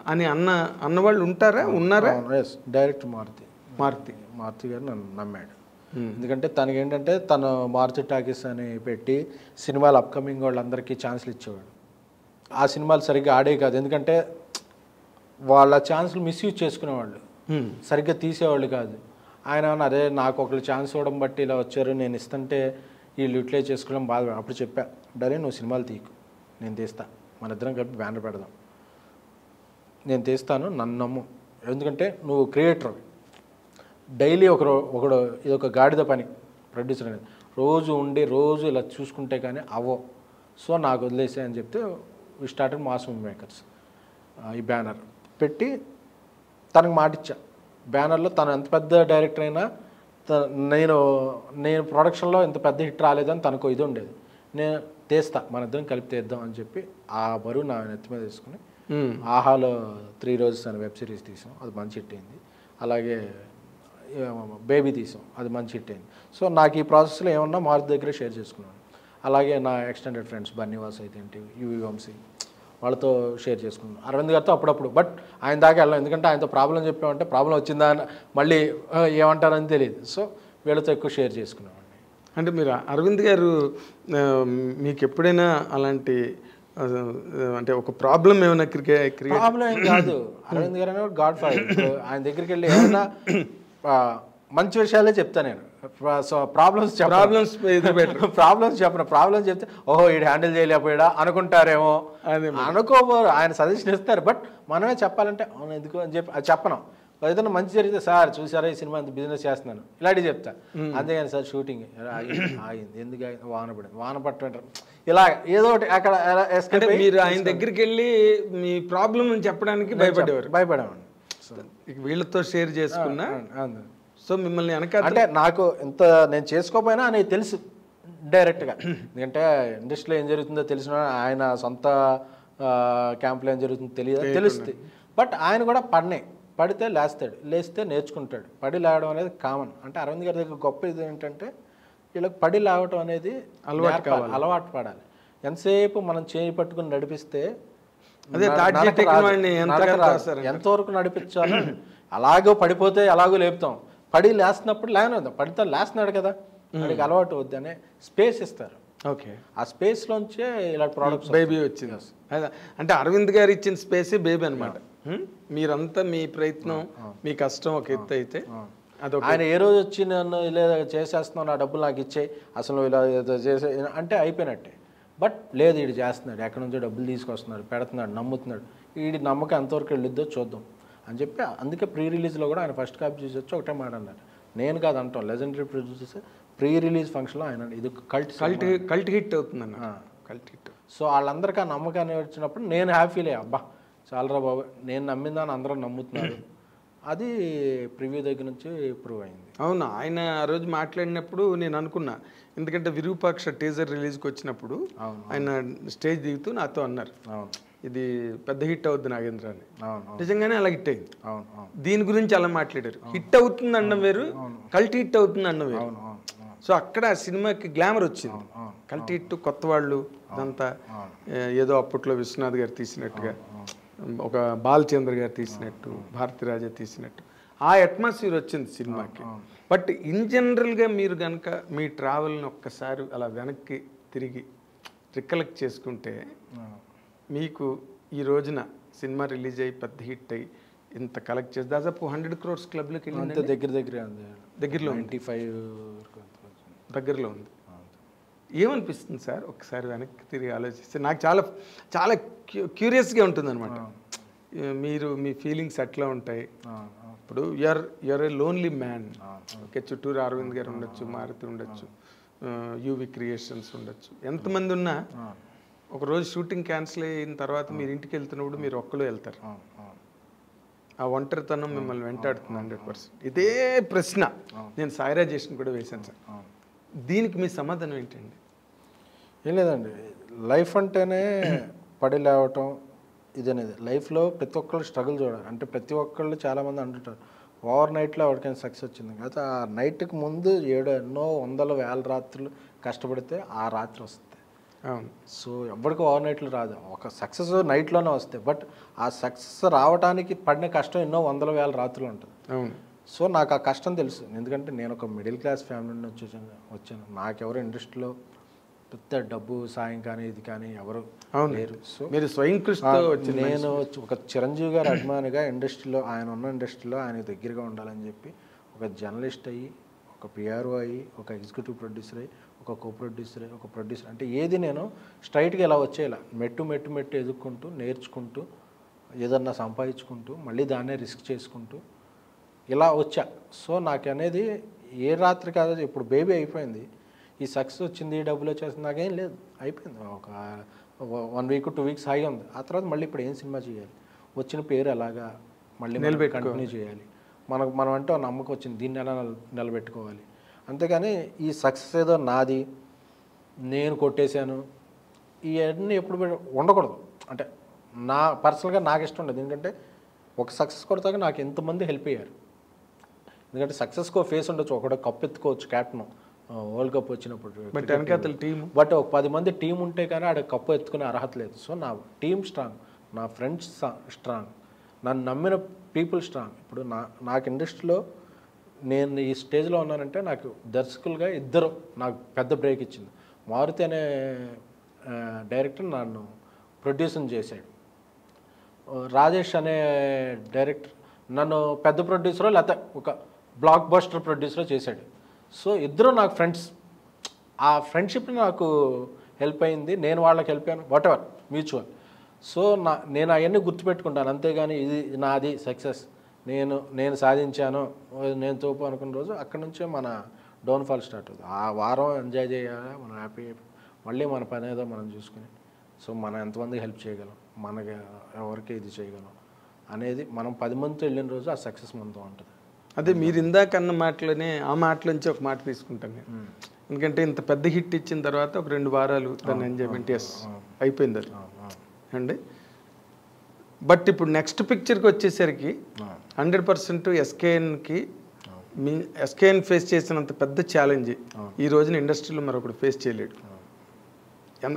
అని అన్న అన్నవాళ్ళు ఉంటారా? ఉన్నారా? Yes direct Maruthi. Maruti. Maruthi garu నన్ను నమ్మాడు. ఎందుకంటే తనకి ఏంటంటే తను మారుతి టాకీస్ అని పెట్టి సినిమాలు అప్కమింగ్ వాళ్ళందరికీ ఛాన్స్లు ఇచ్చేవాడు. ఆ సినిమాలు సరిగ్గా ఆడే కాదు. ఎందుకంటే వాళ్ళ ఛాన్స్లు మిస్యూజ్ చేసుకునేవాళ్ళు. Hmm. సరిగ్గా తీసేవాళ్ళు కాదు. ఆయన అదే నాకు ఒకళ్ళు ఛాన్స్ ఇవ్వడం బట్టి ఇలా వచ్చారు నేను ఇస్తుంటే వీళ్ళు యూటిలైజ్ చేసుకోవడం బాధ అప్పుడు చెప్పా డరే నువ్వు సినిమాలు తీకు నేను తీస్తా మన ఇద్దరం కలిపి బ్యానర్ పెడదాం. నేను తీస్తాను నన్ను నమ్ము. ఎందుకంటే నువ్వు క్రియేటర్. డైలీ ఒకరు ఒకడు ఇది ఒక గాడిద పని ప్రొడ్యూసర్ అనేది. రోజు ఉండి రోజు ఇలా చూసుకుంటే కానీ అవ్వో సో నాకు వదిలేసే అని చెప్తే we started mass movie makers ఈ బ్యానర్. పెట్టి తనకు మాటిచ్చా. బ్యానర్లో తను ఎంత పెద్ద డైరెక్టర్ అయినా నేను నేను ప్రొడక్షన్లో ఇంత పెద్ద హిట్ రాలేదని తనకు ఇది ఉండేది. నేను తీస్తా మన ఇద్దరం కలిపి తీద్దాం అని చెప్పి ఆ బరువు నా నెత్తి మీద తీసుకుని. ఆహాలో త్రీ రోజెస్ అనే వెబ్ సిరీస్ తీసాం. అది మంచి హిట్ అయింది. అలాగే బేబీ తీసాం. అది మంచి హిట్ అయింది. సో నాకు ఈ ప్రాసెస్లో ఏమన్నా మారుతి దగ్గర షేర్ చేసుకున్నాను. అలాగే నా ఎక్స్టెండెడ్ ఫ్రెండ్స్ బన్నీవాస్ అయితే ఏంటి యువి వంశీ వాళ్ళతో షేర్ చేసుకున్నాను అరవింద్ గారితో అప్పుడప్పుడు. బట్ ఆయన దాకా వెళ్ళాం. ఎందుకంటే ఆయనతో ప్రాబ్లం చెప్పామంటే ప్రాబ్లం వచ్చిందా అని మళ్ళీ ఏమంటారని తెలియదు. సో వీళ్ళతో ఎక్కువ షేర్ చేసుకున్నామండి అంటే మీరు అరవింద్ గారు మీకు ఎప్పుడైనా అలాంటి అంటే ఒక ప్రాబ్లం ఏమైనా క్రికెట్ ప్రాబ్లం ఏం కాదు. అరవింద్ గారు అనేవాడు గాడ్ ఫాదర్. ఆయన దగ్గరికి వెళ్ళి ఏమైనా మంచి విషయాలే చెప్తా నేను. సో ప్రాబ్లమ్స్ ప్రాబ్లమ్స్ ప్రాబ్లమ్స్ చెప్పను. <laughs> ప్రాబ్లమ్స్ చెప్తే ఓహో ఈడు హ్యాండిల్ చేయలేకపోయాడా? అనుకుంటారేమో. అనుకోబోరు. ఆయన సజెషన్ ఇస్తారు. బట్ మనమే చెప్పాలంటే అవును ఎందుకు అని చెప్పి అది చెప్పను. ఏదైనా మంచి జరిగితే సార్ చూసారా ఈ సినిమా? ఇంత బిజినెస్ చేస్తున్నాను. ఇలాంటివి చెప్తా. అంతేగాని సార్ షూటింగ్ ఆగింది. ఎందుకు ఆగింది? వాన పడింది. వాన పట్టడం ఇలా ఏదో ఒకటి అక్కడ మీరు ఆయన దగ్గరికి వెళ్ళి మీ ప్రాబ్లం చెప్పడానికి భయపడేవారు. భయపడేవాడిని. వీళ్ళతో షేర్ చేసుకున్నా. సో మిమ్మల్ని వెనక అంటే నాకు ఇంత నేను చేసుకోకపోయినా అనేది తెలుసు డైరెక్ట్గా ఎందుకంటే ఇండస్ట్రీలో ఏం జరుగుతుందో తెలిసిన ఆయన సొంత క్యాంప్లో ఏం జరుగుతుందో తెలియదు. తెలుస్తుంది. బట్ ఆయన కూడా పడినాయి పడితే లేస్తాడు. లేస్తే నేర్చుకుంటాడు. పడి లేవడం అనేది కామన్ అంటే అరవింద్ గారి దగ్గర గొప్ప ఇది ఏంటంటే వీళ్ళకి పడి లేవటం అనేది అలవాటు అలవాటు పడాలి. ఎంతసేపు మనం చేయి పట్టుకుని నడిపిస్తే. ఎంతవరకు నడిపించాలో. అలాగో పడిపోతే అలాగో లేపుతాం. పడి లేస్తున్నప్పుడు లేనవుతాం పడితే లేస్తున్నాడు కదా. వాడికి అలవాటు వద్దు అనే స్పేస్ ఇస్తారు. ఓకే. ఆ స్పేస్లోంచే ఇలాంటి ప్రోడక్ట్స్ బేబీ వచ్చింది అంటే అరవింద్ గారు ఇచ్చిన స్పేసే బేబీ అనమాట మీరంతా మీ ప్రయత్నం మీ కష్టం ఒక ఎత్తు అయితే అదొక ఆయన ఏ రోజు వచ్చి నన్ను ఇలా చేసేస్తున్నావు నా డబ్బులు నాకు ఇచ్చే అసలు ఇలా ఏదో చేసే అంటే అయిపోయినట్టే. బట్ లేదు వీడు చేస్తున్నాడు. ఎక్కడి నుంచో డబ్బులు తీసుకొస్తున్నాడు పెడుతున్నాడు నమ్ముతున్నాడు. వీడి నమ్మకం ఎంతవరకు వెళ్ళిద్దో చూద్దాం. అని చెప్పి అందుకే ప్రీ రిలీజ్లో కూడా ఆయన ఫస్ట్ కాపీ చూసి వచ్చి ఒకటే మాట అన్నారు నేను కాదు అంటాం లెజెండరీ ప్రొడ్యూసర్స్ ప్రీ రిలీజ్ ఫంక్షన్లో ఆయన ఇది కల్ట్ కల్ట్ కల్ట్ హిట్ అవుతుంది అన్న కల్ట్ హిట్ సో వాళ్ళందరికీ ఆ నమ్మకాన్ని వచ్చినప్పుడు నేను హ్యాపీలే అబ్బా చాలరా బాబు నేను నమ్మిందని అందరూ నమ్ముతున్నారు. అది ప్రివ్యూ దగ్గర నుంచి ప్రూవ్ అయింది. అవును? ఆయన ఆ రోజు మాట్లాడినప్పుడు నేను అనుకున్నా ఎందుకంటే విరూపాక్ష టీజర్ రిలీజ్కి వచ్చినప్పుడు అవును. ఆయన స్టేజ్ దిగుతూ నాతో అన్నారు. అవును. ఇది పెద్ద హిట్ అవుద్ది నాగేంద్ర అని నిజంగానే అలా హిట్ అయింది. దీని గురించి అలా మాట్లాడారు. హిట్ అవుతుంది అన్నం వేరు కల్ట్ హిట్ అవుతుంది అన్నం వేరు. సో అక్కడ ఆ సినిమాకి గ్లామర్ వచ్చింది. కల్ట్ హిట్ కొత్త వాళ్ళు ఇదంతా ఏదో అప్పట్లో విశ్వనాథ్ గారు తీసినట్టుగా ఒక బాలచంద్ర గారు తీసినట్టు భారతిరాజా తీసినట్టు. ఆ అట్మాస్ఫియర్ వచ్చింది సినిమాకి. బట్ ఇన్ జనరల్గా మీరు కనుక మీ ట్రావెల్ని ఒక్కసారి అలా వెనక్కి తిరిగి రికలెక్ట్ చేసుకుంటే మీకు ఈ రోజున సినిమా రిలీజ్ అయ్యి పెద్ద హిట్ అయ్యి ఇంత కలెక్ట్ చేసి దాదాపు హండ్రెడ్ క్రోర్స్ క్లబ్లోకి వెళ్ళింది అంతే దగ్గర దగ్గరే దగ్గరలో. నైంటీ ఫైవ్ దగ్గరలో ఉంది. ఏమనిపిస్తుంది సార్? ఒకసారి వెనక్కి తిరిగి ఆలోచిస్తే నాకు చాలా చాలా క్యూరియస్గా ఉంటుంది అనమాట మీరు మీ ఫీలింగ్స్ ఎట్లా ఉంటాయి. ఇప్పుడు you're you're a lonely man okay చుట్టూరు అరవింద్ గారు ఉండొచ్చు మారుతి ఉండొచ్చు యూవి క్రియేషన్స్ ఉండొచ్చు. ఎంతమంది ఉన్నా ఒక రోజు షూటింగ్ క్యాన్సిల్ అయిన తర్వాత మీరు ఇంటికి వెళ్తున్నప్పుడు మీరు ఒక్కరు వెళ్తారు. ఆ ఒంటరితనం మిమ్మల్ని వెంటాడుతుంది హండ్రెడ్ పర్సెంట్. ఇదే ప్రశ్న. నేను సాయిరాజేషన్ కూడా వేశాను సార్. దీనికి మీ సమాధానం ఏంటండి? ఏం లేదండి. లైఫ్ అంటేనే పడి లేవటం ఇదనేది. లైఫ్లో ప్రతి ఒక్కళ్ళు స్ట్రగుల్ చూడాలి. అంటే ప్రతి ఒక్కళ్ళు చాలామంది అంటుంటారు ఓవర్ నైట్లో ఎవరికైనా సక్సెస్ వచ్చింది. కాకపోతే ఆ నైట్కి ముందు ఏడు ఎన్నో వందల వేల రాత్రులు కష్టపడితే ఆ రాత్రి వస్తుంది. సో ఎవరికి ఓవర్ నైట్లు రాదు. ఒక సక్సెస్ నైట్లోనే వస్తాయి బట్ ఆ సక్సెస్ రావడానికి పడిన కష్టం ఎన్నో వందల వేల రాత్రులు ఉంటుంది. అవును. సో నాకు ఆ కష్టం తెలుసు. ఎందుకంటే నేను ఒక మిడిల్ క్లాస్ ఫ్యామిలీ నుంచి వచ్చాను వచ్చాను. నాకెవరు ఇండస్ట్రీలో పెద్ద డబ్బు సాయం కానీ ఇది కానీ ఎవరు. లేరు. సో మీరు స్వయం వచ్చిన నేను ఒక చిరంజీవి గారి అభిమానిగా ఇండస్ట్రీలో ఆయన ఉన్న ఇండస్ట్రీలో ఆయన దగ్గరగా ఉండాలని చెప్పి ఒక జర్నలిస్ట్ అయ్యి ఒక పిఆర్ఓ అయ్యి ఒక ఎగ్జిక్యూటివ్ ప్రొడ్యూసర్ అయ్యి ఒక కో ప్రొడ్యూసర్ ఒక ప్రొడ్యూసర్ అంటే ఏది నేను స్ట్రైట్గా ఇలా వచ్చేలా మెట్టు మెట్టు మెట్టు ఎదుక్కుంటూ నేర్చుకుంటూ ఏదన్నా సంపాదించుకుంటూ మళ్ళీ దాన్నే రిస్క్ చేసుకుంటూ ఇలా వచ్చా. సో నాకు అనేది ఏ రాత్రి కాదు ఇప్పుడు బేబీ అయిపోయింది. ఈ సక్సెస్ వచ్చింది ఈ డబ్బులు వచ్చేసింది నాకేం లేదు. అయిపోయింది. ఒక వన్ వీక్ టూ వీక్స్ హాయిగా ఉంది. ఆ తర్వాత మళ్ళీ ఇప్పుడు ఏం సినిమా చేయాలి? వచ్చిన పేరు ఎలాగా? మళ్ళీ కంటిన్యూ చేయాలి. మనకు మనం అంటే నమ్మకం వచ్చింది దీన్ని ఎలా నిల- నిలబెట్టుకోవాలి? అంతేగాని ఈ సక్సెస్ ఏదో నాది నేను కొట్టేశాను ఇవన్నీ ఎప్పుడు ఉండకూడదు. అంటే నా పర్సనల్గా నాకు ఇష్టం ఉండదు. ఎందుకంటే ఒక సక్సెస్ కొడతాక నాకు ఎంతమంది హెల్ప్ అయ్యారు. ఎందుకంటే సక్సెస్కో ఫేస్ ఉండొచ్చు. ఒకటి కప్ ఎత్తుకోవచ్చు క్యాప్టెన్ వరల్డ్ కప్ వచ్చినప్పుడు టీం బట్ ఒక పది మంది టీం ఉంటే కానీ ఆడ కప్పు ఎత్తుకునే అర్హత లేదు. సో నా టీం స్ట్రాంగ్ నా ఫ్రెండ్స్ స్ట్రాంగ్ నన్ను నమ్మిన పీపుల్ స్ట్రాంగ్. ఇప్పుడు నా నాకు ఇండస్ట్రీలో నేను ఈ స్టేజ్లో ఉన్నానంటే నాకు దర్శకులుగా ఇద్దరు నాకు పెద్ద బ్రేక్ ఇచ్చింది. మారుతి అనే డైరెక్టర్ నన్ను ప్రొడ్యూసింగ్ చేశాడు. రాజేష్ అనే డైరెక్టర్ నన్ను పెద్ద ప్రొడ్యూసరో లేకపోతే ఒక బ్లాక్ బస్టర్ ప్రొడ్యూసరో చేశాడు. సో ఇద్దరు నాకు ఫ్రెండ్స్. ఆ ఫ్రెండ్షిప్ నాకు హెల్ప్ అయింది. నేను వాళ్ళకి హెల్ప్ అయ్యాను. What ever mutual. సో నా నేను అవన్నీ గుర్తుపెట్టుకుంటాను. అంతేగాని ఇది నాది సక్సెస్. నేను నేను సాధించాను నేను తోపు అనుకున్న రోజు అక్కడ నుంచే మన డౌన్ఫాల్ స్టార్ట్ అవుతుంది. ఆ వారం ఎంజాయ్ చేయాలి? మనం హ్యాపీ మళ్ళీ మన పని ఏదో మనం చూసుకుని. సో మనం ఎంతమందికి హెల్ప్ చేయగలం? మనకి ఎవరికి ఇది చేయగలం? అనేది మనం పది మందితో వెళ్ళిన రోజు ఆ సక్సెస్ మనతో ఉంటుంది. అదే మీరు ఇందాక అన్న మాటలోనే ఆ మాటలోంచి ఒక మాట తీసుకుంటాను నేను. ఎందుకంటే ఇంత పెద్ద హిట్ ఇచ్చిన తర్వాత ఒక రెండు వారాలు దాని ఎంజాయ్మెంట్ ఎస్ అయిపోయింది అది. అండి? బట్ ఇప్పుడు నెక్స్ట్ పిక్చర్కి వచ్చేసరికి హండ్రెడ్ పర్సెంట్ ఎస్కేఎన్కి మీ ఎస్కేఎన్ ఫేస్ చేసినంత పెద్ద ఛాలెంజ్ ఈ రోజున ఇండస్ట్రీలో మరొకటి ఫేస్ చేయలేడు.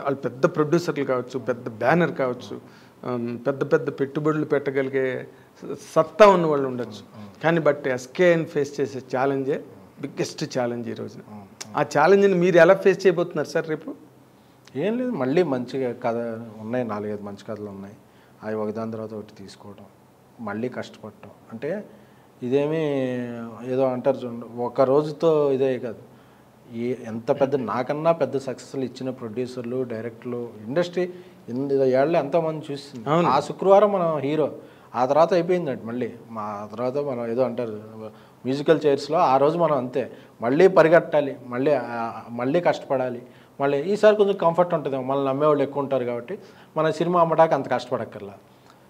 వాళ్ళు పెద్ద ప్రొడ్యూసర్లు కావచ్చు పెద్ద బ్యానర్ కావచ్చు పెద్ద పెద్ద పెట్టుబడులు పెట్టగలిగే సత్తా ఉన్న వాళ్ళు ఉండొచ్చు. కానీ బట్ ఎస్కేఎన్ ఫేస్ చేసే ఛాలెంజే బిగ్గెస్ట్ ఛాలెంజ్ ఈ రోజున. ఆ ఛాలెంజ్ని మీరు ఎలా ఫేస్ చేయబోతున్నారు సార్ రేపు? ఏం లేదు మళ్ళీ మంచిగా కథ ఉన్నాయి నాలుగైదు మంచి కథలు ఉన్నాయి. అవి ఒకదాని తర్వాత ఒకటి తీసుకోవడం మళ్ళీ కష్టపడటం. అంటే ఇదేమీ ఏదో అంటారు చూడండి ఒక రోజుతో ఇదే కాదు. ఏ ఎంత పెద్ద నాకన్నా పెద్ద సక్సెస్లు ఇచ్చిన ప్రొడ్యూసర్లు డైరెక్టర్లు ఇండస్ట్రీ ఎనిమిది ఏళ్ళు ఎంతోమంది చూస్తుంది ఆ శుక్రవారం మనం హీరో ఆ తర్వాత అయిపోయిందండి మళ్ళీ. మా తర్వాత మనం ఏదో అంటారు మ్యూజికల్ చైర్స్లో ఆ రోజు మనం అంతే. మళ్ళీ పరిగెట్టాలి మళ్ళీ మళ్ళీ కష్టపడాలి మళ్ళీ ఈసారి కొంచెం కంఫర్ట్ ఉంటుంది మనల్ని నమ్మేవాళ్ళు ఎక్కువ ఉంటారు కాబట్టి మన సినిమా అమ్మడానికి అంత కష్టపడక్కర్లా.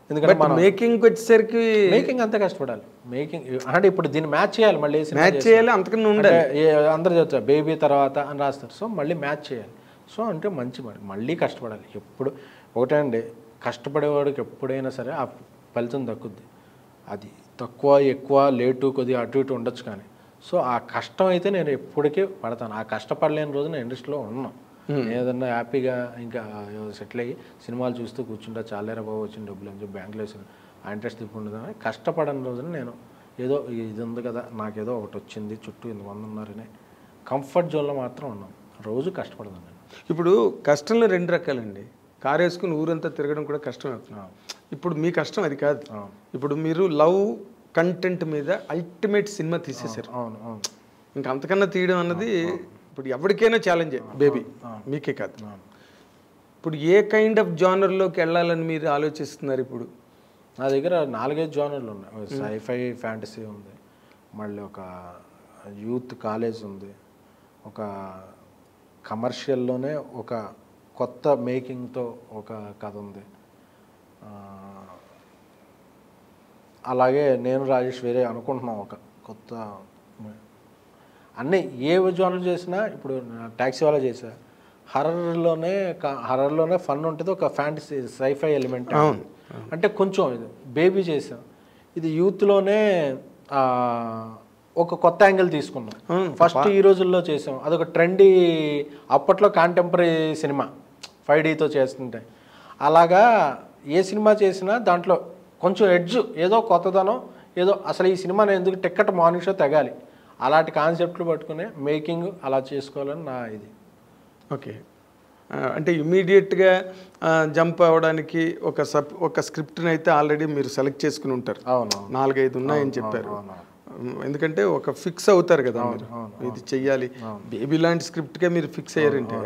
ఎందుకంటే బట్ మేకింగ్ వచ్చేసరికి మేకింగ్ అంతే కష్టపడాలి. మేకింగ్ అంటే ఇప్పుడు దీన్ని మ్యాచ్ చేయాలి మళ్ళీ మ్యాచ్ చేయాలి అంతకన్నా ఉండాలి. అందరూ చెప్తారు బేబీ తర్వాత అని రాస్తారు. సో మళ్ళీ మ్యాచ్ చేయాలి. సో అంటే మంచి మళ్ళీ కష్టపడాలి. ఎప్పుడు ఒకటే అండి కష్టపడేవాడికి ఎప్పుడైనా సరే ఆ ఫలితం దక్కుద్ది. అది తక్కువ ఎక్కువ లేటు కొద్దిగా అటు ఇటు ఉండొచ్చు కానీ. సో ఆ కష్టం అయితే నేను ఎప్పటికీ పడతాను. ఆ కష్టపడలేని రోజు నేను ఇండస్ట్రీలో ఉన్నాను నేను ఏదన్నా హ్యాపీగా ఇంకా సెటిల్ అయ్యి సినిమాలు చూస్తూ కూర్చుంటా చాలేరా బాబు వచ్చిన డబ్బులు అని చెప్పి బ్యాంకులో వేసిన ఆ ఇంట్రెస్ట్ కానీ కష్టపడని రోజున నేను ఏదో ఇది ఉంది కదా నాకేదో ఒకటి వచ్చింది చుట్టూ ఇంతమంది ఉన్నారని కంఫర్ట్ జోన్లో మాత్రం ఉన్నాం. రోజు కష్టపడదాం నేను. ఇప్పుడు కష్టంలో రెండు రకాలండి. కారు వేసుకుని ఊరంతా తిరగడం కూడా కష్టం అవుతుంది. ఇప్పుడు మీ కష్టం అది కాదు. ఇప్పుడు మీరు లవ్ కంటెంట్ మీద అల్టిమేట్ సినిమా తీసేశారు. అవును అవును. ఇంకా అంతకన్నా తీయడం అన్నది ఇప్పుడు ఎవరికైనా ఛాలెంజ్ బేబీ మీకే కాదు. ఇప్పుడు ఏ కైండ్ ఆఫ్ జానర్లోకి వెళ్ళాలని మీరు ఆలోచిస్తున్నారు ఇప్పుడు? నా దగ్గర నాలుగైదు జోనర్లు ఉన్నాయి. సైఫై ఫ్యాంటసీ ఉంది. మళ్ళీ ఒక యూత్ కాలేజ్ ఉంది. ఒక కమర్షియల్లోనే ఒక కొత్త మేకింగ్తో ఒక కథ ఉంది. అలాగే నేను రాజేష్ వేరే అనుకుంటున్నాం ఒక కొత్త అన్నీ ఏ జోనర్ చేసినా ఇప్పుడు ట్యాక్సీ వాళ్ళ చేసా. హర్రర్లోనే హర్రర్లోనే ఫన్ ఉంటుంది ఒక ఫ్యాంటసీ సైఫై ఎలిమెంట్ అంటే కొంచెం ఇది బేబీ చేసాం. ఇది యూత్లోనే ఒక కొత్త యాంగిల్ తీసుకున్నాం. ఫస్ట్ ఈ రోజుల్లో చేసాం. అదొక ట్రెండీ అప్పట్లో కాంటెంపరీ సినిమా ఫైవ్ డీతో చేస్తుంటే. అలాగా ఏ సినిమా చేసినా దాంట్లో కొంచెం ఎడ్జ్ ఏదో కొత్తదనం ఏదో అసలు ఈ సినిమా ఎందుకు టిక్కెట్ మార్నింగ్ షో తెగాలి. అలాంటి కాన్సెప్ట్లు పట్టుకునే మేకింగ్ అలా చేసుకోవాలని నా ఇది. ఓకే. అంటే ఇమీడియట్గా జంప్ అవ్వడానికి ఒక సబ్ ఒక స్క్రిప్ట్ని అయితే ఆల్రెడీ మీరు సెలెక్ట్ చేసుకుని ఉంటారు. అవును నాలుగైదు ఉన్నాయని చెప్పారు. ఎందుకంటే ఒక ఫిక్స్ అవుతారు కదా మీరు. ఇది చెయ్యాలి. బేబీ లాంటి స్క్రిప్ట్కే మీరు ఫిక్స్ అయ్యారంటే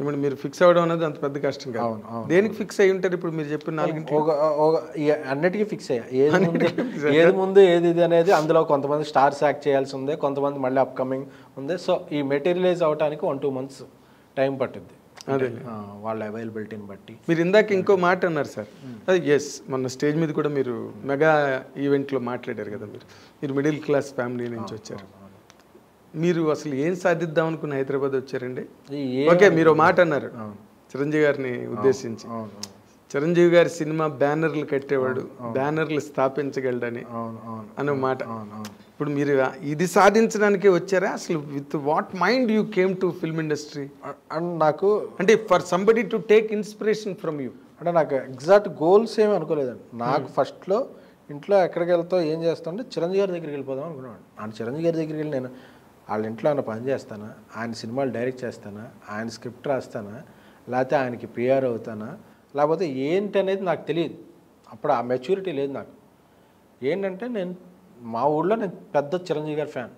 ఇప్పుడు మీరు ఫిక్స్ అవ్వడం అనేది అంత పెద్ద కష్టం కాదు. దేనికి ఫిక్స్ అయ్యి ఉంటారు ఇప్పుడు మీరు చెప్పిన నాలుగింటి అన్నిటికీ ఫిక్స్ అయ్యా. ఏది ముందు ఏది ముందు ఏది ఇది అనేది అందులో కొంతమంది స్టార్స్ యాక్ట్ చేయాల్సి ఉంది కొంతమంది మళ్ళీ అప్కమింగ్ ఉంది. సో ఈ మెటీరియలైజ్ అవడానికి వన్ టూ మంత్స్ టైం పట్టుద్ది. వాళ్ళ అవైలబిలిటీని బట్టి. మీరు ఇందాక ఇంకో మాట అన్నారు సార్. అది ఎస్ మొన్న స్టేజ్ మీద కూడా మీరు మెగా ఈవెంట్లో మాట్లాడారు కదా మీరు. మీరు మిడిల్ క్లాస్ ఫ్యామిలీ నుంచి వచ్చారు. మీరు అసలు ఏం సాధిద్దాం అనుకుని హైదరాబాద్ వచ్చారండి? ఓకే మీరు మాట అన్నారు. చిరంజీవి గారిని ఉద్దేశించి. చిరంజీవి గారి సినిమా బ్యానర్లు కట్టేవాడు బ్యానర్లు స్థాపించగలడని అనే మాట. ఇప్పుడు మీరు ఇది సాధించడానికి వచ్చారా? అసలు with what mind you came to film industry? And నాకు అంటే for somebody to take inspiration from you. అంటే నాకు ఎగ్జాక్ట్ గోల్స్ ఏమి అనుకోలేదండి. నాకు ఫస్ట్లో ఇంట్లో ఎక్కడికి వెళ్తావు ఏం చేస్తావు అంటే చిరంజీవి గారి దగ్గరికి వెళ్ళిపోదాం అనుకున్నాను ఆయన చిరంజీవి గారి దగ్గరికి వెళ్ళి నేను వాళ్ళ ఇంట్లో ఆయన పని చేస్తానా? ఆయన సినిమాలు డైరెక్ట్ చేస్తానా? ఆయన స్క్రిప్ట్ రాస్తానా? లేకపోతే ఆయనకి పిఆర్ అవుతానా? లేకపోతే ఏంటి అనేది నాకు తెలియదు. అప్పుడు ఆ మెచ్యూరిటీ లేదు నాకు. ఏంటంటే నేను మా ఊళ్ళో నేను పెద్ద చిరంజీవి గారి ఫ్యాన్.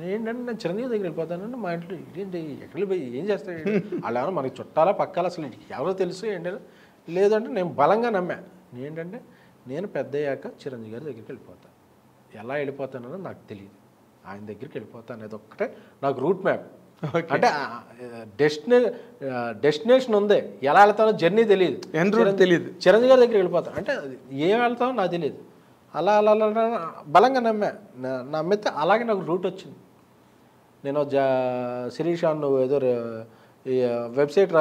ఏంటంటే నేను చిరంజీవి దగ్గర వెళ్ళిపోతానంటే మా ఇంట్లో ఏంటి ఎక్కడికి పోయి ఏం చేస్తాడు? వాళ్ళు ఏమన్నా మనకి చుట్టాలా పక్కాలా అసలు ఎవరో తెలుసు ఏంటంటే లేదంటే నేను బలంగా నమ్మా. ఏంటంటే నేను పెద్ద అయ్యాక చిరంజీవి గారి దగ్గరికి వెళ్ళిపోతాను ఎలా వెళ్ళిపోతానో నాకు తెలియదు. ఆయన దగ్గరికి వెళ్ళిపోతాను అనేది ఒక్కటే నాకు రూట్ మ్యాప్. అంటే డెస్టినే డెస్టినేషన్ ఉంది. ఎలా వెళ్తానో జర్నీ తెలియదు. తెలియదు. చిరంజీవి గారి దగ్గరికి వెళ్ళిపోతాను. అంటే ఏం వెళ్తామో నాకు తెలియదు. అలా అలా అలా బలంగా నమ్మా. నా- నమ్మితే అలాగే నాకు రూట్ వచ్చింది. నేను జా శిరీష్ నువ్వు ఏదో ఈ వెబ్సైట్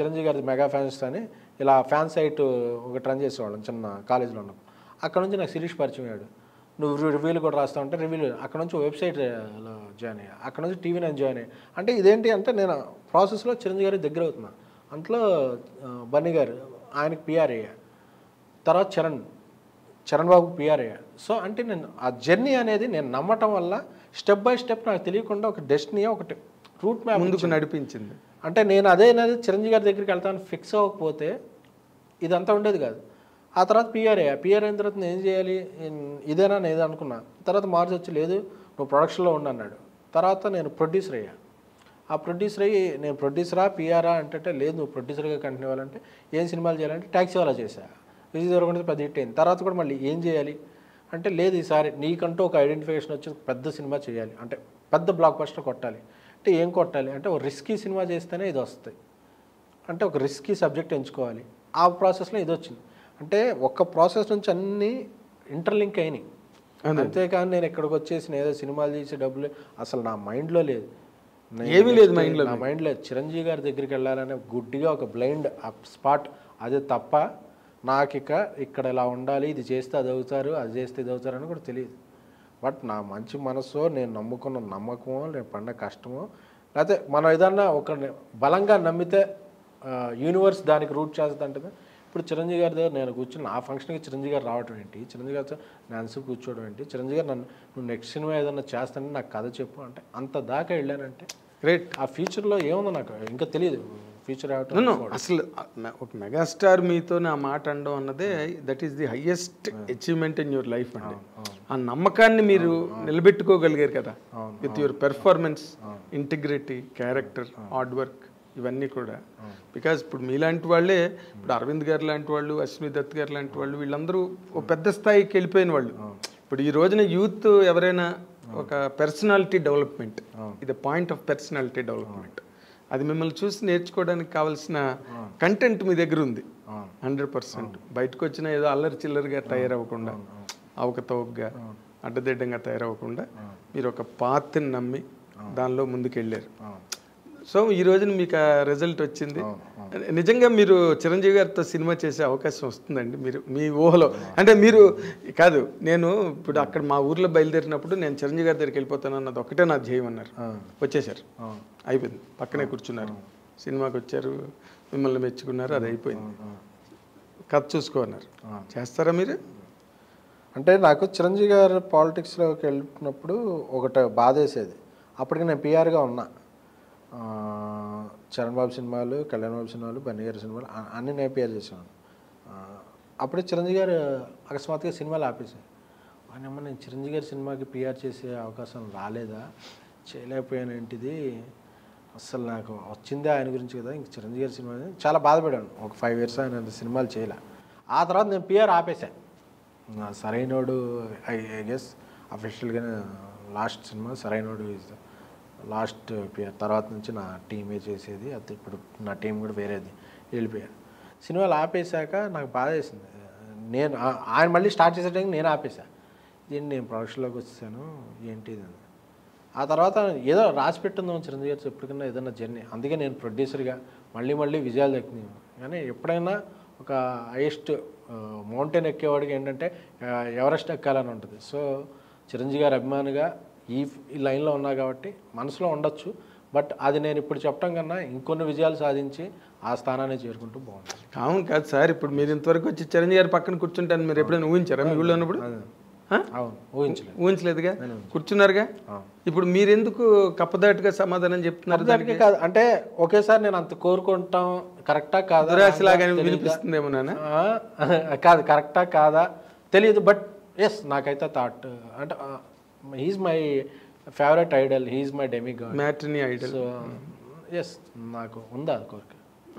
చిరంజీవి గారి మెగా ఫ్యాన్స్ అని ఇలా ఫ్యాన్ సైట్ ఒకటి రన్ చేసేవాళ్ళం చిన్న కాలేజీలో ఉన్నప్పుడు. అక్కడ నుంచి నాకు శిరీష్ పరిచయం అయ్యాడు. నువ్వు రివ్యూలు కూడా రాస్తా ఉంటే రివ్యూలు అక్కడ నుంచి వెబ్సైట్లో జాయిన్ అయ్యా. అక్కడ నుంచి టీవీ నేను జాయిన్ అయ్యా. అంటే ఇదేంటి అంటే నేను ప్రాసెస్లో చిరంజీవి గారికి దగ్గర అవుతున్నా. అంతలో బన్నీ గారు ఆయనకి పిఆర్ అయ్యా. తర్వాత చరణ్. చరణ్ బాబు పిఆర్ అయ్యా. సో అంటే నేను ఆ జర్నీ అనేది నేను నమ్మటం వల్ల స్టెప్ బై స్టెప్ నాకు తెలియకుండా ఒక డెస్టినీ ఒకటి రూట్ మ్యాప్ ముందుకు నడిపించింది. అంటే నేను అదే అనేది చిరంజీవి గారి దగ్గరికి వెళ్తాను ఫిక్స్ అవ్వకపోతే ఇదంతా ఉండేది కాదు. ఆ తర్వాత పిఆర్ అయ్యా. పిఆర్ అయిన తర్వాత నేను ఏం చేయాలి? ఇదేనా? నేను ఇది అనుకున్నా. తర్వాత మార్చి వచ్చి లేదు నువ్వు ప్రొడక్షన్లో ఉండు అన్నాడు. తర్వాత నేను ప్రొడ్యూసర్ అయ్యా. ఆ ప్రొడ్యూసర్ అయ్యి నేను ప్రొడ్యూసరా పిఆరా అంటే లేదు నువ్వు ప్రొడ్యూసర్గా కంటిన్యూ అవ్వాలంటే ఏం సినిమాలు చేయాలంటే ట్యాక్సీ వాళ్ళ చేశా. విజయ్ దేవరకొండ పెద్ద హిట్ అయింది. తర్వాత కూడా మళ్ళీ ఏం చేయాలి? అంటే లేదు ఈసారి నీకంటూ ఒక ఐడెంటిఫికేషన్ వచ్చి పెద్ద సినిమా చేయాలి. అంటే పెద్ద బ్లాక్ బస్టర్ కొట్టాలి. అంటే ఏం కొట్టాలి? అంటే ఒక రిస్కీ సినిమా చేస్తేనే ఇది వస్తాయి అంటే ఒక రిస్కీ సబ్జెక్ట్ ఎంచుకోవాలి. ఆ ప్రాసెస్లో ఇది వచ్చింది. అంటే ఒక్క ప్రాసెస్ నుంచి అన్నీ ఇంటర్లింక్ అయినాయి. అంతేకాని నేను ఇక్కడికి వచ్చేసి ఏదో సినిమాలు తీసి డబ్బులు అసలు నా మైండ్లో లేదు. ఏమీ లేదు next mind లో నా మైండ్లో చిరంజీవి గారి దగ్గరికి వెళ్ళాలనే గుడ్డిగా ఒక బ్లైండ్ స్పాట్ అదే తప్ప నాకు ఇక ఇక్కడ ఇలా ఉండాలి ఇది చేస్తే అది అవుతారు అది చేస్తే ఇది అవుతారు అని కూడా తెలియదు. బట్ నా మంచి మనసు నేను నమ్ముకున్న నమ్మకమో నేను పడిన కష్టమో లేకపోతే మనం ఏదన్నా ఒక బలంగా నమ్మితే యూనివర్స్ దానికి రూట్ చేస్తుందంటే ఇప్పుడు చిరంజీవి గారి దగ్గర నేను కూర్చుని ఆ ఫంక్షన్కి చిరంజీవి గారు రావడం ఏంటి? చిరంజీవి గారితో డాన్స్ కూర్చోవడం ఏంటి? చిరంజీవి గారు నన్ను నువ్వు నెక్స్ట్ సినిమా ఏదన్నా చేస్తానని నాకు కథ చెప్పు అంటే అంత దాకా వెళ్ళానంటే గ్రేట్ ఆ ఫ్యూచర్లో ఏముందో నాకు? ఇంకా తెలియదు. ఫ్యూచర్ నో అసలు ఒక మెగాస్టార్ మీతో ఆ మాట అనడం అన్నదే that is the highest achievement in your life అండి. ఆ నమ్మకాన్ని మీరు నిలబెట్టుకోగలిగారు కదా. With your performance integrity character hard work ఇవన్నీ కూడా. బికాజ్ ఇప్పుడు మీలాంటి వాళ్ళే ఇప్పుడు అరవింద్ గారు లాంటి వాళ్ళు అశ్విని దత్ గారు లాంటి వాళ్ళు వీళ్ళందరూ ఓ పెద్ద స్థాయికి వెళ్ళిపోయిన వాళ్ళు. ఇప్పుడు ఈ రోజున యూత్ ఎవరైనా ఒక పర్సనాలిటీ డెవలప్మెంట్ ఇది పాయింట్ ఆఫ్ పర్సనాలిటీ డెవలప్మెంట్ అది మిమ్మల్ని చూసి నేర్చుకోవడానికి కావాల్సిన కంటెంట్ మీ దగ్గర ఉంది. Hundred percent. బయటకు వచ్చిన ఏదో అల్లరి చిల్లరిగా తయారవ్వకుండా అవకతవకగా అడ్డదిడ్డంగా తయారవ్వకుండా మీరు ఒక పాత్ని నమ్మి దానిలో ముందుకు వెళ్ళారు సో ఈ రోజున మీకు ఆ రిజల్ట్ వచ్చింది. నిజంగా మీరు చిరంజీవి గారితో సినిమా చేసే అవకాశం వస్తుందండి. మీరు మీ ఊహలో. అంటే మీరు కాదు నేను ఇప్పుడు అక్కడ మా ఊర్లో బయలుదేరినప్పుడు నేను చిరంజీవి గారి దగ్గరికి వెళ్ళిపోతాను అన్నది ఒకటే నా ధ్యేయం అన్నారు. వచ్చేసారు అయిపోయింది. పక్కనే కూర్చున్నారు. సినిమాకి వచ్చారు. మిమ్మల్ని మెచ్చుకున్నారు. అది అయిపోయింది. కథ చూసుకోన్నారు చేస్తారా మీరు? అంటే నాకు చిరంజీవి గారు పాలిటిక్స్లోకి వెళ్ళినప్పుడు ఒకటి బాధేసేది. అప్పటికి నేను పిఆర్గా ఉన్నా. చరణ్ బాబు సినిమాలు కళ్యాణ్ బాబు సినిమాలు బన్నీ గారి సినిమాలు అన్ని నేపిఆర్ నేను చేసాను అప్పుడే చిరంజీవి గారు అకస్మాత్తుగా సినిమాలు ఆపేశారు ఆయనమ్మ నేను చిరంజీవి గారి సినిమాకి పిఆర్ చేసే అవకాశం రాలేదా చేయలేకపోయాను ఏంటిది అసలు నాకు వచ్చిందే ఆయన గురించి కదా ఇంక చిరంజీవి గారి సినిమా చాలా బాధపడాను ఒక ఫైవ్ ఇయర్స్ ఆయన అంత సినిమాలు చేయలే ఆ తర్వాత నేను పిఆర్ ఆపేశాను సరైనోడు ఐ గెస్ అఫీషియల్గా last cinema Sarrainodu is last తర్వాత నుంచి నా టీమే చేసేది. అది ఇప్పుడు నా టీం కూడా వేరేది. వెళ్ళిపోయారు. సినిమాలు ఆపేశాక నాకు బాధ వేసింది. నేను ఆయన మళ్ళీ స్టార్ట్ చేసే నేను ఆపేసా దీన్ని నేను ప్రొడక్షన్లోకి వచ్చేసాను? ఏంటి ఇది ఆ తర్వాత ఏదో రాసి పెట్టిందాం చిరంజీవి గారు ఎప్పటికన్నా ఏదైనా జర్నీ. అందుకే నేను ప్రొడ్యూసర్గా మళ్ళీ మళ్ళీ విజయాలు దక్కినాను కానీ ఎప్పుడైనా ఒక హైయెస్ట్ మౌంటైన్ ఎక్కేవాడికి ఏంటంటే ఎవరెస్ట్ ఎక్కాలని ఉంటుంది. సో చిరంజీవి గారు అభిమానిగా ఈ లైన్లో ఉన్నా కాబట్టి మనసులో ఉండొచ్చు. బట్ అది నేను ఇప్పుడు చెప్పడం కన్నా ఇంకొన్ని విజయాలు సాధించి ఆ స్థానాన్ని చేరుకుంటూ బాగుంటుంది అవును కాదు సార్ ఇప్పుడు మీరు ఇంతవరకు వచ్చి చిరంజీవి గారి పక్కన కూర్చుంటాను. మీరు ఎప్పుడైనా ఊహించారా మీ ఊళ్ళో ఉన్నప్పుడు? అవును ఊహించలేదు. ఊహించలేదుగా? కూర్చున్నారుగా? ఇప్పుడు మీరెందుకు కప్పదాటుగా సమాధానం చెప్తున్నారు దానికి? కాదు. అంటే ఒకేసారి నేను అంత కోరుకుంటాం కరెక్టా కాదా దురాశలాగా? వినిపిస్తుందేమో నాన్న. కాదు కరెక్టా కాదా తెలియదు బట్ ఎస్ నాకైతే థాట్ అంటే he's my favourite idol he's my demi god matinee idol so yes నాకు ఉందా కోరిక?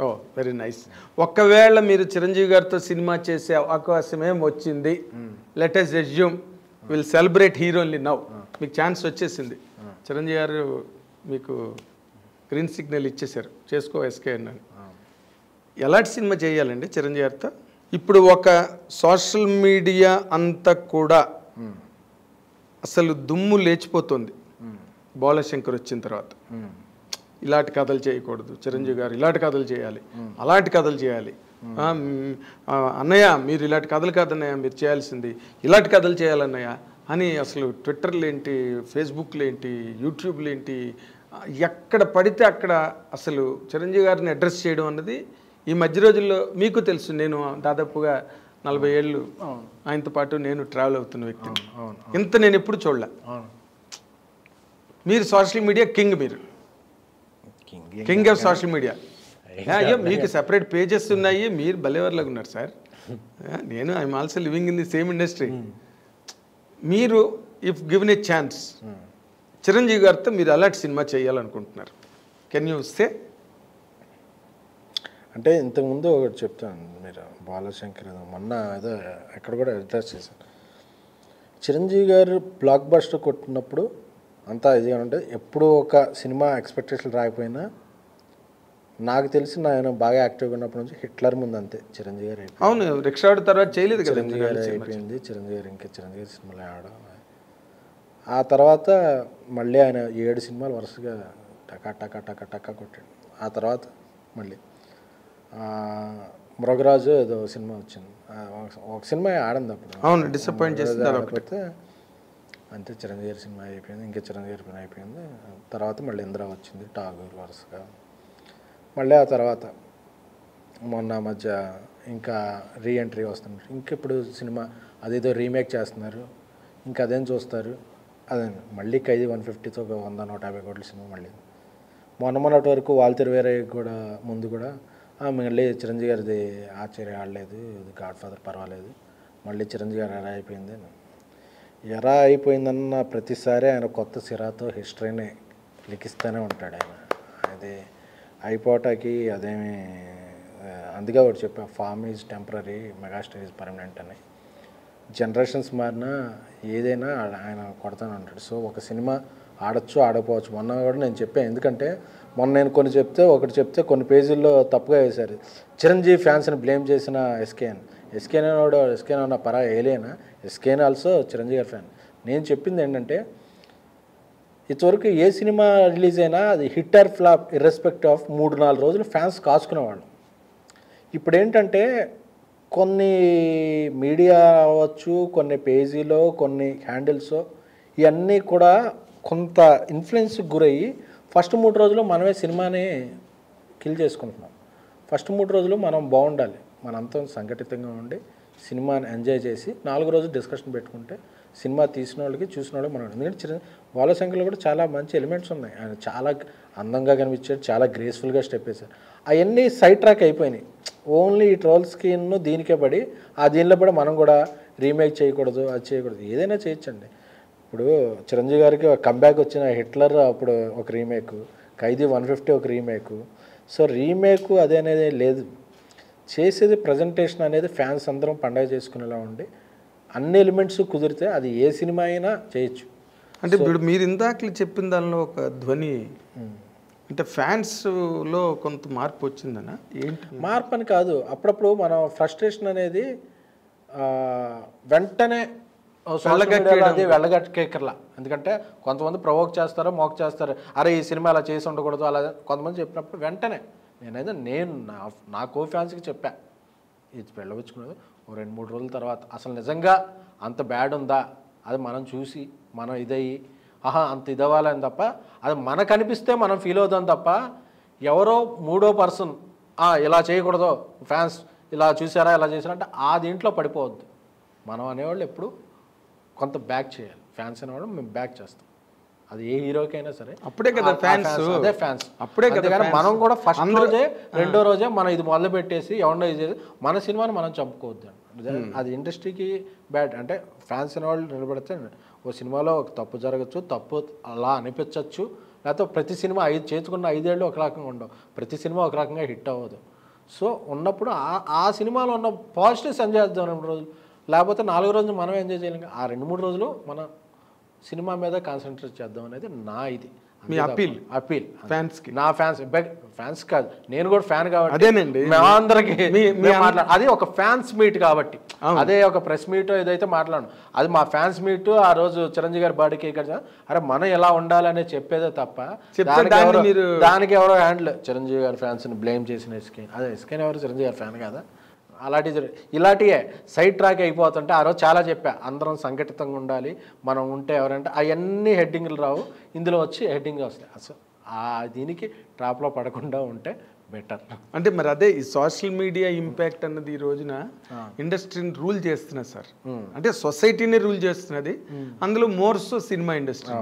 ఓ వెరీ నైస్ ఒక్కవేళ మీరు చిరంజీవి గారితో సినిమా చేసే అవకాశం ఏం వచ్చింది? Let's resume will celebrate hero only now మీకు ఛాన్స్ వచ్చేసింది. చిరంజీవి గారు మీకు గ్రీన్ సిగ్నల్ ఇచ్చేశారు. చేసుకో ఎస్కే అన్నాను. ఎలాంటి సినిమా చేయాలండి చిరంజీవి గారితో? ఇప్పుడు ఒక సోషల్ మీడియా అంతా కూడా అసలు దుమ్ము లేచిపోతుంది. బాలశంకర్ వచ్చిన తర్వాత. ఇలాంటి కథలు చేయకూడదు. చిరంజీవి గారు ఇలాంటి కథలు చేయాలి. అలాంటి కథలు చేయాలి. అన్నయ్య మీరు ఇలాంటి కథలు కాదన్నయ్య మీరు చేయాల్సింది ఇలాంటి కథలు చేయాలన్నయ్య అని అసలు ట్విట్టర్లు ఏంటి ఫేస్బుక్లు ఏంటి యూట్యూబ్లు ఏంటి ఎక్కడ పడితే అక్కడ అసలు చిరంజీవి గారిని అడ్రస్ చేయడం అన్నది ఈ మధ్య రోజుల్లో మీకు తెలుసు. నేను దాదాపుగా నలభై ఏళ్ళు ఆయనతో పాటు నేను ట్రావెల్ అవుతున్న వ్యక్తిని. ఇంత నేను ఎప్పుడు చూడలే. మీరు సోషల్ మీడియా కింగ్ మీరు. కింగ్ ఆఫ్ సోషల్ మీడియా అయ్యో మీకు సెపరేట్ పేజెస్ ఉన్నాయి మీరు భలేవర్లాగా ఉన్నారు సార్. నేను I'm also living in the same industry మీరు if given a chance Chiranjeevi గారితో మీరు అలాంటి సినిమా చేయాలనుకుంటున్నారు. కెన్ యూ సే అంటే ఇంతకుముందు ఒకటి చెప్తాను మీరు బాలశంకర్ మొన్న ఏదో ఎక్కడ కూడా అడ్రస్ చేశాను చిరంజీవి గారు బ్లాక్ బస్టర్ కొట్టినప్పుడు అంతా ఇదిగా ఉంటుంది ఎప్పుడు ఒక సినిమా ఎక్స్పెక్టేషన్ రాకపోయినా నాకు తెలిసి నేను బాగా యాక్టివ్గా ఉన్నప్పటి నుంచి హిట్లర్ ముందు అంతే. చిరంజీవి గారు అవును రిక్షాడు తర్వాత చేయలేదు కదా చిరంజీవి గారు అయిపోయింది. చిరంజీవి గారు ఇంకా చిరంజీవి గారి సినిమాలు ఆడడం ఆ తర్వాత మళ్ళీ ఆయన ఏడు సినిమాలు వరుసగా టకా టకా టకా టకా కొట్టాడు. ఆ తర్వాత మళ్ళీ మృగరాజు ఏదో సినిమా వచ్చింది. ఒక- సినిమా ఆడింది అప్పుడు. అవును డిసప్పాయింట్ చేసింది అంతే చిరంజీవి సినిమా అయిపోయింది ఇంకా చిరంజీవి పని అయిపోయింది. తర్వాత మళ్ళీ ఇంద్ర వచ్చింది టాగూర్ వరుసగా. మళ్ళీ ఆ తర్వాత మొన్న మధ్య ఇంకా రీఎంట్రీ వస్తున్నారు. ఇంక ఇప్పుడు సినిమా అదేదో రీమేక్ చేస్తున్నారు ఇంకా అదేం చూస్తారు. అదే మళ్ళీ ఖైదీ వన్ ఫిఫ్టీతో వంద నూట యాభై కోట్ల సినిమా మళ్ళీ. మొన్న మొన్నటి వరకు వాల్తెరు వేరే కూడా ముందు కూడా "ఆ, మళ్ళీ చిరంజీవి గారిది ఆశ్చర్య ఆడలేదు. ఇది గాడ్ ఫాదర్ పర్వాలేదు. మళ్ళీ చిరంజీవి గారు ఎలా అయిపోయింది ఎరా ఎలా అయిపోయిందన్న ప్రతిసారి ఆయన కొత్త సిరాతో హిస్టరీని లిఖిస్తూనే ఉంటాడు ఆయన. అది అయిపోవటానికి అదేమి అందుకే ఒకటి చెప్పా form is temporary megastar is permanent అని. జనరేషన్స్ మారినా ఏదైనా ఆయన కొడతానే ఉంటాడు. సో ఒక సినిమా ఆడొచ్చు ఆడకపోవచ్చు. మొన్న కూడా నేను చెప్పాను ఎందుకంటే మొన్న నేను కొన్ని చెప్తే ఒకటి చెప్తే కొన్ని పేజీల్లో తప్పుగా వేశారు. చిరంజీవి ఫ్యాన్స్ని బ్లేమ్ చేసిన ఎస్కేఎన్. ఎస్కేఎన్ వాడు ఎస్కేన్ అన్న పరా ఏలేనా ఎస్కేన్ ఆల్సో చిరంజీవి గారి ఫ్యాన్. నేను చెప్పింది ఏంటంటే ఇంతవరకు ఏ సినిమా రిలీజ్ అయినా అది hit or flop irrespective of మూడు నాలుగు రోజులు ఫ్యాన్స్ కాసుకునేవాళ్ళు. ఇప్పుడు ఏంటంటే కొన్ని మీడియా అవ్వచ్చు కొన్ని పేజీలో కొన్ని హ్యాండిల్స్ ఇవన్నీ కూడా కొంత ఇన్ఫ్లుయెన్స్కి గురయ్యి ఫస్ట్ మూడు రోజులు మనమే సినిమాని కిల్ చేసుకుంటున్నాం. ఫస్ట్ మూడు రోజులు మనం బాగుండాలి. మనంతా సంఘటితంగా ఉండి సినిమాని ఎంజాయ్ చేసి నాలుగు రోజులు డిస్కషన్ పెట్టుకుంటే సినిమా తీసిన వాళ్ళకి చూసిన వాళ్ళకి మనం ఎందుకంటే చిన్న వాళ్ళ సంఖ్యలో కూడా చాలా మంచి ఎలిమెంట్స్ ఉన్నాయి. ఆయన చాలా అందంగా కనిపించాడు చాలా గ్రేస్ఫుల్గా స్టెప్ వేశారు అవన్నీ సైడ్ ట్రాక్ అయిపోయినాయి. ఓన్లీ ఈ ట్రోల్ స్క్రీన్ను దీనికే పడి ఆ దీనిలో పడి మనం కూడా రీమేక్ చేయకూడదు అది చేయకూడదు. ఏదైనా చేయొచ్చండి. ఇప్పుడు చిరంజీవి గారికి కంబ్యాక్ వచ్చిన హిట్లర్ అప్పుడు ఒక రీమేక్ ఖైదీ వన్ ఫిఫ్టీ ఒక రీమేక్ సో రీమేక్ అదే అనేది లేదు. చేసేది ప్రజెంటేషన్ అనేది ఫ్యాన్స్ అందరం పండగ చేసుకునేలా ఉండి అన్ని ఎలిమెంట్స్ కుదిరితే అది ఏ సినిమా అయినా చేయొచ్చు. అంటే ఇప్పుడు మీరు ఇందాక చెప్పిన దానిలో ఒక ధ్వని అంటే ఫ్యాన్స్లో కొంత మార్పు వచ్చిందనా? ఏంటి? మార్పు అని కాదు. అప్పుడప్పుడు మనం ఫ్రస్ట్రేషన్ అనేది వెంటనే వెళ్ళగట్టేకర్లా ఎందుకంటే కొంతమంది ప్రవోక్ చేస్తారు మోక్ చేస్తారు అరే ఈ సినిమా అలా చేసి ఉండకూడదు అలా కొంతమంది చెప్పినప్పుడు వెంటనే నేనైతే నేను నా నా కో ఫ్యాన్స్కి చెప్పా. ఇది వెళ్ళవచ్చుకున్నది ఓ రెండు మూడు రోజుల తర్వాత. అసలు నిజంగా అంత బ్యాడ్ ఉందా? అది మనం చూసి మనం ఇదయ్యి ఆహా అంత ఇదవ్వాలని తప్ప అది మనకు అనిపిస్తే మనం ఫీల్ అవుతాం తప్ప ఎవరో మూడో పర్సన్ ఇలా చేయకూడదు ఫ్యాన్స్ ఇలా చూసారా ఇలా చేశారా అంటే ఆ దీంట్లో పడిపోవద్దు. మనం అనేవాళ్ళు ఎప్పుడు కొంత బ్యాక్ చేయాలి. ఫ్యాన్స్ అనేవాళ్ళు మేము బ్యాక్ చేస్తాం. అది ఏ హీరోకైనా సరే. అప్పుడే కదా fans. అదే ఫ్యాన్స్. అప్పుడే కదా. మనం కూడా ఫస్ట్ రోజే రెండో రోజే మనం ఇది మొదలు పెట్టేసి ఎవరినో ఇది మన సినిమాని మనం చంపుకోవద్దు అది- ఇండస్ట్రీకి బ్యాడ్. అంటే ఫ్యాన్స్ అనే వాళ్ళు నిలబడితే ఓ సినిమాలో ఒక తప్పు జరగచ్చు తప్పు అలా అనిపించవచ్చు లేకపోతే ప్రతి సినిమా ఐదు చేతుకున్న ఐదేళ్ళు ఒక రకంగా ఉండవు. ప్రతి సినిమా ఒక రకంగా హిట్ అవ్వదు. సో ఉన్నప్పుడు ఆ ఆ సినిమాలో ఉన్న పాజిటివ్స్ ఎంజాయ్ చేద్దాం రెండు రోజులు లేకపోతే నాలుగు రోజులు మనం ఎంజాయ్ చేయలేం. ఆ రెండు మూడు రోజులు మన సినిమా మీద కాన్సన్ట్రేట్ చేద్దాం అనేది నా ఇది. మీ appeal. అపీల్ Fans కి. నా ఫ్యాన్స్ ఫ్యాన్స్ కాదు. నేను కూడా ఫ్యాన్ కాబట్టి అదేనండి. మేమందరికి మాట్లాడ అది ఒక ఫ్యాన్స్ మీట్ కాబట్టి. అదే ఒక ప్రెస్ మీట్ ఏదైతే మాట్లాడు అది మా ఫ్యాన్స్ మీట్ ఆ రోజు చిరంజీవి గారి బాడీకి ఇక్కడ అరే మనం ఎలా ఉండాలనే చెప్పేదే తప్ప దానికి ఎవరో- హ్యాండిల్ చిరంజీవి గారి ఫ్యాన్స్ని బ్లేమ్ చేసిన ఎస్కేన్ అదే ఎస్కేన్ ఎవరు? చిరంజీవి గారి ఫ్యాన్ కదా? అలాంటి ఇలాంటియే. సైడ్ ట్రాక్ అయిపోతుంటే ఆ రోజు చాలా చెప్పా. అందరం సంఘటితంగా ఉండాలి. మనం ఉంటే ఎవరంటే అవన్నీ హెడ్డింగ్లు రావు. ఇందులో వచ్చి హెడ్డింగ్ వస్తాయి. అసలు ఆ దీనికి ట్రాప్లో పడకుండా ఉంటే బెటర్. అంటే మరి అదే ఈ సోషల్ మీడియా ఇంపాక్ట్ అన్నది ఈ రోజున ఇండస్ట్రీని రూల్ చేస్తున్నది సార్. అంటే సొసైటీని రూల్ చేస్తున్నది. అందులో మోర్స్ సినిమా ఇండస్ట్రీ.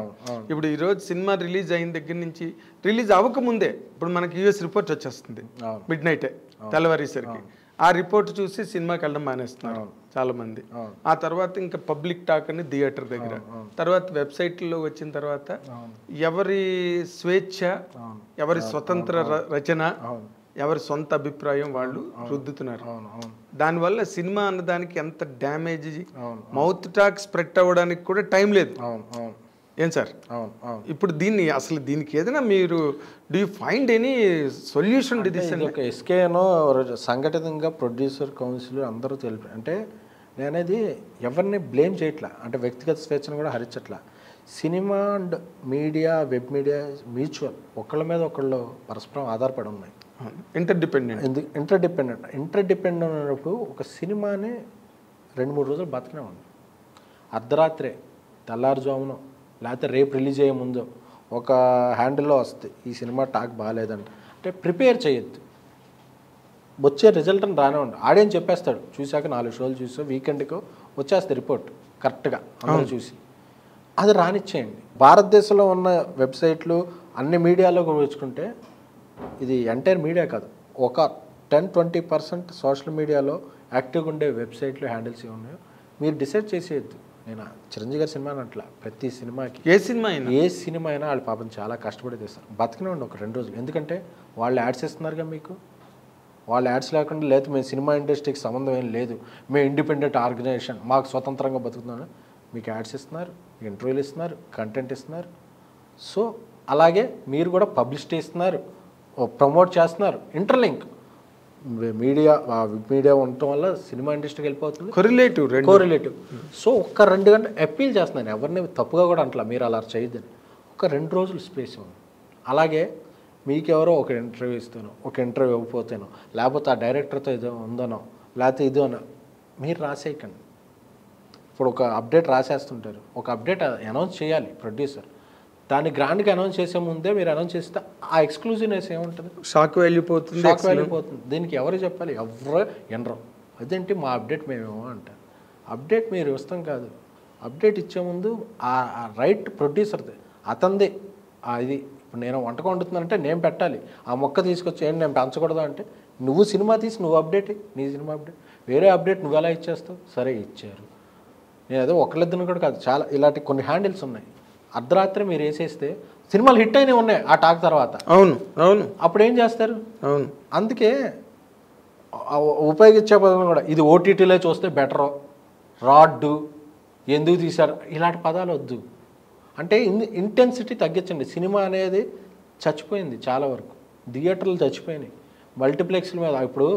ఇప్పుడు ఈ రోజు సినిమా రిలీజ్ అయిన దగ్గర నుంచి రిలీజ్ అవ్వకముందే ఇప్పుడు మనకి యూఎస్ రిపోర్ట్ వచ్చేస్తుంది. మిడ్ నైటే తెల్లవారేసరికి. ఆ రిపోర్ట్ చూసి సినిమాకి వెళ్ళడం మానేస్తున్నారు చాలా మంది ఆ తర్వాత ఇంకా పబ్లిక్ టాక్ అని థియేటర్ దగ్గర. తర్వాత వెబ్సైట్లో వచ్చిన తర్వాత ఎవరి స్వేచ్ఛ ఎవరి స్వతంత్ర రచన ఎవరి సొంత అభిప్రాయం వాళ్ళు రుద్దుతున్నారు. దానివల్ల సినిమా అన్నదానికి ఎంత డ్యామేజ్ మౌత్ టాక్ స్ప్రెడ్ అవ్వడానికి కూడా టైం లేదు. అవును అవును. ఏం సార్? అవును అవును. ఇప్పుడు దీన్ని అసలు దీనికి ఏదైనా మీరు do you find any solution ఒక ఎస్కేనో సంఘటితంగా ప్రొడ్యూసర్ కౌన్సిల్ అందరూ తెలిపి అంటే నేనేది ఎవరిని బ్లేమ్ చేయట్లా? అంటే వ్యక్తిగత స్వేచ్ఛను కూడా హరించట్లా? Cinema and media web media mutual ఒకళ్ళ మీద ఒకళ్ళు పరస్పరం ఆధారపడి ఉన్నాయి. ఇంటర్ డిపెండెంట్ ఎందుకు ఇంటర్ డిపెండెంట్ ఇంటర్ డిపెండెంట్ ఉన్నప్పుడు ఒక సినిమాని రెండు మూడు రోజులు బతకనే. ఉంది అర్ధరాత్రే తెల్లారుజామున లేకపోతే రేపు రిలీజ్ అయ్యే ముందు ఒక హ్యాండిల్లో వస్తుంది. ఈ సినిమా టాక్ బాగాలేదంట. అంటే ప్రిపేర్ చేయొద్దు. వచ్చే రిజల్ట్ అని రానే ఉండు. ఆడేం చెప్పేస్తాడు. చూశాక నాలుగు షోలు చూసా వీకెండ్కి వచ్చేస్తుంది రిపోర్ట్ కరెక్ట్గా అందరూ చూసి. అది రానిచ్చేయండి. భారతదేశంలో ఉన్న వెబ్సైట్లు అన్ని మీడియాలో కూడా వచ్చుకుంటే ఇది ఎంటైర్ మీడియా కాదు. ఒక టెన్ ట్వంటీ పర్సెంట్ సోషల్ మీడియాలో యాక్టివ్గా ఉండే వెబ్సైట్లు హ్యాండిల్స్ ఉన్నాయో మీరు డిసైడ్ చేసేయద్దు. నేను చిరంజీవి గారి సినిమా అట్లా ప్రతి సినిమాకి ఏ సినిమా అయినా? ఏ సినిమా అయినా వాళ్ళు పాపం చాలా కష్టపడి తీస్తారు. బతికినే ఉండి ఒక రెండు రోజులు. ఎందుకంటే వాళ్ళు యాడ్స్ ఇస్తున్నారుగా మీకు? వాళ్ళు యాడ్స్ లేకుండా లేదు మేము సినిమా ఇండస్ట్రీకి సంబంధం ఏం లేదు. మేము ఇండిపెండెంట్ ఆర్గనైజేషన్ మాకు స్వతంత్రంగా బతుకుతున్నాను. మీకు యాడ్స్ ఇస్తున్నారు ఇంటర్వ్యూలు ఇస్తున్నారు కంటెంట్ ఇస్తున్నారు. సో అలాగే మీరు కూడా పబ్లిసిటీ ఇస్తున్నారు ప్రమోట్ చేస్తున్నారు. ఇంటర్లింక్. మీడియా మీడియా ఉండటం వల్ల సినిమా ఇండస్ట్రీకి వెళ్ళిపోతుంది. కొరిలేటివ్ రెండు. కోరిలేటివ్ సో ఒక్క రెండు గంటలు అప్పీల్ చేస్తున్నాను. ఎవరిని తప్పుగా కూడా అంటలా మీరు అలా చేయొద్దని. ఒక రెండు రోజులు స్పేస్ ఇవ్వండి. అలాగే మీకెవరో ఒక ఇంటర్వ్యూ ఇస్తాను ఒక ఇంటర్వ్యూ ఇవ్వకపోతేనో లేకపోతే ఆ డైరెక్టర్తో ఏదో ఉందనో లేకపోతే ఇదోనో మీరు రాసేయకండి. ఇప్పుడు ఒక అప్డేట్ రాసేస్తుంటారు. ఒక అప్డేట్ అనౌన్స్ చేయాలి ప్రొడ్యూసర్ దాన్ని గ్రాండ్గా అనౌన్స్ చేసే ముందే మీరు అనౌన్స్ చేస్తే ఆ ఎక్స్క్లూజివ్నెస్ ఏముంటుంది? షాక్ వాల్యూ పోతుంది షాక్ వెళ్ళిపోతుంది. దీనికి ఎవరు చెప్పాలి? ఎవరు ఎనరు. అదేంటి మా అప్డేట్ మేమేమో అంటారు అప్డేట్ మీరు ఇస్తాం కాదు. అప్డేట్ ఇచ్చే ముందు ఆ రైట్ ప్రొడ్యూసర్ది అతందే ఆ ఇది ఇప్పుడు నేను వంటకం వండుతున్నానంటే నేను పెట్టాలి. ఆ మొక్క తీసుకొచ్చి ఏంటి నేను పెంచకూడదు అంటే నువ్వు సినిమా తీసి నువ్వు అప్డేట్. నీ సినిమా అప్డేట్. వేరే అప్డేట్ నువ్వు ఎలా ఇచ్చేస్తావు? సరే ఇచ్చారు. నేను అదే ఒకళ్ళిద్దరిని కూడా కాదు చాలా ఇలాంటి కొన్ని హ్యాండిల్స్ ఉన్నాయి. అర్ధరాత్రి మీరు వేసేస్తే సినిమాలు హిట్ అయినవి ఉన్నాయి ఆ టాక్ తర్వాత. అవును అవును. అప్పుడు ఏం చేస్తారు? అవును. అందుకే ఉపయోగించే పదాలు కూడా ఇది ఓటీటీలో చూస్తే బెటరు. రాడ్డు ఎందుకు తీశారు? ఇలాంటి పదాలు వద్దు. అంటే ఇన్ ఇంటెన్సిటీ తగ్గించండి. సినిమా అనేది చచ్చిపోయింది చాలా వరకు. థియేటర్లు చచ్చిపోయినాయి. మల్టీప్లెక్స్ల మీద. ఇప్పుడు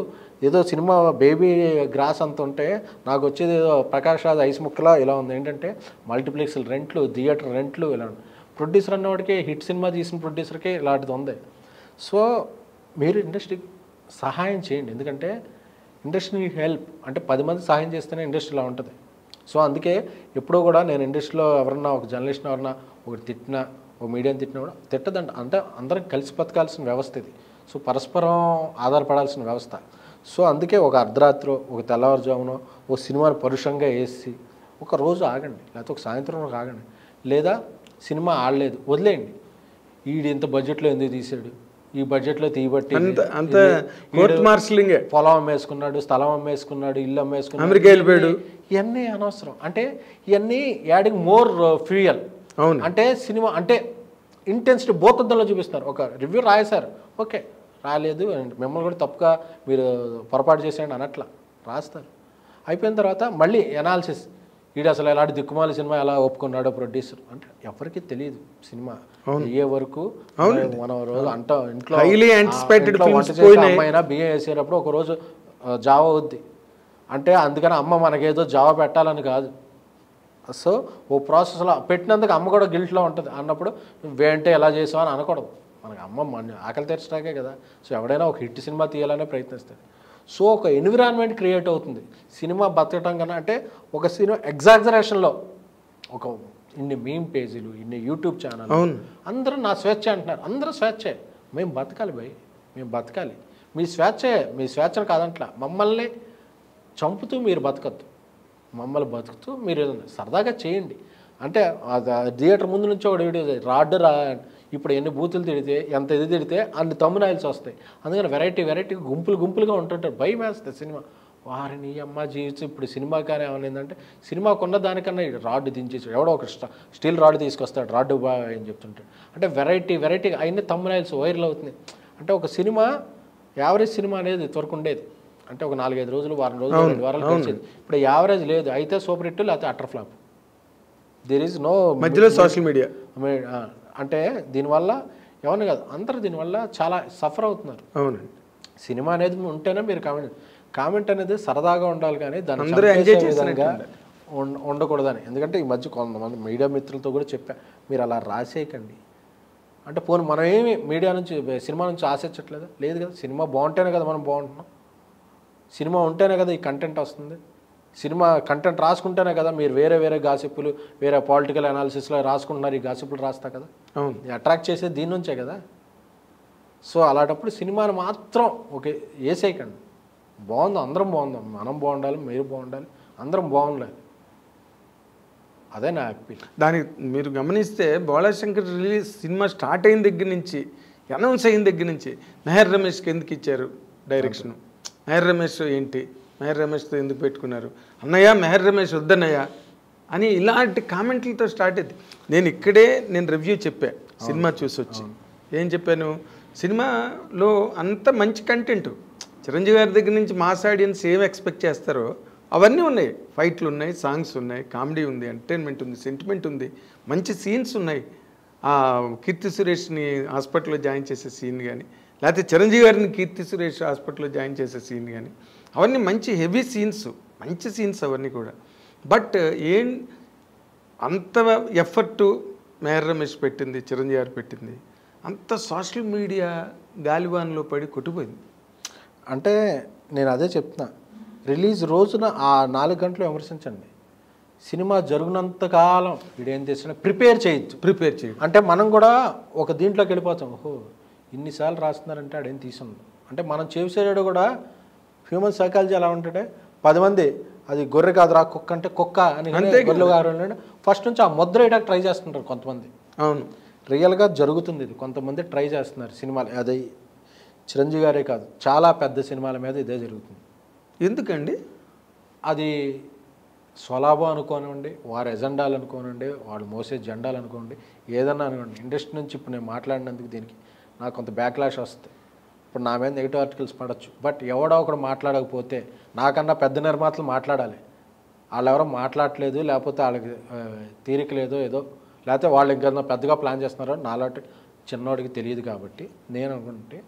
ఏదో సినిమా బేబీ గ్రాస్ అంత ఉంటే నాకు వచ్చేది ఏదో ప్రకాష్ రాజ్ ఐస్ ముక్కలా ఇలా ఉంది. ఏంటంటే మల్టీప్లెక్స్ల రెంట్లు థియేటర్ రెంట్లు ఇలా ప్రొడ్యూసర్ అన్నవాడికి హిట్ సినిమా తీసిన ప్రొడ్యూసర్కి ఇలాంటిది ఉంది. సో మీరు ఇండస్ట్రీకి సహాయం చేయండి. ఎందుకంటే ఇండస్ట్రీ హెల్ప్. అంటే పది మంది సహాయం చేస్తేనే ఇండస్ట్రీలో ఉంటుంది. సో అందుకే ఎప్పుడూ కూడా నేను ఇండస్ట్రీలో ఎవరన్నా ఒక జర్నలిస్ట్ ఎవరన్నా ఒకటి తిట్టినా ఒక మీడియాని తిట్టినా కూడా తిట్టదండి. అంటే అందరం కలిసి బతకాల్సిన వ్యవస్థ ఇది. సో పరస్పరం ఆధారపడాల్సిన వ్యవస్థ. సో అందుకే ఒక అర్ధరాత్రి ఒక తెల్లవారుజామునో ఒక సినిమాని పరుషంగా వేసి ఒక రోజు ఆగండి. లేకపోతే ఒక సాయంత్రం ఒక ఆగండి. లేదా సినిమా ఆడలేదు వదిలేయండి. ఈడు ఇంత బడ్జెట్లో ఎందుకు తీసాడు ఈ బడ్జెట్లో తీయబట్టి అంత మార్షలింగే పొలం అమ్మేసుకున్నాడు స్థలం అమ్మేసుకున్నాడు ఇల్లు అమ్మేసుకున్నాడు. అమెరికా వెళ్ళిపోయాడు. ఇవన్నీ అనవసరం. అంటే ఇవన్నీ యాడింగ్ మోర్ ఫ్యూయల్ అవును. అంటే సినిమా అంటే ఇంటెన్సిటీ బోతద్దంలో చూపిస్తారు ఒక రివ్యూ రాయేశారు ఓకే. రాలేదు and మిమ్మల్ని కూడా తప్పుగా మీరు పొరపాటు చేసేయండి అనట్లా రాస్తారు. అయిపోయిన తర్వాత మళ్ళీ ఎనాలిసిస్ వీడు అసలు ఎలాంటి దిక్కుమాలి సినిమా ఎలా ఒప్పుకున్నాడో ప్రొడ్యూసర్ అంటే ఎవరికి తెలియదు సినిమా. అయ్యే వరకు మనం రోజు అంట ఇంట్లో Highly ఆ, anticipated ఇంట్లో వంట films చేసే పోయినాయి. అమ్మాయినా బియ్యం వేసేటప్పుడు ఒక రోజు జావ అవుద్ది. అంటే అందుకని అమ్మ మనకేదో జావ పెట్టాలని కాదు. సో ఓ ప్రాసెస్లో పెట్టినందుకు అమ్మ కూడా గిల్ట్లో ఉంటుంది. అన్నప్పుడు నువ్వేంటే ఎలా చేసావు అని అనకూడదు. మనకి అమ్మ మన ఆకలి తెరచడాకే కదా. సో ఎవడైనా ఒక హిట్ సినిమా తీయాలనే ప్రయత్నిస్తాడు. సో ఒక ఎన్విరాన్మెంట్ క్రియేట్ అవుతుంది. సినిమా బతకటం కన్నా అంటే ఒక సినిమా ఎగ్జాగ్జరేషన్లో ఒక ఇన్ని మీమ్ పేజీలు ఇన్ని యూట్యూబ్ ఛానల్. అందరూ నా స్వేచ్ఛ అంటున్నారు. అందరూ స్వేచ్ఛే. మేము బతకాలి భయ్. మేము బతకాలి. మీ స్వేచ్ఛే మీ స్వేచ్ఛను కాదంట్లా మమ్మల్ని చంపుతూ మీరు బతకద్దు. మమ్మల్ని బతుకుతూ మీరు ఏదైనా సరదాగా చేయండి. అంటే థియేటర్ ముందు నుంచి ఒక వీడియో రాడ్డు రా ఇప్పుడు ఎన్ని బూతులు తిడితే ఎంత ఇది తిడితే అన్ని తమ్మునాయిల్స్ వస్తాయి. అందుకని వెరైటీ వెరైటీ గుంపులు గుంపులుగా ఉంటుంటారు. భయం వేస్తుంది సినిమా. వారిని అమ్మ జీవితం ఇప్పుడు సినిమా కానీ ఏమైందంటే సినిమాకు ఉన్న దానికన్నా ఈ రాడ్డు దించేసి ఎవడో ఒక స్ట- స్టీల్ రాడ్ తీసుకొస్తాడు రాడ్డు బాగా అని చెప్తుంటాడు. అంటే వెరైటీ వెరైటీ అయిన తమ్మునాయిల్స్ వైరల్ అవుతుంది అంటే ఒక సినిమా యావరేజ్ సినిమా అనేది ఇంతవరకు ఉండేది. అంటే ఒక నాలుగైదు రోజులు వారం రోజులు రెండు వారాలు కలిసింది. ఇప్పుడు యావరేజ్ లేదు. అయితే సూపర్ హిట్ లేకపోతే utter flop. There is no మధ్యలో సోషల్ మీడియా అంటే దీనివల్ల ఎవరిని కాదు అందరూ దీనివల్ల చాలా సఫర్ అవుతున్నారు. అవునండి. సినిమా అనేది ఉంటేనే మీరు కామెంట్ కామెంట్ అనేది సరదాగా ఉండాలి కానీ చేసినట్టు విధంగా ఉండకూడదని. ఎందుకంటే ఈ మధ్య కొంతమంది మీడియా మిత్రులతో కూడా చెప్పా మీరు అలా రాసేయకండి. అంటే పోనీ మనం ఏమి మీడియా నుంచి సినిమా నుంచి ఆశించట్లేదా? లేదు కదా సినిమా బాగుంటేనే కదా మనం బాగుంటున్నాం. సినిమా ఉంటేనే కదా ఈ కంటెంట్ వస్తుంది. సినిమా కంటెంట్ రాసుకుంటేనే కదా మీరు వేరే వేరే గాసిప్పులు వేరే పొలిటికల్ అనాలిసిస్లో రాసుకుంటున్నారు ఈ గాసిప్పులు రాస్తా కదా. అట్రాక్ట్ చేసేది దీని నుంచే కదా. సో అలాంటప్పుడు సినిమాని మాత్రం ఓకే వేసేయకండి బాగుంది అందరం బాగుందాం. మనం బాగుండాలి మీరు బాగుండాలి అందరం బాగుండాలి. అదే నా అప్పీల్ దానికి మీరు గమనిస్తే బోళాశంకర్ రిలీజ్ సినిమా స్టార్ట్ అయిన దగ్గర నుంచి అనౌన్స్ అయిన దగ్గర నుంచి మెహర్ రమేష్కి ఎందుకు ఇచ్చారు డైరెక్షన్ మెహర్ రమేష్ ఏంటి? మెహర్ రమేష్తో ఎందుకు పెట్టుకున్నారు? అన్నయ్య మెహర్ రమేష్ వద్దన్నయ్య అని ఇలాంటి కామెంట్లతో స్టార్ట్ అయింది. నేను ఇక్కడే నేను రివ్యూ చెప్పా సినిమా చూసి వచ్చి ఏం చెప్పాను? సినిమాలో అంత మంచి కంటెంట్. చిరంజీవి గారి దగ్గర నుంచి మాస్ ఆడియన్స్ ఏం ఎక్స్పెక్ట్ చేస్తారో అవన్నీ ఉన్నాయి. ఫైట్లు ఉన్నాయి సాంగ్స్ ఉన్నాయి కామెడీ ఉంది ఎంటర్టైన్మెంట్ ఉంది సెంటిమెంట్ ఉంది మంచి సీన్స్ ఉన్నాయి. ఆ కీర్తి సురేష్ని హాస్పిటల్లో జాయిన్ చేసే సీన్ కానీ లేకపోతే చిరంజీవి గారిని కీర్తి సురేష్ హాస్పిటల్లో జాయిన్ చేసే సీన్ కానీ అవన్నీ మంచి హెవీ సీన్స్ మంచి సీన్స్ అవన్నీ కూడా. బట్ ఏం అంత ఎఫర్ట్ మేర రమేష్ పెట్టింది చిరంజీవి గారు పెట్టింది అంత సోషల్ మీడియా గాలివాన్లో పడి కొట్టిపోయింది అంటే నేను అదే చెప్తున్నా రిలీజ్ రోజున ఆ నాలుగు గంటలు విమర్శించండి. సినిమా జరిగినంత కాలం వీడేం చేసినా ప్రిపేర్ చేయొచ్చు ప్రిపేర్ చేయడం అంటే మనం కూడా ఒక దీంట్లోకి వెళ్ళిపోతాం ఓహో ఇన్నిసార్లు రాస్తున్నారంటే ఆడేం తీసుండు అంటే మనం చేసేవాడు కూడా హ్యూమన్ సైకాలజీ ఎలా ఉంటుంటే పది మంది అది గొర్రె కాదురా కుక్క అంటే కుక్క అని. గొర్రెలు గారు ఫస్ట్ నుంచి ఆ ముద్ర వేయడానికి ట్రై చేస్తుంటారు కొంతమంది. అవును. రియల్గా జరుగుతుంది ఇది. కొంతమంది ట్రై చేస్తున్నారు సినిమాలు. అదే చిరంజీవి గారే కాదు చాలా పెద్ద సినిమాల మీద ఇదే జరుగుతుంది. ఎందుకండి? అది స్వలాభం అనుకోనివ్వండి వారి ఎజెండాలు అనుకోనండి వాళ్ళు మోసే జెండాలు అనుకోండి ఏదన్నా అనుకోండి. ఇండస్ట్రీ నుంచి ఇప్పుడు నేను మాట్లాడినందుకు దీనికి నాకు కొంత బ్యాక్లాష్ వస్తుంది. ఇప్పుడు నా మీద నెగిటివ్ ఆర్టికల్స్ పడవచ్చు బట్ ఎవడో ఒకడు మాట్లాడకపోతే నాకన్నా పెద్ద నిర్మాతలు మాట్లాడాలి. వాళ్ళు ఎవరో మాట్లాడట్లేదు లేకపోతే వాళ్ళకి తీరిక లేదో ఏదో. లేకపోతే వాళ్ళు ఇంకా పెద్దగా ప్లాన్ చేస్తున్నారో నాలాంటి చిన్నోడికి తెలియదు కాబట్టి నేను అనుకుంటే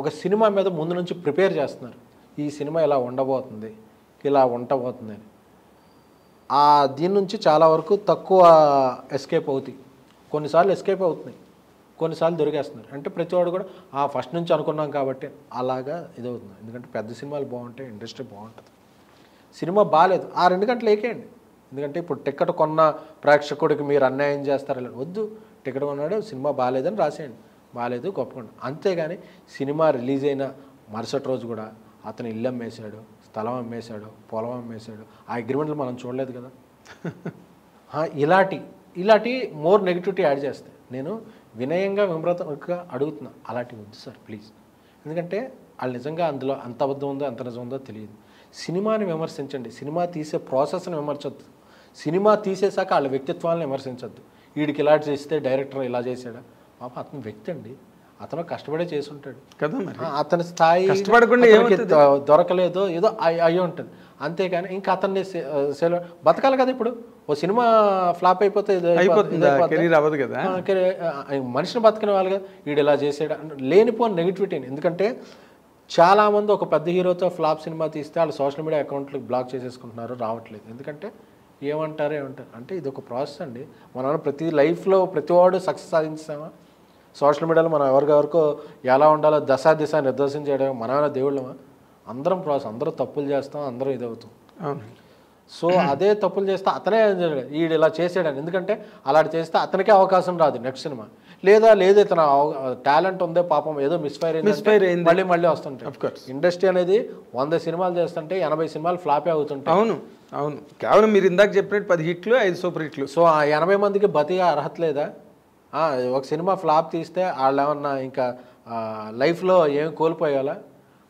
ఒక సినిమా మీద ముందు నుంచి ప్రిపేర్ చేస్తున్నారు. ఈ సినిమా ఇలా ఉండబోతుంది ఇలా ఉండబోతుంది అని. ఆ దీని నుంచి చాలా వరకు తక్కువ ఎస్కేప్ అవుతాయి. కొన్నిసార్లు ఎస్కేప్ అవుతున్నాయి. కొన్నిసార్లు దొరికేస్తున్నారు. అంటే ప్రతివాడు కూడా ఆ ఫస్ట్ నుంచి అనుకున్నాం కాబట్టి అలాగా ఇది అవుతుంది. ఎందుకంటే పెద్ద సినిమాలు బాగుంటాయి ఇండస్ట్రీ బాగుంటుంది. సినిమా బాగాలేదు ఆ రెండు గంటలు ఏకేయండి ఎందుకంటే ఇప్పుడు టికెట్ కొన్న ప్రేక్షకుడికి మీరు అన్యాయం చేస్తారని వద్దు. టికెట్ కొన్నాడు సినిమా బాగాలేదని రాసేయండి. బాగాలేదు గొప్పకుండా అంతేగాని సినిమా రిలీజ్ అయిన మరుసటి రోజు కూడా అతను ఇల్లు అమ్మేశాడు స్థలం అమ్మేశాడు పొలం అమ్మేశాడు. ఆ అగ్రిమెంట్లు మనం చూడలేదు కదా. <laughs> ఇలాంటి ఇలాంటి మోర్ నెగిటివిటీ యాడ్ చేస్తాయి. నేను వినయంగా విమ్రతంగా అడుగుతున్నా అలాంటివి వద్దు సార్ ప్లీజ్. ఎందుకంటే వాళ్ళు నిజంగా అందులో అంత అబద్ధం ఉందో ఎంత నిజం ఉందో తెలియదు. సినిమాని విమర్శించండి. సినిమా తీసే ప్రాసెస్ని విమర్శొద్దు. సినిమా తీసేశాక వాళ్ళ వ్యక్తిత్వాలను విమర్శించొద్దు. వీడికి ఇలా చేస్తే డైరెక్టర్ ఇలా చేశాడా? పాప అతను వ్యక్తి అండి. అతను కష్టపడే చేసి ఉంటాడు. కదా మరి? అతని స్థాయి కష్టపడకుండా దొరకలేదో ఏదో అయి అయి ఉంటుంది. అంతేకాని ఇంకా అతన్ని బతకాలి కదా ఇప్పుడు? ఓ సినిమా ఫ్లాప్ అయిపోతే ఇది అయిపోతుంది, ఇది. కెరీర్ అవ్వదు కదా. మనిషిని బతకని వాళ్ళు కదా. వీడు ఇలా చేసాడు అని లేనిపోని నెగిటివిటీని ఎందుకంటే చాలామంది ఒక పెద్ద హీరోతో ఫ్లాప్ సినిమా తీస్తే వాళ్ళు సోషల్ మీడియా అకౌంట్లు బ్లాక్ చేసేసుకుంటున్నారు రావట్లేదు. ఎందుకంటే ఏమంటారు ఏమంటారు? అంటే ఇది ఒక ప్రాసెస్ అండి. మనం ప్రతి లైఫ్లో ప్రతి వాడు సక్సెస్ సాధించామా సోషల్ మీడియాలో మనం ఎవరికెవరికో ఎలా ఉండాలో దశ దిశ నిర్దేశం చేయడం మనమైనా దేవుళ్ళమా? అందరం ప్రాసెస్ అందరూ తప్పులు చేస్తాం అందరం ఇదవుతాం. అవును సో అదే తప్పులు చేస్తే అతనే ఈడు ఇలా చేసాడని. ఎందుకంటే అలాంటి చేస్తే అతనికే అవకాశం రాదు నెక్స్ట్ సినిమా. లేదా లేదు ఇతను టాలెంట్ ఉందే పాపం ఏదో మిస్ఫైర్ Misfire అయింది. మళ్ళీ మళ్ళీ వస్తుంటాయి. ఇండస్ట్రీ అనేది వంద సినిమాలు చేస్తుంటే ఎనభై సినిమాలు ఫ్లాపే అవుతుంటాయి. అవును అవును. కేవలం మీరు ఇందాక చెప్పినట్టు పది హిట్లు ఐదు సూపర్ హిట్లు. సో ఆ ఎనభై మందికి బతిగా అర్హత లేదా? ఒక సినిమా ఫ్లాప్ తీస్తే వాళ్ళు ఏమన్నా ఇంకా లైఫ్లో ఏం కోల్పోయాలా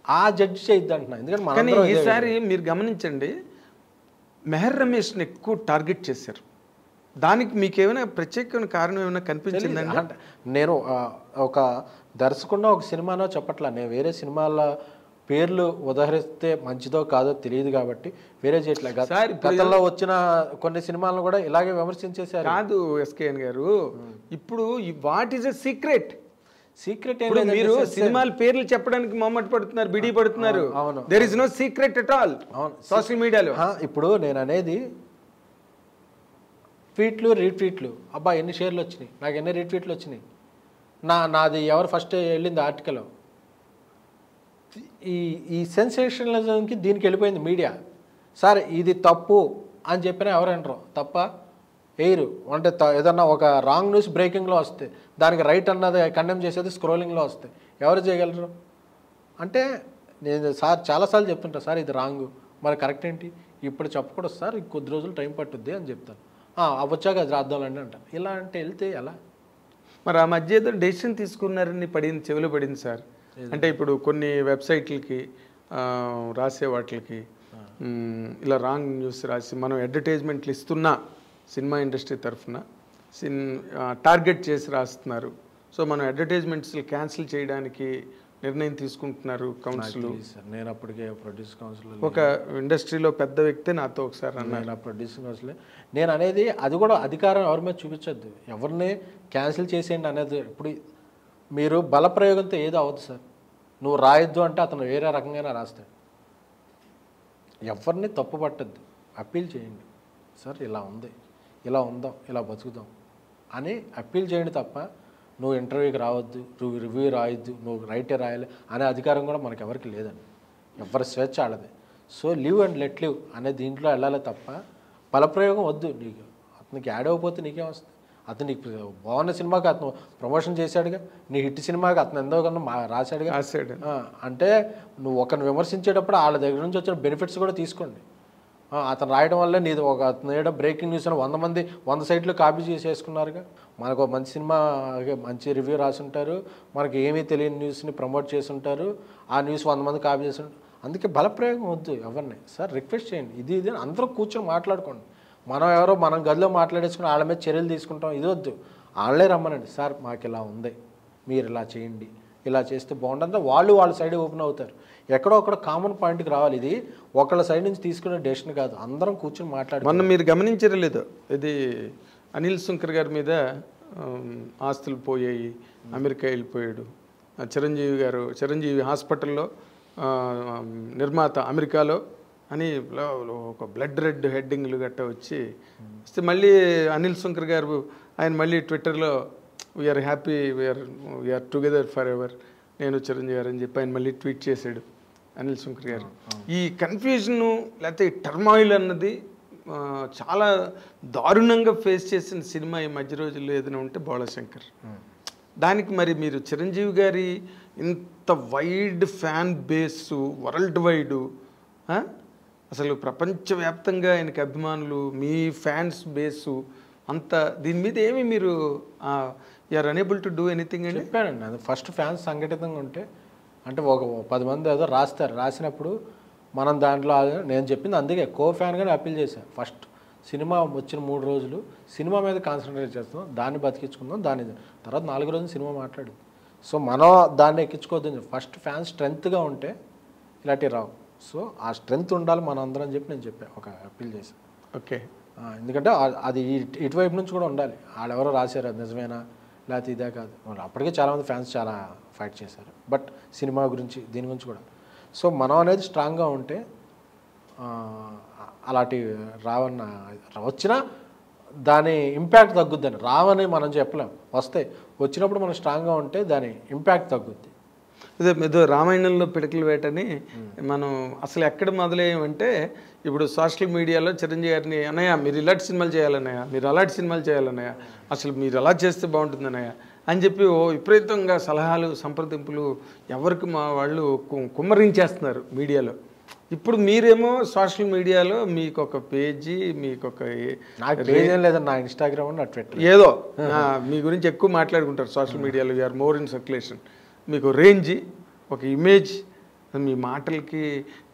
ఆ జడ్జి చేయొద్దు అంటున్నా ఎందుకంటే ఈసారి మీరు గమనించండి మెహర్ రమేష్ని ఎక్కువ టార్గెట్ చేశారు. దానికి మీకు ఏమైనా ప్రత్యేకమైన కారణం ఏమైనా కనిపించిందండి? అంటే నేను ఒక దర్శకుండా ఒక సినిమానో చెప్పట్లా. నేను వేరే సినిమాల పేర్లు ఉదహరిస్తే మంచిదో కాదో తెలియదు కాబట్టి వేరే చేయట్లే. గత- సార్, ఇప్పుడు గతంలో వచ్చిన కొన్ని సినిమాలను కూడా ఇలాగే విమర్శించేశారు. కాదు ఎస్కేఎన్ గారు ఇప్పుడు what is a secret? Secret మీరు సినిమాల పేర్లు చెప్పడానికి మొమ్మట పడుతున్నారు బిడి పడుతున్నారు. అవును. There is no secret at all అవును. సోషల్ మీడియాలో ఇప్పుడు నేను అనేది ట్వీట్లు రీట్వీట్లు. అబ్బా ఎన్ని షేర్లు వచ్చినాయి? నాకు ఎన్ని రీట్వీట్లు వచ్చినాయి? నా నాది ఎవరు ఫస్ట్ వెళ్ళింది ఆర్టికల్ ఈ ఈ సెన్సేషనలిజంకి దీనికి వెళ్ళిపోయింది మీడియా సార్ ఇది తప్పు అని చెప్పినా ఎవరు అంటారు తప్ప వేయరు అంటే ఏదన్నా ఒక రాంగ్ న్యూస్ బ్రేకింగ్లో వస్తే దానికి రైట్ అన్నది కండెమ్ చేసేది స్క్రోలింగ్లో వస్తే ఎవరు చేయగలరు? అంటే నేను సార్ చాలాసార్లు చెప్తుంటా సార్ ఇది రాంగ్ మరి కరెక్ట్ ఏంటి? ఇప్పుడు చెప్పకూడదు సార్ కొద్ది రోజులు టైం పట్టుద్ది అని చెప్తాను. "ఆ, వచ్చాక అది రాద్దామండి అంటాను ఇలా అంటే వెళ్తే ఎలా? మరి ఆ మధ్య ఏదో డెసిషన్ తీసుకున్నారని పడింది చెవిలో పడింది సార్. అంటే ఇప్పుడు కొన్ని వెబ్సైట్లకి రాసే వాటికి ఇలా రాంగ్ న్యూస్ రాసి మనం అడ్వర్టైజ్మెంట్లు ఇస్తున్నా సినిమా ఇండస్ట్రీ తరఫున సిన్ టార్గెట్ చేసి రాస్తున్నారు. సో మనం అడ్వర్టైజ్మెంట్స్ క్యాన్సిల్ చేయడానికి నిర్ణయం తీసుకుంటున్నారు కౌన్సిల్. నేను అప్పటికే ప్రొడ్యూస్ కౌన్సిల్ ఒక ఇండస్ట్రీలో పెద్ద వ్యక్తి నాతో ఒకసారి అన్నారు. నేను ప్రొడ్యూసింగ్ కౌన్సిల్. నేను అనేది అది కూడా అధికారం ఎవరి మీద చూపించొద్దు. ఎవరిని క్యాన్సిల్ చేసేయండి అనేది ఇప్పుడు మీరు బలప్రయోగంతో ఏదో అవ్వదు సార్. నువ్వు రాయొద్దు అంటే అతను వేరే రకంగానే రాస్తాడు. ఎవరిని తప్పు పట్టద్దు అప్పీల్ చేయండి. సార్ ఇలా ఉంది. ఇలా ఉందాం ఇలా బతుకుదాం అని అప్పీల్ చేయండి తప్ప నువ్వు ఇంటర్వ్యూకి రావద్దు నువ్వు రివ్యూ రాయొద్దు నువ్వు రైటే రాయాలి అనే అధికారం కూడా మనకు ఎవరికి లేదండి. ఎవరి స్వేచ్ఛ ఆడది. So live and let live అనే దీంట్లో వెళ్ళాలి తప్ప బలప్రయోగం వద్దు. నీకు అతనికి యాడ్ అవ్వకపోతే నీకేం వస్తుంది? అతను నీకు బాగున్న సినిమాకి అతను ప్రమోషన్ చేశాడుగా నీ హిట్ సినిమాకి అతను ఎంతో కన్నా మా రాశాడుగా. రాశాడు. అంటే నువ్వు ఒకరిని విమర్శించేటప్పుడు వాళ్ళ దగ్గర నుంచి వచ్చిన బెనిఫిట్స్ కూడా తీసుకోండి. అతను రాయడం వల్ల నీది ఒక అతను బ్రేకింగ్ న్యూస్ అని వంద మంది వంద సైట్లు కాపీ చేసేసుకున్నారుగా. మనకు ఒక మంచి సినిమా మంచి రివ్యూ రాసుంటారు. మనకి ఏమీ తెలియని న్యూస్ని ప్రమోట్ చేసుంటారు. ఆ న్యూస్ వంద మంది కాపీ చేసి అందుకే బలప్రయోగం వద్దు ఎవరిని. సార్ రిక్వెస్ట్ చేయండి. ఇది ఇది అందరూ కూర్చొని మాట్లాడుకోండి. మనం ఎవరో మనం గదిలో మాట్లాడేసుకుని వాళ్ళ మీద చర్యలు తీసుకుంటాం. ఇది వద్దు. వాళ్ళే రమ్మనండి. సార్ మాకు ఇలా ఉంది. మీరు ఇలా చేయండి. ఇలా చేస్తే బాగుంటుంది. వాళ్ళు వాళ్ళ సైడ్ ఓపెన్ అవుతారు. ఎక్కడో ఒకడో కామన్ పాయింట్కి రావాలి. ఇది ఒకళ్ళ సైడ్ నుంచి తీసుకునే డెసిషన్ కాదు. అందరం కూర్చొని మాట్లాడు మొన్న మీరు గమనించారో లేదు? ఇది అనిల్ శంకర్ గారి మీద ఆస్తులు పోయాయి అమెరికా వెళ్ళిపోయాడు. చిరంజీవి గారు చిరంజీవి హాస్పిటల్లో నిర్మాత అమెరికాలో అని ఒక బ్లడ్ రెడ్ హెడ్డింగ్లు గట్ట వచ్చి వస్తే మళ్ళీ అనిల్ శంకర్ గారు ఆయన మళ్ళీ ట్విట్టర్లో we are happy we are we are together for ever నేను చిరంజీవి గారు అని చెప్పి ఆయన మళ్ళీ ట్వీట్ చేశాడు. అనిల్ శంకర్ గారు. ఈ కన్ఫ్యూజన్ లేకపోతే ఈ టర్మాయిల్ అన్నది చాలా దారుణంగా ఫేస్ చేసిన సినిమా ఈ మధ్య రోజుల్లో ఏదైనా ఉంటే బోళశంకర్ దానికి మరి మీరు చిరంజీవి గారి ఇంత wide fan base world wide అసలు ప్రపంచవ్యాప్తంగా ఆయనకి అభిమానులు మీ ఫ్యాన్స్ బేసు అంత దీని మీద ఏమి మీరు you are unable to do anything అండి? చెప్పానండి అది ఫస్ట్ ఫ్యాన్స్ సంఘటితంగా ఉంటే అంటే ఒక పది మంది ఏదో రాస్తారు. రాసినప్పుడు మనం దాంట్లో నేను చెప్పింది అందుకే కో ఫ్యాన్గానే అప్పీల్ చేశాను ఫస్ట్ సినిమా వచ్చిన మూడు రోజులు సినిమా మీద కాన్సన్ట్రేట్ చేస్తాం. దాన్ని బతికించుకుందాం దాన్ని తర్వాత నాలుగు రోజులు సినిమా మాట్లాడు. సో మనం దాన్ని ఎక్కించుకోవద్దు ఫస్ట్ ఫ్యాన్స్ స్ట్రెంగ్త్గా ఉంటే ఇలాంటివి రావు. సో ఆ స్ట్రెంగ్త్ ఉండాలి మన అందరం చెప్పి నేను చెప్పాను ఒక అప్పీల్ చేశాను ఓకే. ఎందుకంటే అది ఇటు- ఇటువైపు నుంచి కూడా ఉండాలి. వాళ్ళెవరో రాశారు అది నిజమేనా? లేకపోతే ఇదే కాదు. అప్పటికే చాలామంది ఫ్యాన్స్ చాలా ఫైట్ చేశారు. బట్ సినిమా గురించి దీని గురించి కూడా. సో మనం అనేది స్ట్రాంగ్గా ఉంటే అలాంటి రావన్న వచ్చినా దాని ఇంపాక్ట్ తగ్గుద్దని. రావని మనం చెప్పలేం. వస్తాయి వచ్చినప్పుడు మనం స్ట్రాంగ్గా ఉంటే దాని ఇంపాక్ట్ తగ్గుద్ది. ఇదే ఏదో రామాయణంలో పిడకల వేటని మనం అసలు ఎక్కడ మొదలయ్యామంటే ఇప్పుడు సోషల్ మీడియాలో చిరంజీవి గారిని అన్నయ్య మీరు ఇలాంటి సినిమాలు చేయాలన్నయ్య మీరు అలాంటి సినిమాలు చేయాలన్నయ్య అసలు మీరు ఎలా చేస్తే బాగుంటుంది అన్నయ్య అని చెప్పి ఓ విపరీతంగా సలహాలు సంప్రదింపులు ఎవరికి మా వాళ్ళు కుమ్మరించేస్తున్నారు మీడియాలో. ఇప్పుడు మీరేమో సోషల్ మీడియాలో మీకు ఒక పేజీ మీకు ఒక లేదండి నా ఇన్స్టాగ్రామ్ నా ట్విట్టర్. ఏదో మీ గురించి ఎక్కువ మాట్లాడుకుంటారు సోషల్ మీడియాలో. You are more in circulation మీకు రేంజ్ ఒక ఇమేజ్ మీ మాటలకి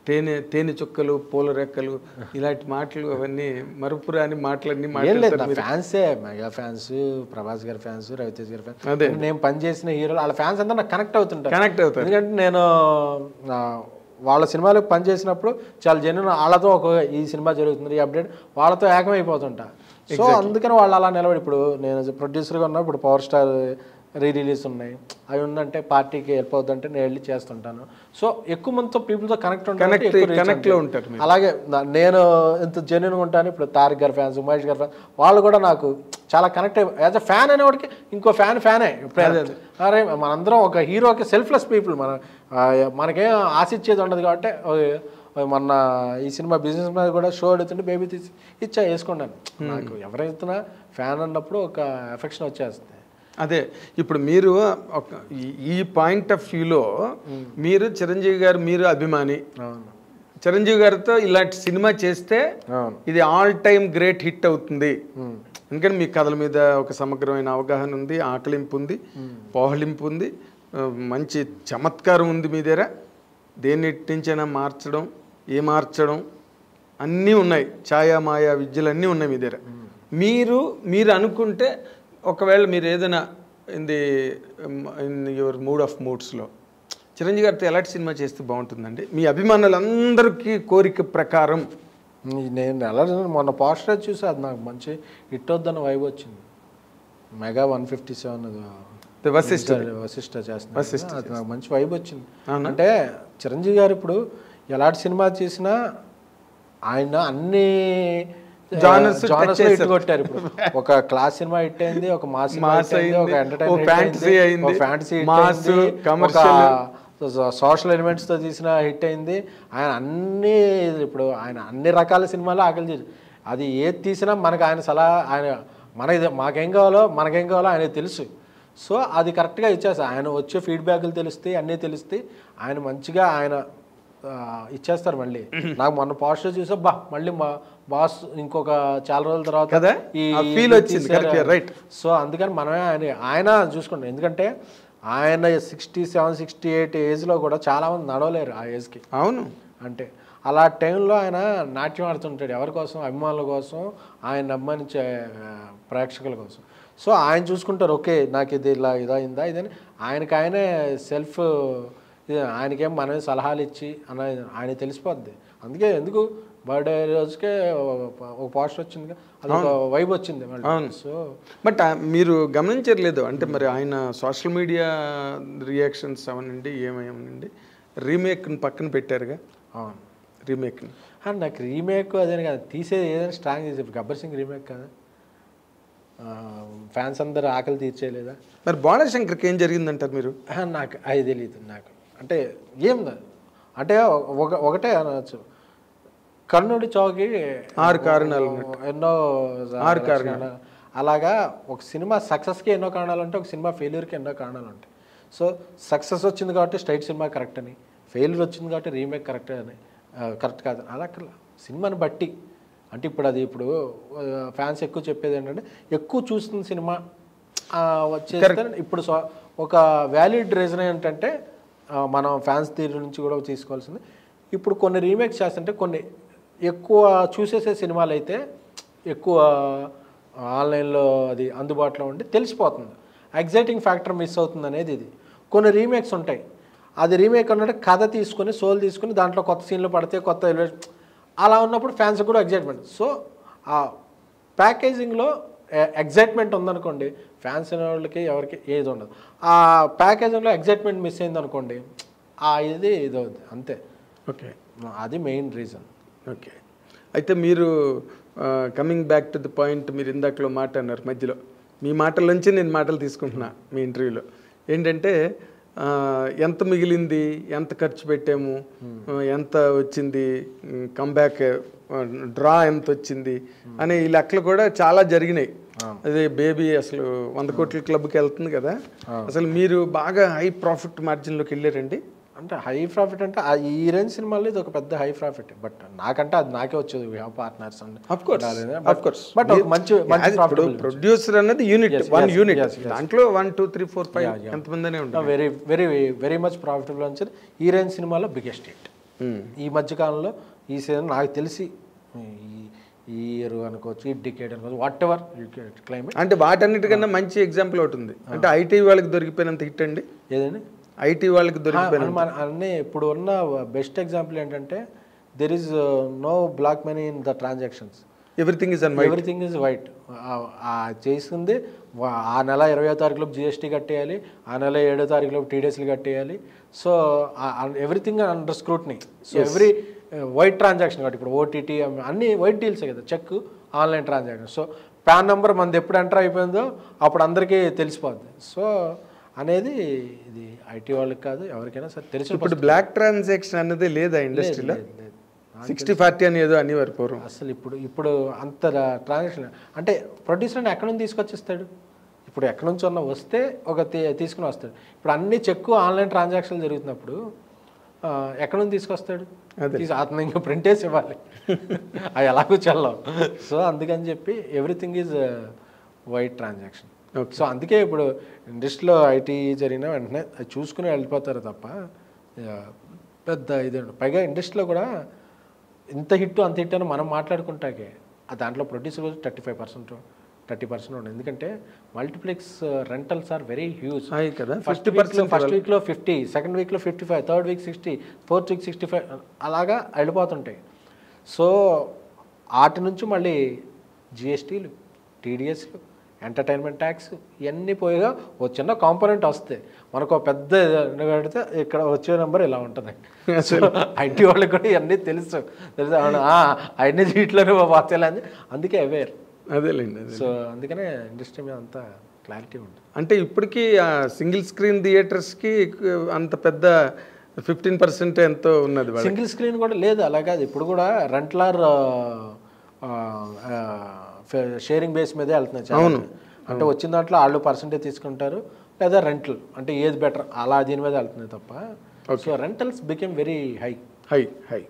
తేనె తేనె చుక్కలు పూల రెక్కలు ఇలాంటి మాటలు అవన్నీ మరుపురాని మాటలన్నీ ఫ్యాన్సే మెగా ఫ్యాన్స్ ప్రభాస్ గారి ఫ్యాన్స్ రవితేజ్ గారి ఫ్యాన్స్. అదే. నేను పనిచేసిన హీరోలు వాళ్ళ ఫ్యాన్స్ అంతా నాకు కనెక్ట్ అవుతుంటారు. కనెక్ట్ అవుతారు. ఎందుకంటే నేను వాళ్ళ సినిమాలకు పనిచేసినప్పుడు చాలా జెన్యున్ వాళ్ళతో ఒక ఈ సినిమా జరుగుతుంది ఈ అప్డేట్ వాళ్ళతో ఏకమైపోతుంటా. సో అందుకని వాళ్ళు అలా నిలబడి ఇప్పుడు నేను ప్రొడ్యూసర్గా ఉన్నా ఇప్పుడు పవర్ స్టార్ రీ రిలీజ్ ఉన్నాయి. అవి ఉందంటే పార్టీకి వెళ్ళిపోద్దంటే నేను వెళ్ళి చేస్తుంటాను. సో ఎక్కువ మందితో పీపుల్తో కనెక్ట్ ఉంటారు మీరు. అలాగే నేను ఇంత జెన్యున్గా ఉంటాను. ఇప్పుడు తారక్ గారి ఫ్యాన్స్ మహేష్ గారి ఫ్యాన్స్ వాళ్ళు కూడా నాకు చాలా కనెక్ట్ అయ్యి యాజ్ అ ఫ్యాన్ అనేవాడికి ఇంకో ఫ్యాన్ ఫ్యానే అరే మనందరం ఒక హీరోకి సెల్ఫ్లెస్ పీపుల్ మన మనకేం ఆశించేది ఉండదు కాబట్టి మొన్న ఈ సినిమా బిజినెస్ మీద కూడా షో అడుగుతుంటే బేబీ తీసి ఇచ్చా వేసుకున్నాను నాకు ఎవరైతున్నా ఫ్యాన్ అన్నప్పుడు ఒక ఎఫెక్షన్ వచ్చేస్తుంది. అదే ఇప్పుడు మీరు ఒక ఈ- పాయింట్ ఆఫ్ వ్యూలో మీరు చిరంజీవి గారు మీరు అభిమాని. చిరంజీవి గారితో ఇలాంటి సినిమా చేస్తే ఇది ఆల్ టైమ్ గ్రేట్ హిట్ అవుతుంది. ఎందుకంటే మీ కథల మీద ఒక సమగ్రమైన అవగాహన ఉంది ఆకలింపు ఉంది పోహలింపు ఉంది మంచి చమత్కారం ఉంది మీ దగ్గర. దేన్ని ఎట్టించైనా మార్చడం ఏ మార్చడం అన్నీ ఉన్నాయి. ఛాయా మాయా విద్యలు అన్నీ ఉన్నాయి మీ దగ్గర. మీరు మీరు అనుకుంటే ఒకవేళ మీరు ఏదైనా in the in your mood off మూడ్స్లో Chiranjeevi గారితో ఎలాంటి సినిమా చేస్తే బాగుంటుందండి? మీ అభిమానులందరికీ కోరిక ప్రకారం. నేను ఎలా మొన్న పోస్టర్ చూసి అది నాకు మంచి హిట్ వద్దన్న వైబ్ వచ్చింది. Mega one fifty seven The Vashishta Vashishta చేస్తున్నా అది నాకు మంచి వైబ్ వచ్చింది. అంటే చిరంజీవి గారు ఇప్పుడు ఎలాంటి సినిమా చేసినా ఆయన అన్ని జానర్స్. కొట్టారు ఇప్పుడు. <laughs> ఒక క్లాస్ సినిమా హిట్ అయింది ఒక మాస్ hit అయింది, ఒక ఎంటర్టైన్మెంట్ fantasy అయింది, ఫ్యాంటసీ commercial. సోషల్ ఎలిమెంట్స్తో తీసిన హిట్ అయింది. ఆయన అన్ని ఇప్పుడు ఆయన అన్ని రకాల సినిమాలు ఆకలి చేసి అది ఏది తీసినా మనకు ఆయన సలహా ఆయన మన ఇది మాకేం కావాలో మనకేం కావాలో ఆయనకు తెలుసు. సో అది కరెక్ట్గా ఇచ్చేస్తా ఆయన వచ్చే ఫీడ్బ్యాక్లు తెలుస్తాయి అన్నీ తెలుస్తాయి. ఆయన మంచిగా ఆయన ఇచ్చేస్తారు మళ్ళీ. నాకు మొన్న పాజిటివ్ చూసా బా మళ్ళీ మా బాస్ ఇంకొక చాలా రోజుల తర్వాత కదా? ఈ ఇది వచ్చింది. right. సో అందుకని మనమే ఆయన ఆయన చూసుకుంటాం. ఎందుకంటే ఆయన సిక్స్టీ సెవెన్ సిక్స్టీ ఎయిట్ ఏజ్లో కూడా చాలామంది నడవలేరు ఆ ఏజ్కి అవును. అంటే అలా టైంలో ఆయన నాట్యం ఆడుతుంటాడు. ఎవరి కోసం? అభిమానుల కోసం ఆయన అభిమానించే ప్రేక్షకుల కోసం. సో ఆయన చూసుకుంటారు ఓకే నాకు ఇది ఇలా ఇదైందా ఇదని. ఆయనకి ఆయనే సెల్ఫ్ ఆయనకేం మనమే సలహాలు ఇచ్చి అన్న ఆయన తెలిసిపోద్ది. అందుకే ఎందుకు బర్త్డే రోజుకే ఒక పోస్టర్ వచ్చింది అది ఒక వైబ్ వచ్చింది సో బట్ మీరు గమనించట్లేదు అంటే మరి ఆయన సోషల్ మీడియా రియాక్షన్స్ అవనండి ఏమేమనండి రీమేక్ని పక్కన పెట్టారుగా? అవును. రీమేక్ని. నాకు రీమేక్ అదే కాదు తీసేది ఏదైనా స్ట్రాంగ్ తీసే గబ్బర్ సింగ్ రీమేక్ కదా. ఫ్యాన్స్ అందరు ఆకలి తీర్చేయలేదా? మరి బాలశంకర్కి ఏం జరిగిందంటారు మీరు? నాకు అది తెలియదు నాకు అంటే ఏం. అంటే ఒక ఒకటే అనవచ్చు కర్ణుడి చౌకి ఆరు కారణాలు ఎన్నో ఆరు కారణాలు. అలాగా ఒక సినిమా సక్సెస్కి ఎన్నో కారణాలు ఉంటాయి ఒక సినిమా ఫెయిల్యూర్కి ఎన్నో కారణాలు ఉంటాయి సో సక్సెస్ వచ్చింది కాబట్టి స్ట్రైట్ సినిమా కరెక్ట్ అని ఫెయిల్యూర్ వచ్చింది కాబట్టి రీమేక్ కరెక్ట్ అని కరెక్ట్ కాదు అలా అక్కడ సినిమాని బట్టి అంటే ఇప్పుడు అది ఇప్పుడు ఫ్యాన్స్ ఎక్కువ చెప్పేది ఏంటంటే ఎక్కువ చూస్తున్న సినిమా వచ్చేస్తే ఇప్పుడు ఒక వ్యాలిడ్ రీజన్ ఏంటంటే మనం ఫ్యాన్స్ తీరు నుంచి కూడా తీసుకోవాల్సింది. ఇప్పుడు కొన్ని రీమేక్స్ చేస్తుంటే కొన్ని ఎక్కువ చూసేసే సినిమాలు అయితే ఎక్కువ ఆన్లైన్లో అది అందుబాటులో ఉండి తెలిసిపోతుంది. ఎగ్జైటింగ్ ఫ్యాక్టర్ మిస్ అవుతుంది అనేది ఇది. కొన్ని రీమేక్స్ ఉంటాయి. అది రీమేక్ అన్నట్టు కథ తీసుకొని సోల్ తీసుకొని దాంట్లో కొత్త సీన్లు పడితే కొత్త అలా ఉన్నప్పుడు ఫ్యాన్స్ కూడా ఎగ్జైట్మెంట్ సో ఆ ప్యాకేజింగ్లో ఎగ్జైట్మెంట్ ఉందనుకోండి ఫ్యాన్స్ అనే వాళ్ళకి ఎవరికి ఏది ఉండదు. ఆ ప్యాకేజింగ్లో ఎగ్జైట్మెంట్ మిస్ అయింది అనుకోండి ఆ ఇది ఇది అవుతుంది అంతే. ఓకే. అది మెయిన్ రీజన్. ఓకే. అయితే మీరు coming back to the point మీరు ఇందాకలో మాట అన్నారు మధ్యలో. మీ మాటల్లోంచి నేను మాటలు తీసుకుంటున్నా మీ ఇంటర్వ్యూలో. ఏంటంటే ఎంత మిగిలింది ఎంత ఖర్చు పెట్టాము ఆ, ఎంత వచ్చింది కంబ్యాక్ డ్రా ఎంత వచ్చింది అనే ఈ లెక్కలు కూడా చాలా జరిగినాయి. అదే బేబీ అసలు వంద కోట్ల క్లబ్కి వెళ్తుంది కదా. అసలు మీరు బాగా హై ప్రాఫిట్ మార్జిన్లోకి వెళ్ళారండి. అంటే హై ప్రాఫిట్ అంటే ఆ ఈ రేంజ్ సినిమాలో ఇది ఒక పెద్ద హై ప్రాఫిట్. బట్ నాకంటే అది నాకే వచ్చేది. We have partners course but ఒక మంచి ఇప్పుడు ప్రాఫిట్ ప్రొడ్యూసర్ అన్నది యూనిట్ వన్ యూనిట్. దాంట్లో one two three four five ఎంతమందినే ఉంటారు very very very much profitable అని ఈ రేంజ్ సినిమాలో బిగ్గెస్ట్ హిట్ ఈ మధ్య కాలంలో ఈ సీజన్ నాకు తెలిసి ఈ ఈ ఇయర్ అనుకోవచ్చు ఈ డికేట్ అనుకోవచ్చు వాట్ ఎవర్ క్లైమేట్ అంటే వాటన్నిటికన్నా మంచి ఎగ్జాంపుల్ ఒకటి ఉంది. అంటే ఐటీ వాళ్ళకి దొరికిపోయినంత హిట్ అండి. ఏదండి? ఐటీ వాళ్ళకి దొరికిపోయిన అన్నీ ఇప్పుడు ఉన్న బెస్ట్ ఎగ్జాంపుల్ ఏంటంటే there is no black money in the transactions everything is everything is white చేసింది ఆ నెల ఇరవై తారీఖులోపు జిఎస్టీ కట్టేయాలి ఆ నెల ఏడో తారీఖులోపు టీడీఎస్లు కట్టేయాలి. So everything under scrutiny so every white transaction కాబట్టి ఇప్పుడు ఓటీటీ అన్ని వైట్ డీల్సే కదా check online transaction so PAN number మనది ఎప్పుడు ఎంటర్ అయిపోయిందో అప్పుడు అందరికీ తెలిసిపోద్ది. సో అనేది ఇది ఐటీ వాళ్ళకి కాదు ఎవరికైనా సరే తెలిసి ఇప్పుడు బ్లాక్ ట్రాన్సాక్షన్ అనేది లేదా ఇండస్ట్రీలో? సిక్స్టీ ఫార్టీ అని ఏదో అనేవారు పూర్వం. అసలు ఇప్పుడు ఇప్పుడు అంత ట్రాన్సాక్షన్. అంటే ప్రొడ్యూసర్ ఎక్కడి నుంచి తీసుకొచ్చిస్తాడు? ఇప్పుడు ఎక్కడి నుంచి ఉన్న వస్తే ఒక తీసుకుని వస్తాడు. ఇప్పుడు అన్ని చెక్కు ఆన్లైన్ ట్రాన్సాక్షన్లు జరుగుతున్నప్పుడు ఎక్కడి నుంచి తీసుకొస్తాడు? తీసి అతను ఇంకా ప్రింట్ వేసి ఇవ్వాలి. <laughs> అవి ఎలాగో చెల్లం. సో అందుకని చెప్పి everything is white transaction so అందుకే ఇప్పుడు ఇండస్ట్రీలో ఐటీ జరిగిన వెంటనే అది చూసుకుని వెళ్ళిపోతారు తప్ప పెద్ద ఇది ఉండదు. పైగా ఇండస్ట్రీలో కూడా ఇంత హిట్ అంత హిట్ అని మనం మాట్లాడుకుంటాకే ఆ దాంట్లో producer thirty five percent thirty percent ఉంది ఎందుకంటే multiplex rentals are very huge. Hi కదా. ఫస్ట్ వీక్లో ఫస్ట్ వీక్లో ఫిఫ్టీ సెకండ్ వీక్లో fifty five third week sixty fourth week sixty five అలాగా వెళ్ళిపోతుంటాయి. సో వాటి నుంచి మళ్ళీ జిఎస్టీలు టీడీఎస్లు ఎంటర్టైన్మెంట్ ట్యాక్స్ ఇవన్నీ పోయిగా ఓ చిన్న కాంపోనెంట్ వస్తే మనకు పెద్ద పెడితే ఇక్కడ వచ్చే నెంబర్ ఇలా ఉంటుంది. ఐటీ వాళ్ళకి కూడా ఇవన్నీ తెలుసు. తెలుసు. అవును అవన్నీ వీటిలోనే వార్తలు అందుకే అవేర్ అదేలేండి అదే సో అందుకనే ఇండస్ట్రీ మీద అంతా క్లారిటీ ఉంటుంది. అంటే ఇప్పటికీ ఆ సింగిల్ స్క్రీన్ థియేటర్స్కి అంత పెద్ద ఫిఫ్టీన్ పర్సెంట్ ఎంతో ఉన్నది సింగిల్ స్క్రీన్ కూడా లేదు అలా కాదు. ఇప్పుడు కూడా రెంట్లార్ షేరింగ్ బేస్ మీదే వెళ్తున్నాయి మంది. అంటే వచ్చిన దాంట్లో వాళ్ళు పర్సంటేజ్ తీసుకుంటారు లేదా రెంటల్ అంటే ఏది బెటర్ అలా దీని మీద వెళ్తున్నాయి తప్ప. So rentals became very high high high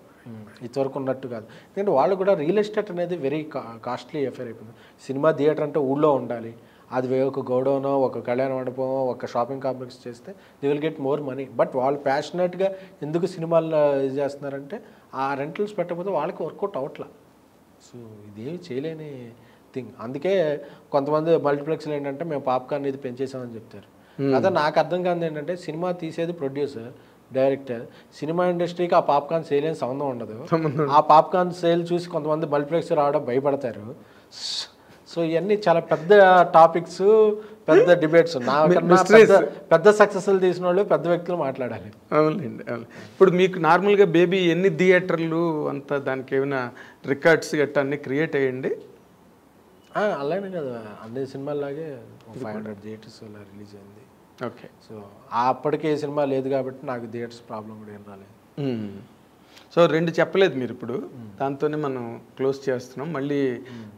ఇంతవరకు ఉన్నట్టు కాదు. ఎందుకంటే వాళ్ళు కూడా రియల్ ఎస్టేట్ అనేది వెరీ కాస్ట్లీ అఫేర్ అయిపోయింది. సినిమా థియేటర్ అంటే ఊళ్ళో ఉండాలి. అది ఒక గోడౌనో ఒక కళ్యాణ మండపమో ఒక షాపింగ్ కాంప్లెక్స్ చేస్తే they will get more money but వాళ్ళు ప్యాషనెట్గా ఎందుకు సినిమాలు ఇది చేస్తున్నారంటే ఆ రెంటల్స్ పెట్టకపోతే వాళ్ళకి వర్కౌట్ అవట్లా. సో ఇదేమి చేయలేని థింగ్ అందుకే కొంతమంది మల్టీప్లెక్స్లు ఏంటంటే మేము పాప్కార్న్ ఇది పెంచేసామని చెప్తారు. అదే నాకు అర్థం కాదు ఏంటంటే సినిమా తీసేది ప్రొడ్యూసర్ డైరెక్టర్ సినిమా ఇండస్ట్రీకి ఆ పాప్కార్న్ సేల్ ఏం సంబంధం ఉండదు. ఆ పాప్కార్న్ సేల్ చూసి కొంతమంది మల్టీప్లెక్స్ రావడం భయపడతారు. సో ఇవన్నీ చాలా పెద్ద టాపిక్స్ పెద్ద డిబేట్స్ నాకన్నా పెద్ద సక్సెస్లు తీసిన వాళ్ళు పెద్ద వ్యక్తులు మాట్లాడాలి. అవునండి అవును. ఇప్పుడు మీకు నార్మల్గా బేబీ ఎన్ని థియేటర్లు అంత దానికి ఏమైనా రికార్డ్స్ గట్టా అన్ని క్రియేట్ అయ్యండి? అలానే కదా. అన్ని సినిమాల్లాగే ఫైవ్ హండ్రెడ్ థియేటర్స్ అలా రిలీజ్ అయింది. ఓకే. సో ఆ అప్పటికే ఈ సినిమా లేదు కాబట్టి నాకు థియేటర్స్ ప్రాబ్లం కూడా ఏం రాలేదు. సో రెండు చెప్పలేదు మీరు ఇప్పుడు. దాంతోనే మనం క్లోజ్ చేస్తున్నాం. మళ్ళీ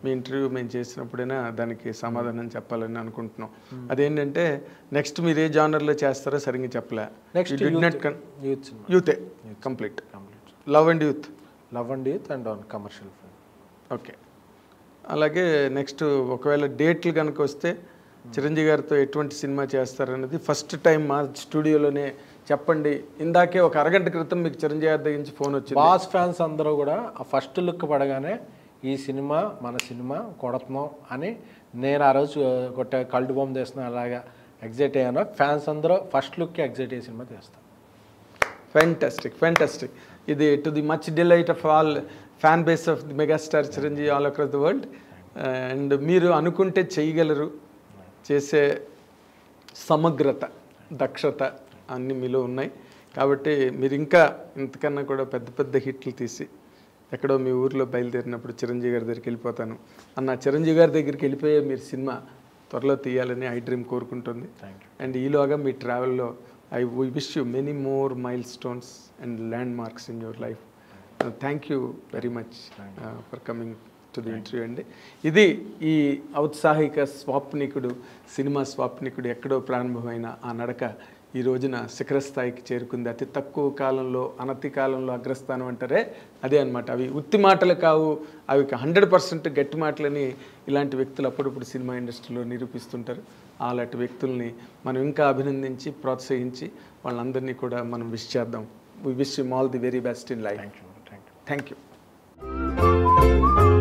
మీ ఇంటర్వ్యూ మేము చేసినప్పుడైనా దానికి సమాధానం చెప్పాలని అనుకుంటున్నాం. అదేంటంటే నెక్స్ట్ మీరు ఏ జానర్లో చేస్తారో సరిగ్గా చెప్పలే. Next youth యూతే complete complete love and youth love and youth and on commercial film okay అలాగే నెక్స్ట్ ఒకవేళ డేట్లు కనుక వస్తే చిరంజీవి గారితో ఎటువంటి సినిమా చేస్తారనేది ఫస్ట్ టైం మా స్టూడియోలోనే చెప్పండి. ఇందాకే ఒక అరగంట క్రితం మీకు చిరంజీవి గారి దగ్గర నుంచి ఫోన్ వచ్చింది. బాస్ ఫ్యాన్స్ అందరూ కూడా ఆ ఫస్ట్ లుక్ పడగానే ఈ సినిమా మన సినిమా కొడుతున్నాం అని నేను ఆ రోజు కొట్టే కల్ట్ బొమ్మ తీస్తున్నా అలాగా ఎగ్జైట్ అయ్యాను. ఫ్యాన్స్ అందరూ ఫస్ట్ లుక్కి ఎగ్జైట్ అయ్యే సినిమా తీస్తాను ఫ్యాంటాస్టిక్ ఫ్యాంటాస్టిక్ ఇది to the much delight of all fan base of the megastar Chiranjeevi all across the world. And మీరు అనుకుంటే చేయగలరు చేసే సమగ్రత దక్షత అన్నీ మీలో ఉన్నాయి. కాబట్టి మీరు ఇంకా ఇంతకన్నా కూడా పెద్ద పెద్ద హిట్లు తీసి ఎక్కడో మీ ఊర్లో బయలుదేరినప్పుడు చిరంజీవి గారి దగ్గరికి వెళ్ళిపోతాను. అన్న చిరంజీవి గారి దగ్గరికి వెళ్ళిపోయే మీరు సినిమా త్వరలో తీయాలని ఐ డ్రీమ్ కోరుకుంటుంది. అండ్ ఈలోగా మీ ట్రావెల్లో I wish you many more milestones and landmarks in your life. Thank you very much for coming to the interview అండి ఇది ఈ ఔత్సాహిక స్వాప్నికుడు సినిమా స్వాప్నికుడు ఎక్కడో ప్రారంభమైన ఆ నడక ఈ రోజున శిఖర స్థాయికి చేరుకుంది. అతి తక్కువ కాలంలో అనతి కాలంలో అగ్రస్థానం అంటారే అదే అన్నమాట. అవి ఉత్తి మాటలు కావు అవి హండ్రెడ్ పర్సెంట్ గట్టి మాటలని ఇలాంటి వ్యక్తులు అప్పుడప్పుడు సినిమా ఇండస్ట్రీలో నిరూపిస్తుంటారు. అలాంటి వ్యక్తుల్ని మనం ఇంకా అభినందించి ప్రోత్సహించి వాళ్ళందరినీ కూడా మనం విష్ చేద్దాం. We wish all the very best in life thank you thank you